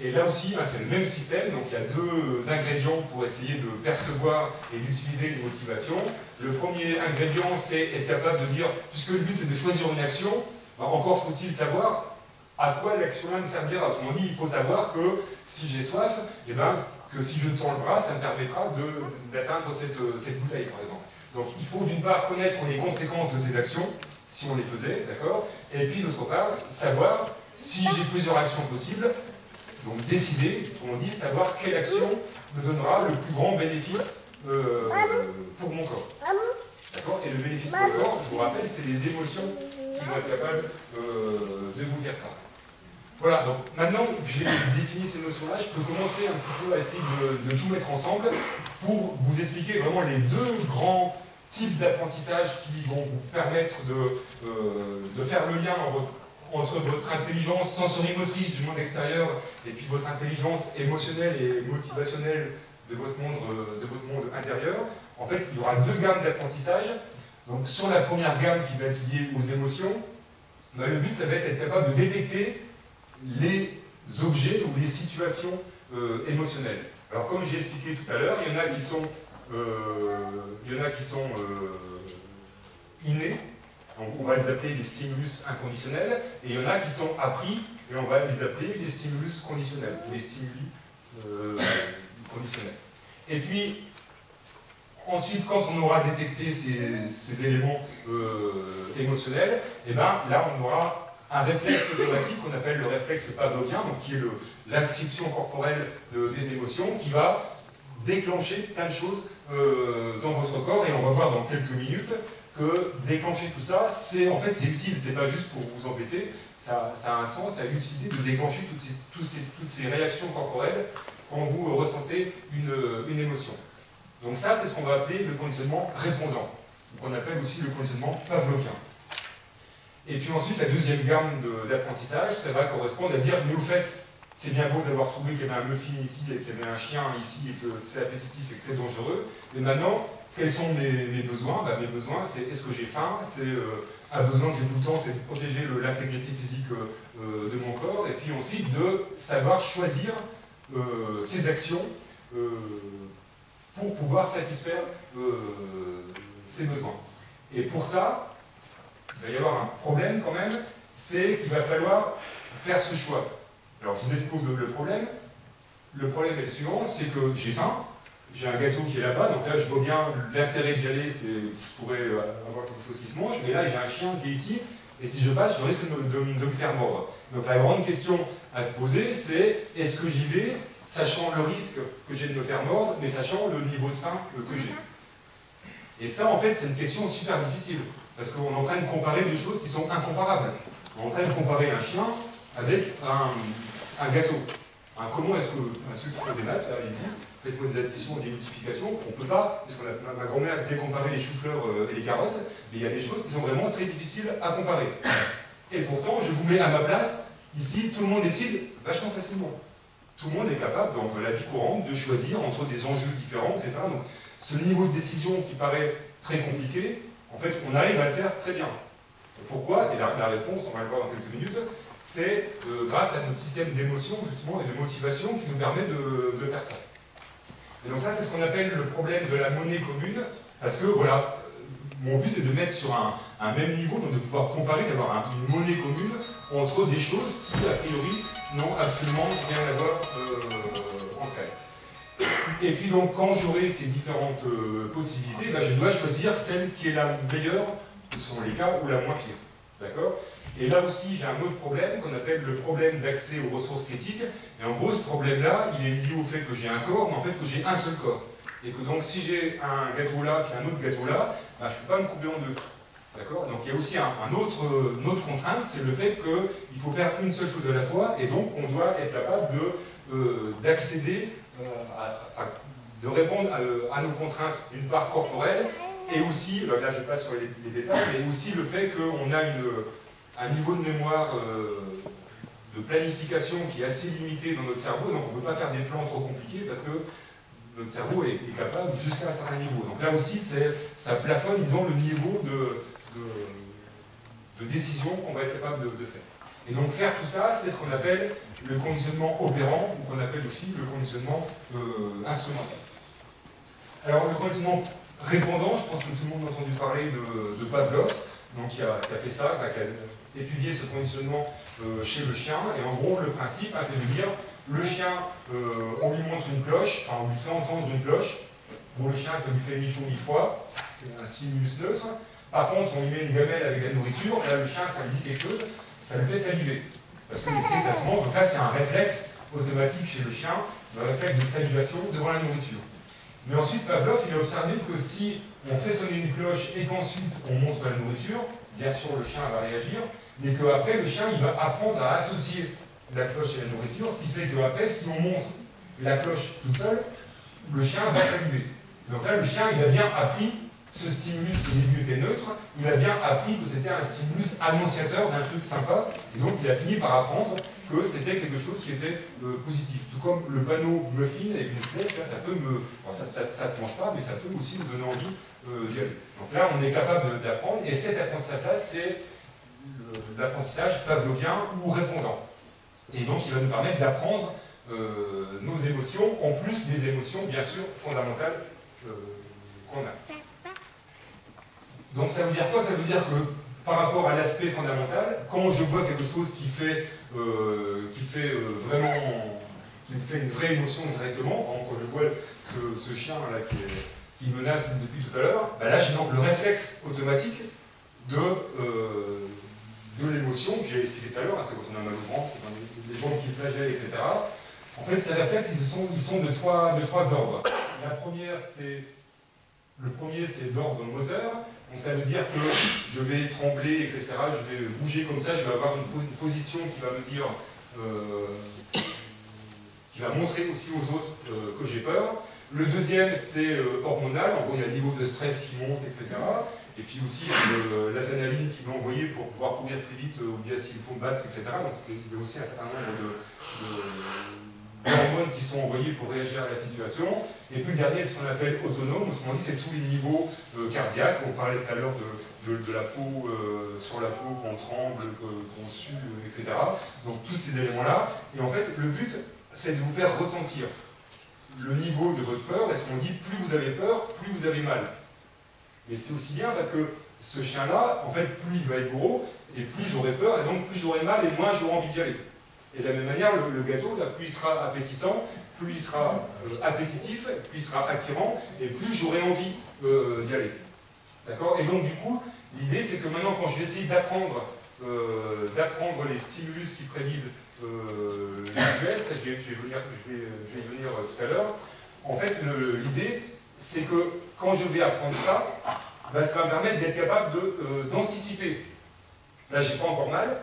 Et là aussi, bah, c'est le même système, donc il y a deux ingrédients pour essayer de percevoir et d'utiliser les motivations. Le premier ingrédient, c'est être capable de dire, puisque le but c'est de choisir une action, bah, encore faut-il savoir à quoi l'action-là me servira. Autrement dit, il faut savoir que si j'ai soif, eh ben, que si je tends le bras, ça me permettra d'atteindre cette, cette bouteille, par exemple. Donc il faut d'une part connaître les conséquences de ces actions, si on les faisait, d'accord? Et puis d'autre part, savoir si j'ai plusieurs actions possibles, donc décider, comme on dit, savoir quelle action me donnera le plus grand bénéfice euh, pour mon corps. D'accord? Et le bénéfice pour le corps, je vous rappelle, c'est les émotions qui vont être capables euh, de vous dire ça. Voilà, donc maintenant que j'ai défini ces notions-là, je peux commencer un petit peu à essayer de, tout mettre ensemble pour vous expliquer vraiment les deux grands types d'apprentissage qui vont vous permettre de, euh, de faire le lien entre entre votre intelligence sensorimotrice du monde extérieur et puis votre intelligence émotionnelle et motivationnelle de votre monde, euh, de votre monde intérieur, en fait, il y aura deux gammes d'apprentissage. Donc, sur la première gamme qui va être liée aux émotions, le but, ça va être d'être capable de détecter les objets ou les situations euh, émotionnelles. Alors, comme j'ai expliqué tout à l'heure, il y en a qui sont, euh, il y en a qui sont innés, on va les appeler les stimulus inconditionnels, et il y en a qui sont appris, et on va les appeler les stimulus conditionnels, les stimuli euh, conditionnels. Et puis, ensuite, quand on aura détecté ces, éléments euh, émotionnels, et eh ben, là, on aura un réflexe automatique qu'on appelle le réflexe pavlovien, qui est l'inscription corporelle des émotions, qui va déclencher plein de choses euh, dans votre corps, et on va voir dans quelques minutes que déclencher tout ça, c'est en fait c'est utile, c'est pas juste pour vous embêter, ça, a un sens, ça a l'utilité de déclencher toutes ces, toutes, ces, réactions corporelles quand vous ressentez une, une émotion. Donc ça, c'est ce qu'on va appeler le conditionnement répondant, qu'on appelle aussi le conditionnement pavlovien. Et puis ensuite, la deuxième gamme d'apprentissage, ça va correspondre à dire, mais au fait, c'est bien beau d'avoir trouvé qu'il y avait un muffin ici et qu'il y avait un chien ici et que c'est appétitif et que c'est dangereux, mais maintenant, quels sont mes, besoins bah, Mes besoins, c'est est-ce que j'ai faim C'est euh, un besoin que j'ai tout le temps, c'est de protéger l'intégrité physique euh, euh, de mon corps, et puis ensuite de savoir choisir ses actions pour pouvoir satisfaire ses besoins. Et pour ça, il va y avoir un problème quand même, c'est qu'il va falloir faire ce choix. Alors je vous expose le problème. Le problème est le suivant, c'est que j'ai faim, j'ai un gâteau qui est là-bas, donc là je vois bien l'intérêt d'y aller, c'est je pourrais euh, avoir quelque chose qui se mange, mais là j'ai un chien qui est ici, et si je passe, je risque de me, faire mordre. Donc la grande question à se poser, c'est est-ce que j'y vais, sachant le risque que j'ai de me faire mordre, mais sachant le niveau de faim que, j'ai? Et ça, en fait, c'est une question super difficile, parce qu'on est en train de comparer des choses qui sont incomparables. On est en train de comparer un chien avec un, un gâteau. comment est-ce que, ceux qui font des maths, là, ici, additions et des multiplications, on ne peut pas, parce que ma, grand-mère disait comparer les choux-fleurs euh, et les carottes, mais il y a des choses qui sont vraiment très difficiles à comparer. Et pourtant, je vous mets à ma place, ici, tout le monde décide vachement facilement. Tout le monde est capable, dans la vie courante, de choisir entre des enjeux différents, etc. Donc, ce niveau de décision qui paraît très compliqué, en fait, on arrive à le faire très bien. Pourquoi? Et la, réponse, on va le voir dans quelques minutes, c'est euh, grâce à notre système d'émotion, justement, et de motivation qui nous permet de faire ça. Et donc ça, c'est ce qu'on appelle le problème de la monnaie commune, parce que voilà, mon but c'est de mettre sur un, même niveau, donc de pouvoir comparer, d'avoir une monnaie commune entre des choses qui, a priori, n'ont absolument rien à voir euh, entre elles. Et puis donc, quand j'aurai ces différentes euh, possibilités, ben, je dois choisir celle qui est la meilleure, ce sont les cas, ou la moins pire. D'accord et là aussi, j'ai un autre problème qu'on appelle le problème d'accès aux ressources critiques. Et en gros, ce problème-là, il est lié au fait que j'ai un corps, mais en fait que j'ai un seul corps. Et que donc, si j'ai un gâteau là, puis un autre gâteau là, bah, je ne peux pas me couper en deux. D'accord Donc il y a aussi un, autre, une autre contrainte, c'est le fait qu'il faut faire une seule chose à la fois, et donc on doit être capable euh, d'accéder, de, euh, de répondre à, nos contraintes, d'une part corporelle, et aussi, là je passe sur les, détails, mais aussi le fait qu'on a une, un niveau de mémoire euh, de planification qui est assez limité dans notre cerveau, donc on ne peut pas faire des plans trop compliqués parce que notre cerveau est, capable jusqu'à un certain niveau. Donc là aussi, ça plafonne, disons, le niveau de, de décision qu'on va être capable de, faire. Et donc faire tout ça, c'est ce qu'on appelle le conditionnement opérant, ou qu'on appelle aussi le conditionnement euh, instrumental. Alors le conditionnement répondant, je pense que tout le monde a entendu parler de, Pavlov, donc qui a, fait ça, qui a étudié ce conditionnement euh, chez le chien, et en gros le principe, hein, c'est de dire, le chien, euh, on lui montre une cloche, enfin on lui fait entendre une cloche, pour le chien ça lui fait ni chaud ni froid, c'est un stimulus neutre, par contre, on lui met une gamelle avec la nourriture, là, le chien, ça lui dit quelque chose, ça le fait saliver. Parce que les exassements, donc là, c'est un réflexe automatique chez le chien, le réflexe de salivation devant la nourriture. Mais ensuite, Pavlov, il a observé que si on fait sonner une cloche et qu'ensuite on montre la nourriture, bien sûr, le chien va réagir, mais qu'après, le chien, il va apprendre à associer la cloche et la nourriture, ce qui fait qu'après, si on montre la cloche toute seule, le chien va saliver. Donc là, le chien, il a bien appris ce stimulus qui au était neutre, il a bien appris que c'était un stimulus annonciateur d'un truc sympa, et donc il a fini par apprendre que c'était quelque chose qui était euh, positif. Tout comme le panneau muffin avec une flèche, ça peut me. ça, ne se mange pas, mais ça peut aussi me donner envie euh, d'y aller. Donc là, on est capable d'apprendre, et cet apprentissage-là, c'est l'apprentissage pavlovien ou répondant. Et donc, il va nous permettre d'apprendre euh, nos émotions, en plus des émotions, bien sûr, fondamentales qu'on a. Donc ça veut dire quoi? Ça veut dire que par rapport à l'aspect fondamental, quand je vois quelque chose qui fait, euh, qui fait euh, vraiment qui me fait une vraie émotion directement, quand je vois ce, chien là qui, menace depuis tout à l'heure, bah là j'ai donc le réflexe automatique de, euh, de l'émotion que j'ai expliqué tout à l'heure, hein, c'est quand on a mal au ventre, des gens qui flagellent, etc. En fait, ces réflexes, ils sont, ils sont de, trois, de trois ordres. La première, c'est le premier, c'est d'ordre moteur. Donc ça veut dire que je vais trembler, etc. Je vais bouger comme ça, je vais avoir une, position qui va me dire, euh, qui va montrer aussi aux autres euh, que j'ai peur. Le deuxième, c'est euh, hormonal. En gros, il y a le niveau de stress qui monte, etc. Et puis aussi l'adrénaline qui m'est envoyée pour pouvoir courir très vite, ou bien s'il faut me battre, etc. Donc il y a aussi un certain nombre de hormones qui sont envoyées pour réagir à la situation. Et puis le dernier, ce qu'on appelle autonome, qu'on dit, c'est tous les niveaux euh, cardiaques. On parlait tout à l'heure de, de, la peau, euh, sur la peau, qu'on tremble, qu'on sue, etc. Donc tous ces éléments-là. Et en fait, le but, c'est de vous faire ressentir le niveau de votre peur. Et on dit, plus vous avez peur, plus vous avez mal. Mais c'est aussi bien parce que ce chien-là, en fait, plus il va être gros, et plus j'aurai peur, et donc plus j'aurai mal, et moins j'aurai envie d'y aller. Et de la même manière, le, gâteau, plus il sera appétissant, plus il sera euh, appétitif, plus il sera attirant, et plus j'aurai envie euh, d'y aller. D'accord? Et donc, du coup, l'idée, c'est que maintenant, quand je vais essayer d'apprendre euh, les stimulus qui prédisent les US, je vais, je, vais y venir tout à l'heure, en fait, l'idée, c'est que quand je vais apprendre ça, bah, ça va me permettre d'être capable d'anticiper. Là, j'ai pas encore mal,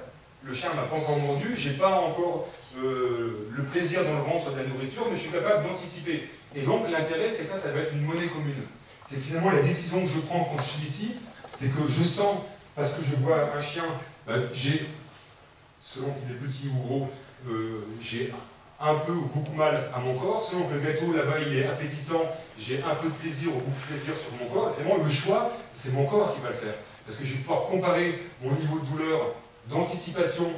le chien m'a pas encore mordu, j'ai pas encore euh, le plaisir dans le ventre de la nourriture, mais je suis capable d'anticiper. Et donc l'intérêt, c'est que ça, ça va être une monnaie commune. C'est finalement la décision que je prends quand je suis ici, c'est que je sens, parce que je vois un chien, bah, j'ai, selon qu'il est petit ou gros, euh, j'ai un peu ou beaucoup mal à mon corps. Selon que le gâteau là-bas il est appétissant, j'ai un peu de plaisir ou beaucoup de plaisir sur mon corps. Et finalement, le choix, c'est mon corps qui va le faire. Parce que je vais pouvoir comparer mon niveau de douleur d'anticipation,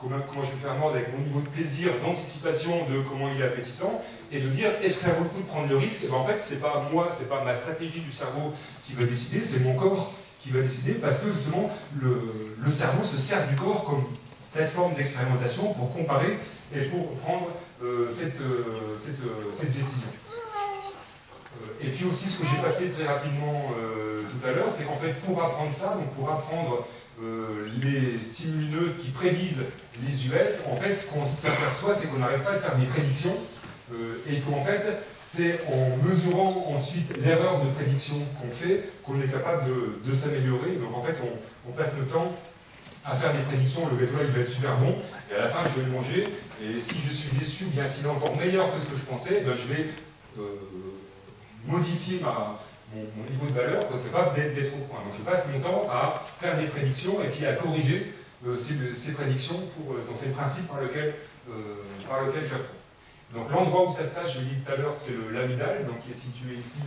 comment, je vais faire mordre avec mon niveau de plaisir, d'anticipation de comment il est appétissant, et de dire est-ce que ça vaut le coup de prendre le risque? Ben, En fait, c'est pas moi, c'est pas ma stratégie du cerveau qui va décider, c'est mon corps qui va décider, parce que justement, le, cerveau se sert du corps comme plateforme d'expérimentation pour comparer et pour prendre euh, cette, euh, euh, cette, décision. Et puis aussi, ce que j'ai passé très rapidement tout à l'heure, c'est qu'en fait, pour apprendre ça, donc pour apprendre euh, les stimulineux qui prédisent les US, en fait, ce qu'on s'aperçoit, c'est qu'on n'arrive pas à faire des prédictions, euh, et qu'en fait, c'est en mesurant ensuite l'erreur de prédiction qu'on fait qu'on est capable de, s'améliorer. Donc en fait, on, passe notre temps à faire des prédictions, le gâteau il va être super bon, et à la fin, je vais le manger, et si je suis déçu, bien s'il est encore meilleur que ce que je pensais, ben, je vais euh, modifier ma, mon, niveau de valeur capable d'être au point. Donc je passe mon temps à faire des prédictions et puis à corriger euh, ces, prédictions euh, dans ces principes par lesquels, euh, par j'apprends. Donc l'endroit où ça se passe, je l'ai dit tout à l'heure, c'est l'amygdale, donc qui est situé ici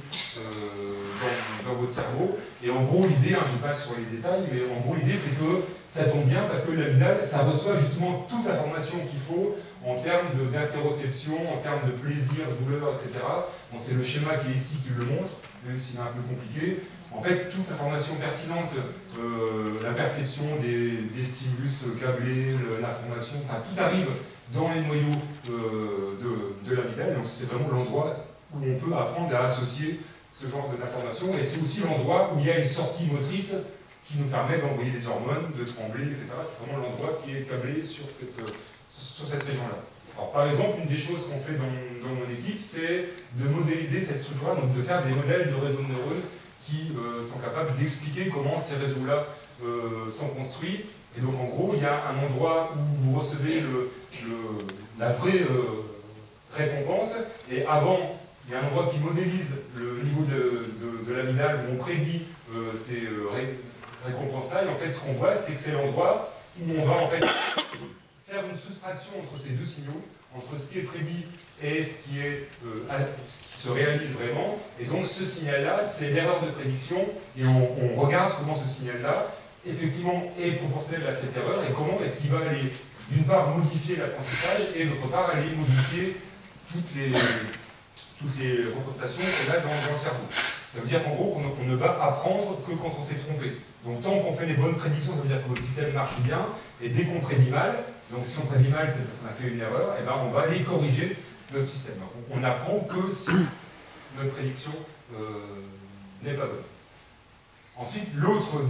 dans, votre cerveau. Et en gros, l'idée, hein, je passe sur les détails, mais en gros, l'idée, c'est que ça tombe bien parce que le laminal, ça reçoit justement toute l'information qu'il faut en termes d'interoception, en termes de plaisir, douleur, etc. Bon, c'est le schéma qui est ici qui le montre, même s'il est un peu compliqué. En fait, toute l'information pertinente, euh, la perception des, stimulus câblés, l'information, tout arrive dans les noyaux euh, de, de l'amygdale. Donc c'est vraiment l'endroit où on peut apprendre à associer ce genre d'informations. Et c'est aussi l'endroit où il y a une sortie motrice qui nous permet d'envoyer des hormones, de trembler, etc. C'est vraiment l'endroit qui est câblé sur cette, sur cette région-là. Alors, par exemple, une des choses qu'on fait dans, mon équipe, c'est de modéliser cette structure-là, donc de faire des modèles de réseaux de neurones qui euh, sont capables d'expliquer comment ces réseaux-là euh, sont construits. Et donc, en gros, il y a un endroit où vous recevez la vraie euh, récompense, et avant, il y a un endroit qui modélise le niveau de, de, où on prédit ces récompenses-là. Et en fait, ce qu'on voit, c'est que c'est l'endroit où on va en fait une soustraction entre ces deux signaux, entre ce qui est prédit et ce qui, est, euh, ce qui se réalise vraiment. Et donc ce signal-là, c'est l'erreur de prédiction, et on, regarde comment ce signal-là, effectivement, est proportionnel à cette erreur, et comment est-ce qu'il va aller, d'une part, modifier l'apprentissage, et d'autre part, aller modifier toutes les, toutes les représentations qu'on a dans, le cerveau. Ça veut dire qu'en gros, qu'on ne va apprendre que quand on s'est trompé. Donc tant qu'on fait des bonnes prédictions, ça veut dire que votre système marche bien, et dès qu'on prédit mal, donc si on prédit mal, c'est qu'on a fait une erreur, et ben on va aller corriger notre système. on n'apprend que si notre prédiction euh, n'est pas bonne. Ensuite, l'autre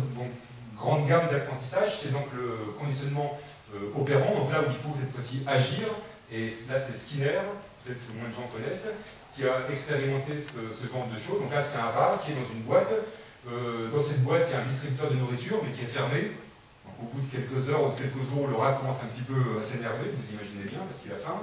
grande gamme d'apprentissage, c'est donc le conditionnement euh, opérant, donc là où il faut cette fois-ci agir, et là c'est Skinner, peut-être que moins de gens connaissent, qui a expérimenté ce, genre de choses. Donc là c'est un rat qui est dans une boîte, euh, dans cette boîte il y a un distributeur de nourriture, mais qui est fermé, au bout de quelques heures ou de quelques jours, le rat commence un petit peu à s'énerver, vous imaginez bien, parce qu'il a faim.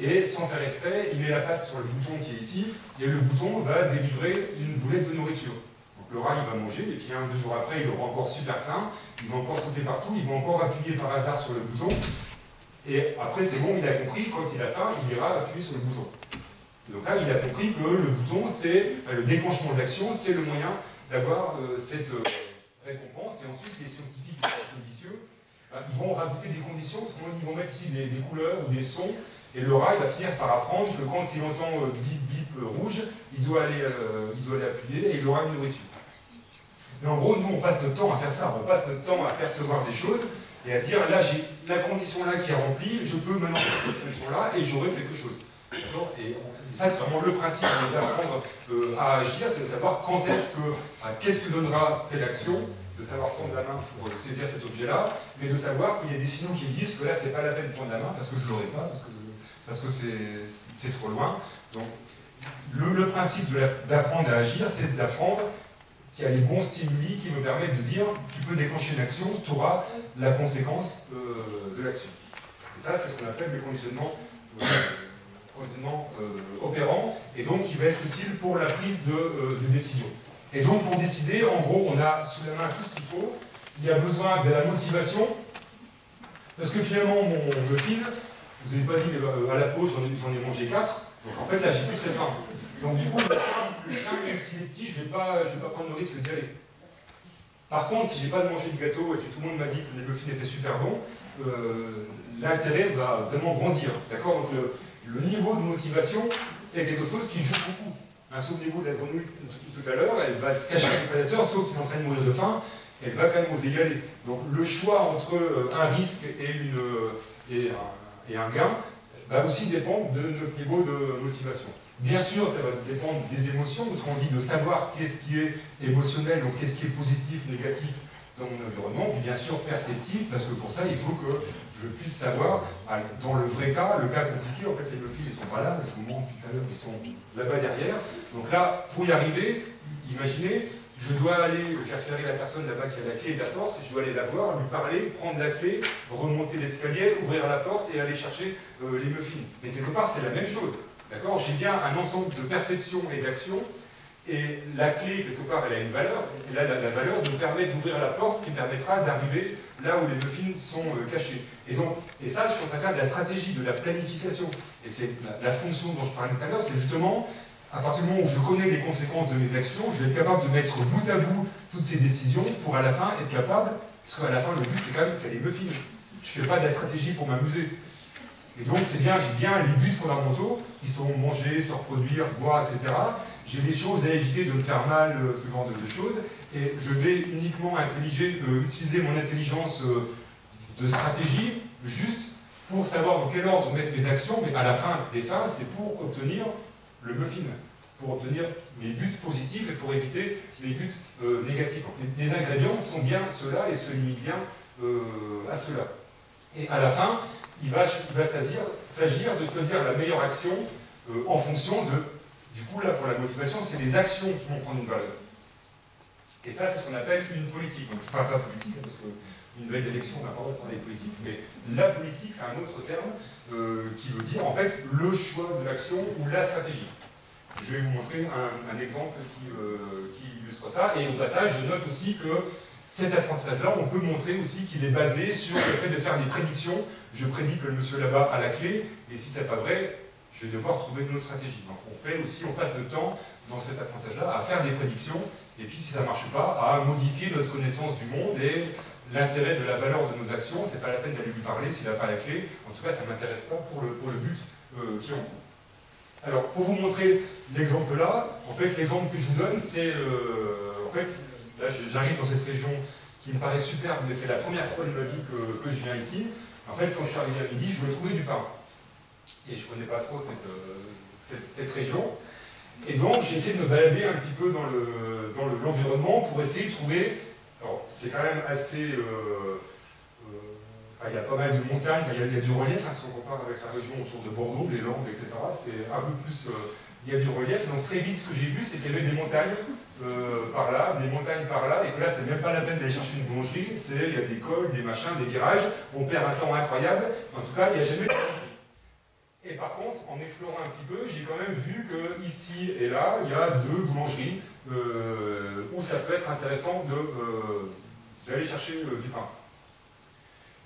Et sans faire esprit, il met la patte sur le bouton qui est ici, et le bouton va délivrer une boulette de nourriture. Donc le rat, il va manger, et puis un, deux jours après, il aura encore super faim, il va encore sauter partout, il va encore appuyer par hasard sur le bouton, et après, c'est bon, il a compris, quand il a faim, il ira appuyer sur le bouton. Donc là, il a compris que le bouton, c'est le déclenchement de l'action, c'est le moyen d'avoir euh, cette euh, récompense, et ensuite, les scientifiques Hein, ils vont rajouter des conditions, ils vont mettre ici des, couleurs ou des sons, et le rat il va finir par apprendre que quand il entend euh, bip bip euh, rouge, il doit, aller, euh, il doit aller appuyer et il aura une nourriture. Mais en gros, nous on passe notre temps à faire ça, on passe notre temps à percevoir des choses et à dire là j'ai la condition là qui est remplie, je peux maintenant faire cette condition là et j'aurai quelque chose. Et, ça c'est vraiment le principe d'apprendre à agir, c'est de savoir quand est-ce que, qu'est-ce que donnera telle action de savoir prendre la main pour saisir cet objet-là, mais de savoir qu'il y a des signaux qui me disent que là, c'est pas la peine de prendre la main parce que je l'aurai pas, parce que c'est trop loin. Donc, le, principe d'apprendre à agir, c'est d'apprendre qu'il y a les bons stimuli qui me permettent de dire tu peux déclencher une action, tu auras la conséquence euh, de l'action. Et ça, c'est ce qu'on appelle le conditionnement, euh, euh, opérant, et donc qui va être utile pour la prise de, de décision. Et donc pour décider, en gros, on a sous la main tout ce qu'il faut. Il y a besoin de la motivation, parce que finalement, mon muffin, je vous ai pas dit, euh, à la pause, j'en ai, mangé 4. Donc en fait, là, j'ai plus très faim. Donc du coup, le pain, même s'il est petit, je ne vais, pas, vais pas prendre le risque d'y aller. Par contre, si j'ai pas mangé de gâteau et que tout le monde m'a dit que les muffins étaient super bons, euh, l'intérêt va vraiment grandir. D'accord? Le, niveau de motivation est quelque chose qui joue beaucoup. Un souvenez-vous de la grenouille tout à l'heure, elle va se cacher du prédateur, sauf si elle est en train de mourir de faim, elle va quand même oser y aller. Donc le choix entre euh, un risque et, une, et, un, et gain va aussi dépendre de notre niveau de motivation. Bien sûr, ça va dépendre des émotions, autrement dit de savoir qu'est-ce qui est émotionnel, donc qu'est-ce qui est positif, négatif dans mon environnement, puis bien sûr perceptif, parce que pour ça, il faut que je puisse savoir, ah, dans le vrai cas, le cas compliqué, en fait, les fils, ils sont pas là, je vous montre tout à l'heure, ils sont là-bas derrière. Donc là, pour y arriver, imaginez, je dois aller, j'ai repéré la personne là-bas qui a la clé de la porte, je dois aller la voir, lui parler, prendre la clé, remonter l'escalier, ouvrir la porte et aller chercher euh, les muffins. Mais quelque part, c'est la même chose. D'accord? J'ai bien un ensemble de perceptions et d'actions et la clé, quelque part, elle a une valeur. Et là, la, valeur nous permet d'ouvrir la porte qui permettra d'arriver là où les muffins sont euh, cachés. Et donc, et ça, en train de la stratégie, de la planification. Et c'est la, fonction dont je parlais tout à l'heure, c'est justement, à partir du moment où je connais les conséquences de mes actions, je vais être capable de mettre bout à bout toutes ces décisions pour à la fin être capable Parce qu'à la fin, le but, c'est quand même, c'est les muffins. Je ne fais pas de la stratégie pour m'amuser. Et donc, c'est bien, j'ai bien les buts fondamentaux, qui sont manger, se reproduire, boire, etc. J'ai des choses à éviter de me faire mal, euh, ce genre de, choses. Et je vais uniquement euh, utiliser mon intelligence euh, de stratégie, juste pour savoir dans quel ordre mettre mes actions, mais à la fin des fins, c'est pour obtenir le muffin, pour obtenir mes buts positifs et pour éviter les buts négatifs. Les, ingrédients sont bien ceux-là et se limitent bien à cela. Et à la fin, il va, s'agir, de choisir la meilleure action en fonction de, du coup là pour la motivation, c'est les actions qui vont prendre une valeur. Et ça, c'est ce qu'on appelle une politique. Donc, je ne parle pas politique, parce qu'une veille d'élection, on n'a pas le droit de parler politique, mais la politique, c'est un autre terme euh, qui veut dire en fait le choix de l'action ou la stratégie. Je vais vous montrer un, un exemple qui, euh, qui illustre ça. Et au passage, je note aussi que cet apprentissage-là, on peut montrer aussi qu'il est basé sur le fait de faire des prédictions. Je prédis que le monsieur là-bas a la clé, et si c'est pas vrai, je vais devoir trouver une autre stratégie. Donc on fait aussi, on passe notre temps dans cet apprentissage-là à faire des prédictions, et puis si ça ne marche pas, à modifier notre connaissance du monde et l'intérêt de la valeur de nos actions. C'est pas la peine d'aller lui parler s'il n'a pas la clé. En tout cas, ça ne m'intéresse pas pour le, pour le but euh, qui est en cours. Alors, pour vous montrer l'exemple là, en fait, l'exemple que je vous donne, c'est, euh, en fait, là, j'arrive dans cette région qui me paraît superbe, mais c'est la première fois de ma vie que, que je viens ici. En fait, quand je suis arrivé à midi, je voulais trouver du pain. Et je ne connais pas trop cette, euh, cette, cette région. Et donc, j'ai essayé de me balader un petit peu dans le- dans le- l'environnement pour essayer de trouver. Alors, c'est quand même assez. euh, euh, il y a pas mal de montagnes, il y a, y a du relief, hein, si on compare avec la région autour de Bordeaux, les Landes, etc. C'est un peu plus. il y a du relief. Donc, très vite, ce que j'ai vu, c'est qu'il y avait des montagnes par là, des montagnes par là, et que là, c'est même pas la peine d'aller chercher une boulangerie. Il y a des cols, des machins, des virages. On perd un temps incroyable. En tout cas, il n'y a jamais. Et par contre, en explorant un petit peu, j'ai quand même vu que ici et là, il y a deux boulangeries euh, où ça peut être intéressant euh, d'aller chercher euh, du pain.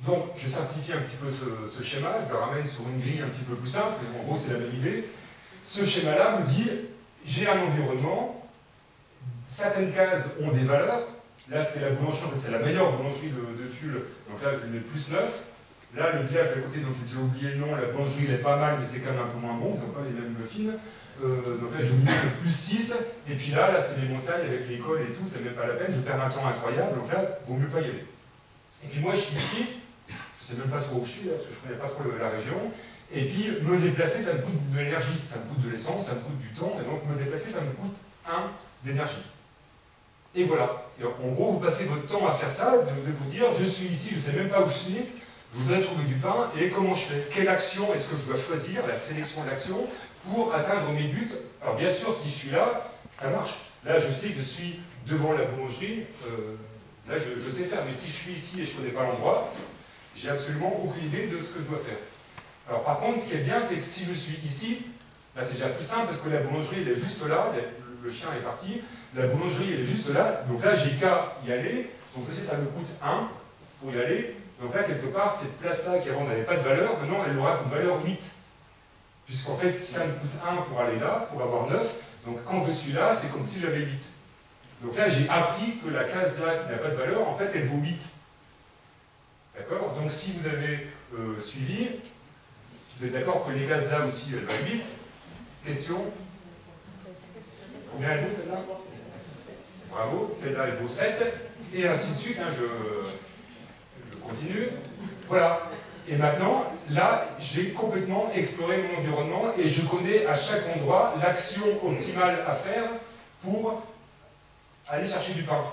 Donc, je simplifie un petit peu ce, ce schéma, je le ramène sur une grille un petit peu plus simple, mais en gros, c'est la même idée. Ce schéma-là me dit, j'ai un environnement, certaines cases ont des valeurs, là c'est la boulangerie, en fait c'est la meilleure boulangerie de, de Tulle, donc là je lui mets plus 9, Là, le village à côté, donc j'ai déjà oublié le nom, la boulangerie, il est pas mal, mais c'est quand même un peu moins bon, ils n'ont pas les mêmes muffins. Euh, donc là, vais mettre plus 6. Et puis là, là c'est les montagnes avec l'école et tout, c'est même pas la peine, je perds un temps incroyable, donc là, vaut mieux pas y aller. Et puis moi, je suis ici, je sais même pas trop où je suis, là, parce que je connais pas trop la région. Et puis, me déplacer, ça me coûte de l'énergie, ça me coûte de l'essence, ça me coûte du temps, et donc me déplacer, ça me coûte 1 d'énergie. Et voilà. En gros, vous passez votre temps à faire ça, de, de vous dire, je suis ici, je sais même pas où je suis, je voudrais trouver du pain, et comment je fais? Quelle action est-ce que je dois choisir, la sélection de l'action, pour atteindre mes buts. Alors bien sûr, si je suis là, ça marche. Là, je sais que je suis devant la boulangerie, euh, là, je, sais faire. Mais si je suis ici et je ne connais pas l'endroit, j'ai absolument aucune idée de ce que je dois faire. Alors par contre, ce qui est bien, c'est que si je suis ici, là c'est déjà plus simple parce que la boulangerie elle est juste là, le- le chien est parti, la boulangerie elle est juste là, donc là j'ai qu'à y aller, donc je sais que ça me coûte 1 pour y aller, donc là quelque part cette place-là qui avant n'avait pas de valeur, maintenant elle aura une valeur 8. Puisqu'en fait si ça me coûte 1 pour aller là, pour avoir 9, donc quand je suis là, c'est comme si j'avais 8. Donc là j'ai appris que la case là qui n'a pas de valeur, en fait elle vaut 8. D'accord? Donc si vous avez euh, suivi, vous êtes d'accord que les cases là aussi, elles valent 8 Question? Combien elle vaut celle-là Bravo, celle-là elle vaut 7, et ainsi de suite, hein, je, continue. Voilà. Et maintenant, là, j'ai complètement exploré mon environnement et je connais à chaque endroit l'action optimale à faire pour aller chercher du pain.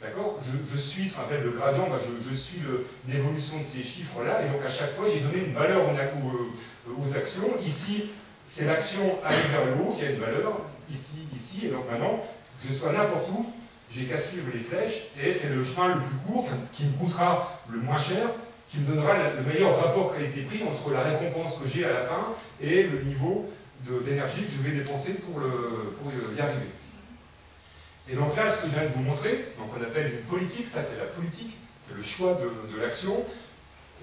D'accord? Je, suis ce qu'on appelle le gradient, je, suis l'évolution de ces chiffres-là, et donc à chaque fois, j'ai donné une valeur aux, aux- aux actions. Ici, c'est l'action aller vers le haut qui a une valeur, ici, ici, et donc maintenant, je sois n'importe où, j'ai qu'à suivre les flèches, et c'est le chemin le plus court, qui me coûtera le moins cher, qui me donnera le meilleur rapport qualité-prix entre la récompense que j'ai à la fin et le niveau d'énergie que je vais dépenser pour, y arriver. Et donc là, ce que je viens de vous montrer, donc on appelle une politique, ça c'est la politique, c'est le choix de, l'action.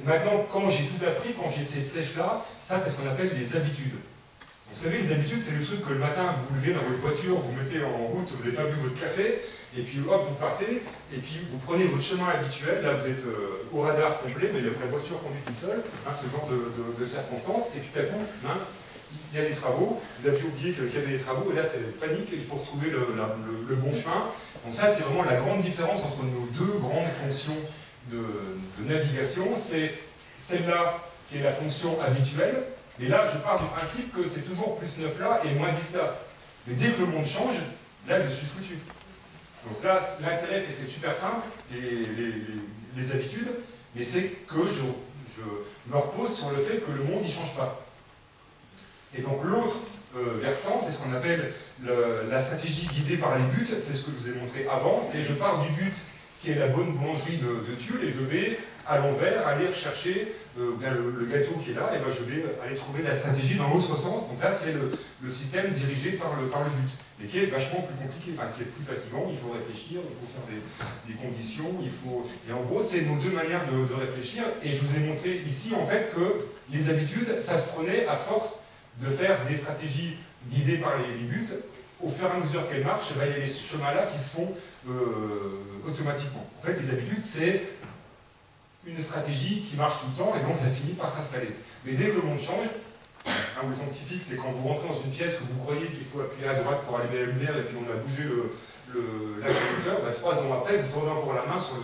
Maintenant, quand j'ai tout appris, quand j'ai ces flèches-là, ça c'est ce qu'on appelle les habitudes. Vous savez, les habitudes, c'est le truc que le matin, vous vous levez dans votre voiture, vous mettez en route, vous n'avez pas bu votre café, et puis hop, vous partez, et puis vous prenez votre chemin habituel, là vous êtes euh, au radar complet, mais la voiture conduit toute seule, hein, ce genre de, circonstances, et puis tout à coup, mince, il y a des travaux, vous aviez oublié qu'il y avait des travaux, et là c'est la panique, il faut retrouver le bon chemin. Donc ça c'est vraiment la grande différence entre nos deux grandes fonctions de, de navigation, c'est celle-là qui est la fonction habituelle, et là je pars du principe que c'est toujours plus 9 là et moins 10 là. Mais dès que le monde change, là je suis foutu. Donc là, l'intérêt c'est que c'est super simple, les, habitudes, mais c'est que je, me repose sur le fait que le monde n'y change pas. Et donc l'autre euh, versant, c'est ce qu'on appelle le, la stratégie guidée par les buts, c'est ce que je vous ai montré avant, c'est je pars du but qui est la bonne boulangerie de, de Tulle et je vais à l'envers aller rechercher euh, le, gâteau qui est là, et ben je vais aller trouver la stratégie dans l'autre sens. Donc là c'est le, système dirigé par le but, mais qui est vachement plus compliqué, qui est plus fatigant, il faut réfléchir, il faut faire des, conditions, il faut... Et en gros c'est nos deux manières de, réfléchir, et je vous ai montré ici en fait que les habitudes, ça se prenait à force de faire des stratégies guidées par les, buts, au fur et à mesure qu'elles marchent, ben, il y a les chemins-là qui se font euh, automatiquement. En fait, les habitudes, c'est une stratégie qui marche tout le temps, et donc ça finit par s'installer. Mais dès que le monde change, un exemple typique, c'est quand vous rentrez dans une pièce que vous croyez qu'il faut appuyer à droite pour allumer la lumière, et puis on a bougé l'interrupteur, ben, trois ans après, vous tournez encore la main sur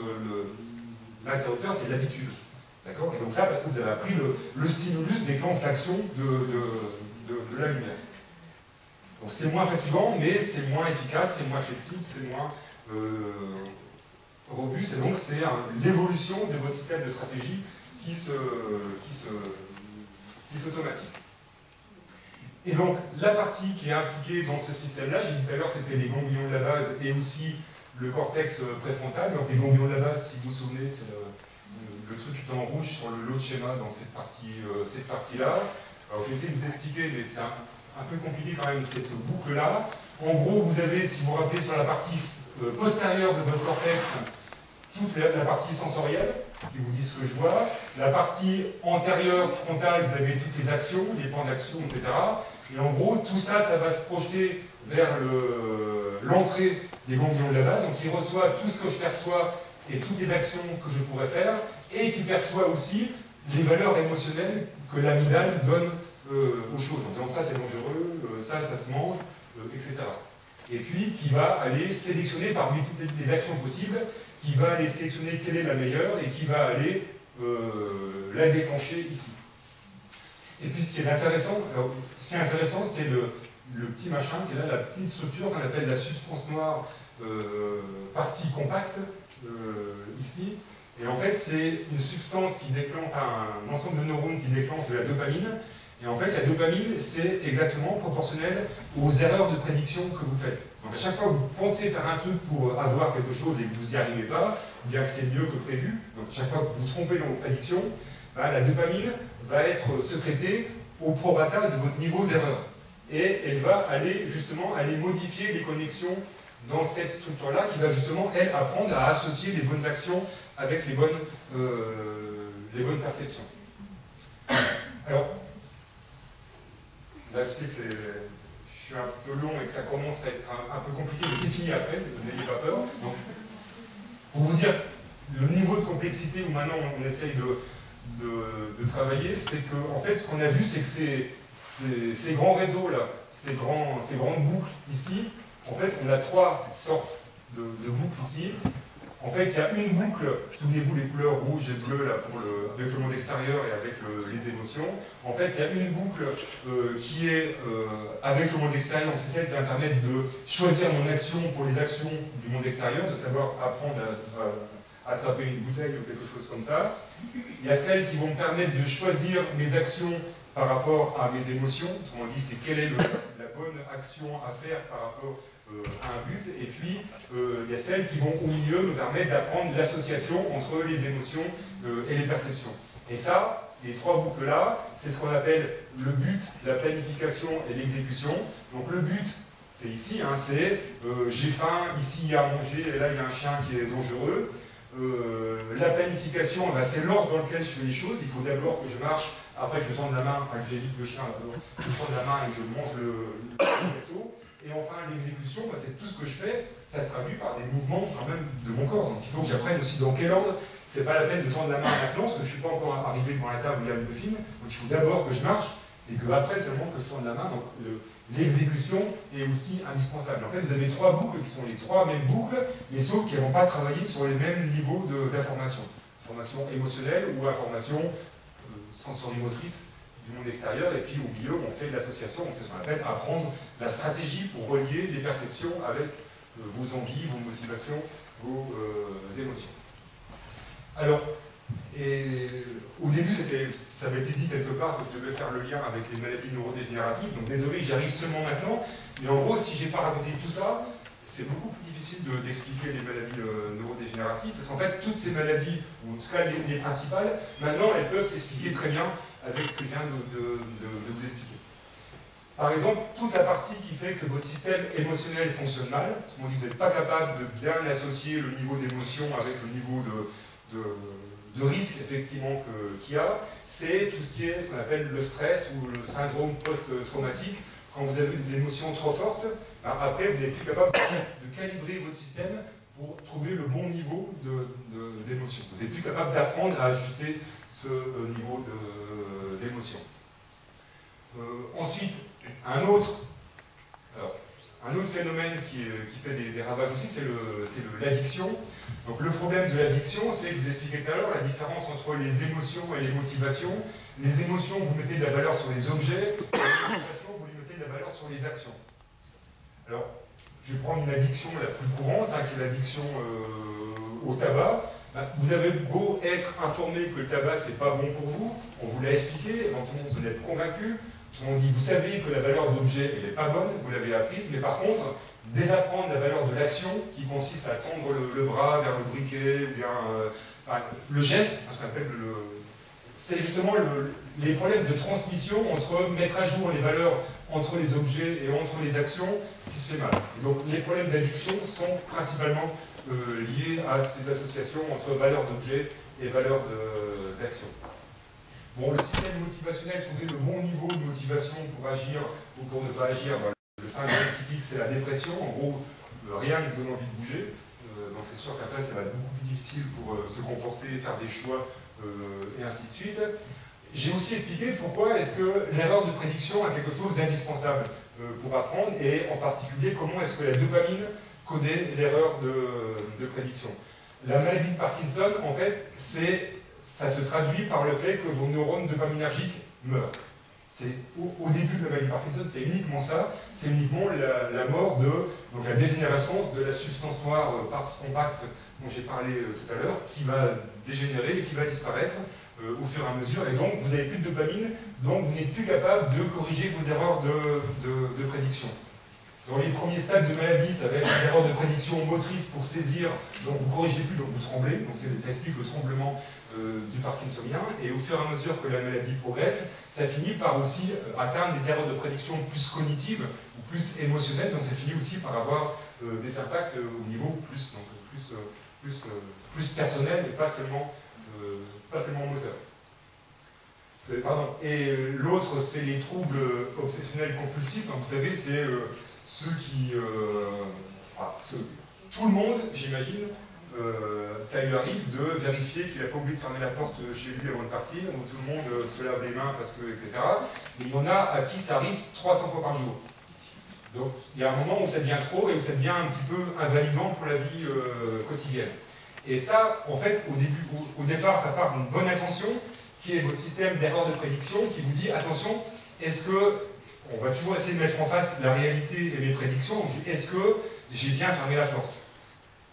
l'interrupteur, c'est l'habitude. D'accord? Et donc là, parce que vous avez appris le, stimulus déclenche l'action de, de, la lumière. Donc c'est moins fatigant, mais c'est moins efficace, c'est moins flexible, c'est moins euh, robuste, et donc c'est l'évolution de votre système de stratégie qui se, qui se, qui s'automatise. Et donc la partie qui est impliquée dans ce système-là, j'ai dit tout à l'heure, c'était les ganglions de la base et aussi le cortex préfrontal. Donc les ganglions de la base, si vous vous souvenez, c'est le, le truc qui est en rouge sur le lot de schéma dans cette partie-là. Euh, cette partie Alors je vais essayer de vous expliquer, mais c'est un, peu compliqué quand même cette boucle-là. En gros, vous avez, si vous vous rappelez, sur la partie euh, postérieure de votre cortex, toute la, la, partie sensorielle, qui vous dit ce que je vois. La partie antérieure, frontale, vous avez toutes les actions, les plans d'action, etc. Et en gros, tout ça, ça va se projeter vers l'entrée le, des ganglions de la base. Donc ils reçoivent tout ce que je perçois et toutes les actions que je pourrais faire, et qui perçoit aussi les valeurs émotionnelles que l'amygdale donne euh, aux choses, en disant ça c'est dangereux, euh, ça ça se mange, euh, etc. Et puis qui va aller sélectionner parmi toutes les, actions possibles, qui va aller sélectionner quelle est la meilleure et qui va aller la déclencher ici. Et puis ce qui est intéressant, ce qui est intéressant c'est le, petit machin qui est là, la petite structure qu'on appelle la substance noire euh, partie compacte, ici, et en fait, c'est une substance qui déclenche, enfin, un ensemble de neurones qui déclenche de la dopamine. Et en fait, la dopamine, c'est exactement proportionnel aux erreurs de prédiction que vous faites. Donc à chaque fois que vous pensez faire un truc pour avoir quelque chose et que vous n'y arrivez pas, bien que c'est mieux que prévu, donc chaque fois que vous vous trompez dans vos prédictions, bah, la dopamine va être sécrétée au prorata de votre niveau d'erreur. Et elle va aller justement aller modifier les connexions dans cette structure-là qui va justement, elle, apprendre à associer les bonnes actions avec les bonnes, euh, les bonnes perceptions. Alors, là je sais que je suis un peu long et que ça commence à être un, un peu compliqué, mais c'est fini après, n'ayez pas peur. Donc, pour vous dire le niveau de complexité où maintenant on essaye de, de, travailler, c'est que en fait ce qu'on a vu, c'est que ces, grands réseaux-là, ces, grandes boucles ici, en fait, on a trois sortes de, boucles ici. En fait, il y a une boucle, souvenez-vous les couleurs rouge et bleu là, avec le monde extérieur et avec le, les émotions. En fait, il y a une boucle euh, qui est euh, avec le monde extérieur, c'est celle qui va me permettre de choisir mon action pour les actions du monde extérieur, de savoir apprendre à attraper une bouteille ou quelque chose comme ça. Il y a celles qui vont me permettre de choisir mes actions par rapport à mes émotions. On dit c'est quelle est la bonne action à faire par rapport euh, à un but, et puis euh, il y a celles qui vont au milieu me permettre d'apprendre l'association entre les émotions euh, et les perceptions. Et ça, les trois boucles-là, c'est ce qu'on appelle le but, la planification et l'exécution. Donc le but, c'est ici, hein, c'est j'ai faim, ici il y a à manger, et là il y a un chien qui est dangereux. Euh, la planification, c'est l'ordre dans lequel je fais les choses. Il faut d'abord que je marche, après que je tende la main, enfin que j'évite le chien d'abord, que je tende la main et je mange le, le gâteau. Et enfin, l'exécution, c'est tout ce que je fais, ça se traduit par des mouvements quand même de mon corps. Donc il faut que j'apprenne aussi dans quel ordre. C'est pas la peine de tendre la main maintenant, parce que je suis pas encore arrivé devant la table où il y a le muffin. Donc il faut d'abord que je marche, et que après seulement que je tourne la main. Donc l'exécution est aussi indispensable. En fait, vous avez trois boucles qui sont les trois mêmes boucles, mais sauf qu'elles ne vont pas travailler sur les mêmes niveaux d'information. Information émotionnelle ou information euh, sensorimotrice du monde extérieur. Et puis au milieu, on fait de l'association, c'est ce qu'on appelle apprendre la stratégie pour relier les perceptions avec euh, vos envies, vos motivations, vos euh, émotions. Alors, et au début, ça avait été dit quelque part que je devais faire le lien avec les maladies neurodégénératives. Donc désolé, j'y arrive seulement maintenant. Mais en gros, si je n'ai pas raconté tout ça, c'est beaucoup plus difficile d'expliquer les maladies euh, neurodégénératives, parce qu'en fait, toutes ces maladies, ou en tout cas les, principales, maintenant, elles peuvent s'expliquer très bien avec ce que je viens de, vous expliquer. Par exemple, toute la partie qui fait que votre système émotionnel fonctionne mal, que vous n'êtes pas capable de bien associer le niveau d'émotion avec le niveau de de risque effectivement qu'il y a, c'est tout ce qui est ce qu'on appelle le stress ou le syndrome post-traumatique. Quand vous avez des émotions trop fortes, ben, après vous n'êtes plus capable de calibrer votre système pour trouver le bon niveau d'émotion. vous n'êtes plus capable d'apprendre à ajuster ce euh, niveau d'émotion. Euh, ensuite, un autre, un autre phénomène qui, fait des, ravages aussi, c'est l'addiction. Donc le problème de l'addiction, c'est, je vous expliquais tout à l'heure, la différence entre les émotions et les motivations. Les émotions, vous mettez de la valeur sur les objets, et les motivations, vous les mettez de la valeur sur les actions. Alors, je vais prendre une addiction la plus courante, hein, qui est l'addiction euh, au tabac. Bah, vous avez beau être informé que le tabac, c'est pas bon pour vous, on vous l'a expliqué, éventuellement vous en êtes convaincu, on dit, vous savez que la valeur d'objet, elle n'est pas bonne, vous l'avez apprise, mais par contre, désapprendre la valeur de l'action qui consiste à tendre le, bras vers le briquet, ou bien euh, le geste, ce qu'on appelle le. C'est justement les problèmes de transmission entre mettre à jour les valeurs entre les objets et entre les actions qui se fait mal. donc les problèmes d'addiction sont principalement euh, liés à ces associations entre valeurs d'objet et valeurs d'action. Bon, le système motivationnel, trouver le bon niveau de motivation pour agir ou pour ne pas agir, bah, le syndrome typique, c'est la dépression. En gros, euh, rien ne donne envie de bouger. Euh, donc c'est sûr qu'après, ça va être beaucoup plus difficile pour euh, se comporter, faire des choix, et ainsi de suite. J'ai aussi expliqué pourquoi est-ce que l'erreur de prédiction a quelque chose d'indispensable pour apprendre, et en particulier comment est-ce que la dopamine codait l'erreur de, de prédiction. La maladie de Parkinson, en fait, ça se traduit par le fait que vos neurones dopaminergiques meurent. C'est au, début de la maladie de Parkinson, c'est uniquement ça, c'est uniquement la, mort de donc la dégénérescence de la substance noire euh, par compact dont j'ai parlé euh, tout à l'heure, qui va dégénérer et qui va disparaître euh, au fur et à mesure, et donc vous n'avez plus de dopamine, donc vous n'êtes plus capable de corriger vos erreurs de prédiction. Dans les premiers stades de maladie, ça va être une erreur de prédiction motrice pour saisir, donc vous ne corrigez plus, donc vous tremblez, donc ça explique le tremblement du parkinsonien, et au fur et à mesure que la maladie progresse, ça finit par aussi euh, atteindre des erreurs de prédiction plus cognitives ou plus émotionnelles, donc ça finit aussi par avoir euh, des impacts au niveau plus, donc plus, plus, plus personnel et pas seulement, pas seulement moteur. Pardon. Et l'autre, c'est les troubles obsessionnels compulsifs. vous savez, c'est ceux qui... Euh, tout le monde, j'imagine, euh, ça lui arrive de vérifier qu'il n'a pas oublié de fermer la porte chez lui avant de partir, ou tout le monde euh, se lave les mains parce que, etc. Mais il y en a à qui ça arrive 300 fois par jour. Donc il y a un moment où ça devient trop et où ça devient un petit peu invalidant pour la vie quotidienne. Et ça, en fait, au, début, au, départ, ça part d'une bonne intention, qui est votre système d'erreur de prédiction, qui vous dit, attention, est-ce que on va toujours essayer de mettre en face la réalité et mes prédictions. Est-ce que j'ai bien fermé la porte?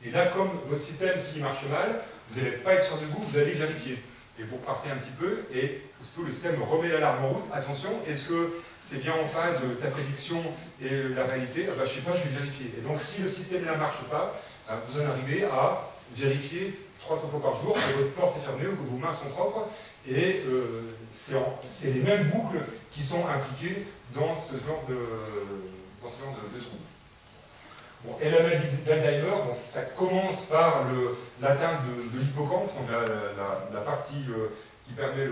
Et là, comme votre système, s'il marche mal, vous n'allez pas être sûr de vous, vous allez vérifier. Et vous repartez un petit peu, et aussitôt le système remet l'alarme en route. Attention, est-ce que c'est bien en phase ta prédiction et la réalité? Ah bah, Je ne sais pas, je vais vérifier. Et donc, si le système ne marche pas, bah, vous en arrivez à vérifier trois fois par jour que votre porte est fermée ou que vos mains sont propres. Et euh, c'est les mêmes boucles qui sont impliquées dans ce genre de, dans ce genre de, Et la maladie d'Alzheimer, ça commence par l'atteinte de, l'hippocampe, donc la, la, partie euh, qui permet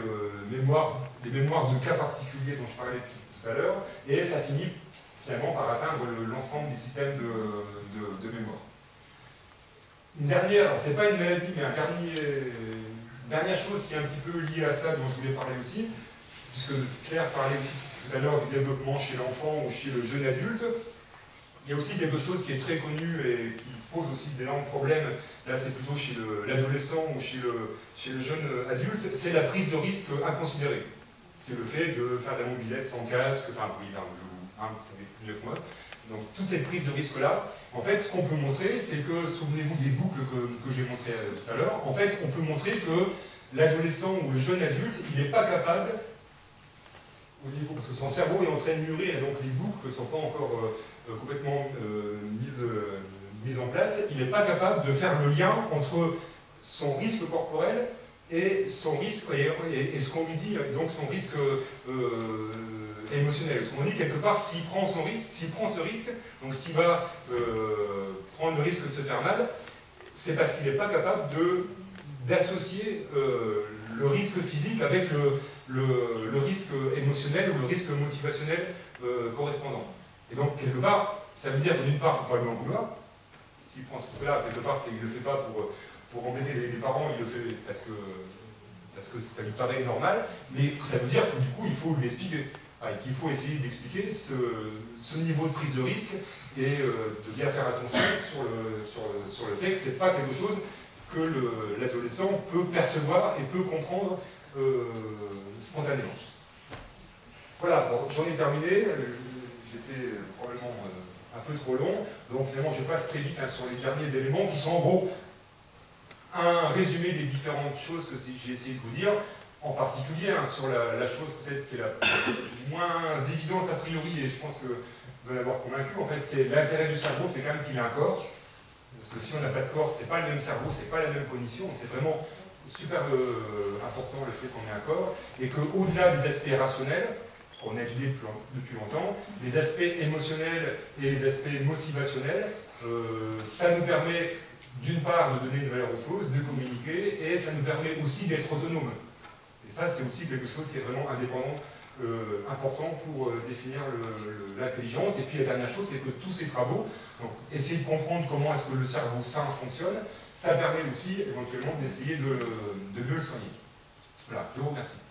les mémoires de cas particuliers dont je parlais tout, à l'heure, et ça finit finalement par atteindre l'ensemble des systèmes de, mémoire. Une dernière, c'est pas une maladie, mais dernier, une dernière chose qui est un petit peu liée à ça, dont je voulais parler aussi, puisque Claire parlait aussi tout à l'heure du développement chez l'enfant ou chez le jeune adulte. Il y a aussi quelque chose qui est très connu et qui pose aussi d'énormes problèmes, là c'est plutôt chez l'adolescent ou chez le, jeune adulte, c'est la prise de risque inconsidérée. C'est le fait de faire de la mobilette sans casque, enfin oui, je, hein, vous savez mieux que moi. Donc toute cette prise de risque-là, en fait ce qu'on peut montrer, c'est que, souvenez-vous des boucles que, que j'ai montrées euh, tout à l'heure, en fait on peut montrer que l'adolescent ou le jeune adulte, il n'est pas capable au niveau, parce que son cerveau est en train de mûrir et donc les boucles ne sont pas encore euh, complètement euh, mises, euh, mises, en place, il n'est pas capable de faire le lien entre son risque corporel et son risque et, et, ce qu'on lui dit, donc son risque euh, émotionnel. Qu'on dit quelque part, s'il prend son risque, s'il prend ce risque, donc s'il va prendre le risque de se faire mal, c'est parce qu'il n'est pas capable de d'associer euh, le risque physique avec le, le, risque émotionnel ou le risque motivationnel euh, correspondant. Et donc, quelque part, ça veut dire que d'une part, il ne faut pas lui en vouloir. S'il prend ce truc-là, quelque part, il ne le fait pas pour, pour embêter les, parents, il le fait parce que, parce que ça lui paraît normal, mais ça veut dire que du coup, il faut lui expliquer. qu'il faut essayer d'expliquer ce, ce, niveau de prise de risque et euh, de bien faire attention sur le, sur fait que ce n'est pas quelque chose que l'adolescent peut percevoir et peut comprendre euh, spontanément. Voilà, bon, j'en ai terminé. J'étais probablement euh, un peu trop long, donc finalement je passe très vite hein, sur les derniers éléments qui sont en gros un résumé des différentes choses que j'ai essayé de vous dire, en particulier hein, sur la, chose peut-être qui est la [coughs] moins évidente a priori, et je pense que vous allez avoir convaincu, en fait c'est l'intérêt du cerveau, c'est quand même qu'il a un corps, parce que si on n'a pas de corps, c'est pas le même cerveau, c'est pas la même cognition, c'est vraiment super euh, important le fait qu'on ait un corps, et qu'au-delà des aspects rationnels, qu'on a étudiés depuis, longtemps, les aspects émotionnels et les aspects motivationnels, euh, ça nous permet d'une part de donner une valeur aux choses, de communiquer, et ça nous permet aussi d'être autonome. Et ça, c'est aussi quelque chose qui est vraiment indépendant euh, important pour euh, définir l'intelligence. Et puis la dernière chose, c'est que tous ces travaux, donc essayer de comprendre comment est-ce que le cerveau sain fonctionne, ça permet aussi éventuellement d'essayer de, de mieux le soigner. Voilà, je vous remercie.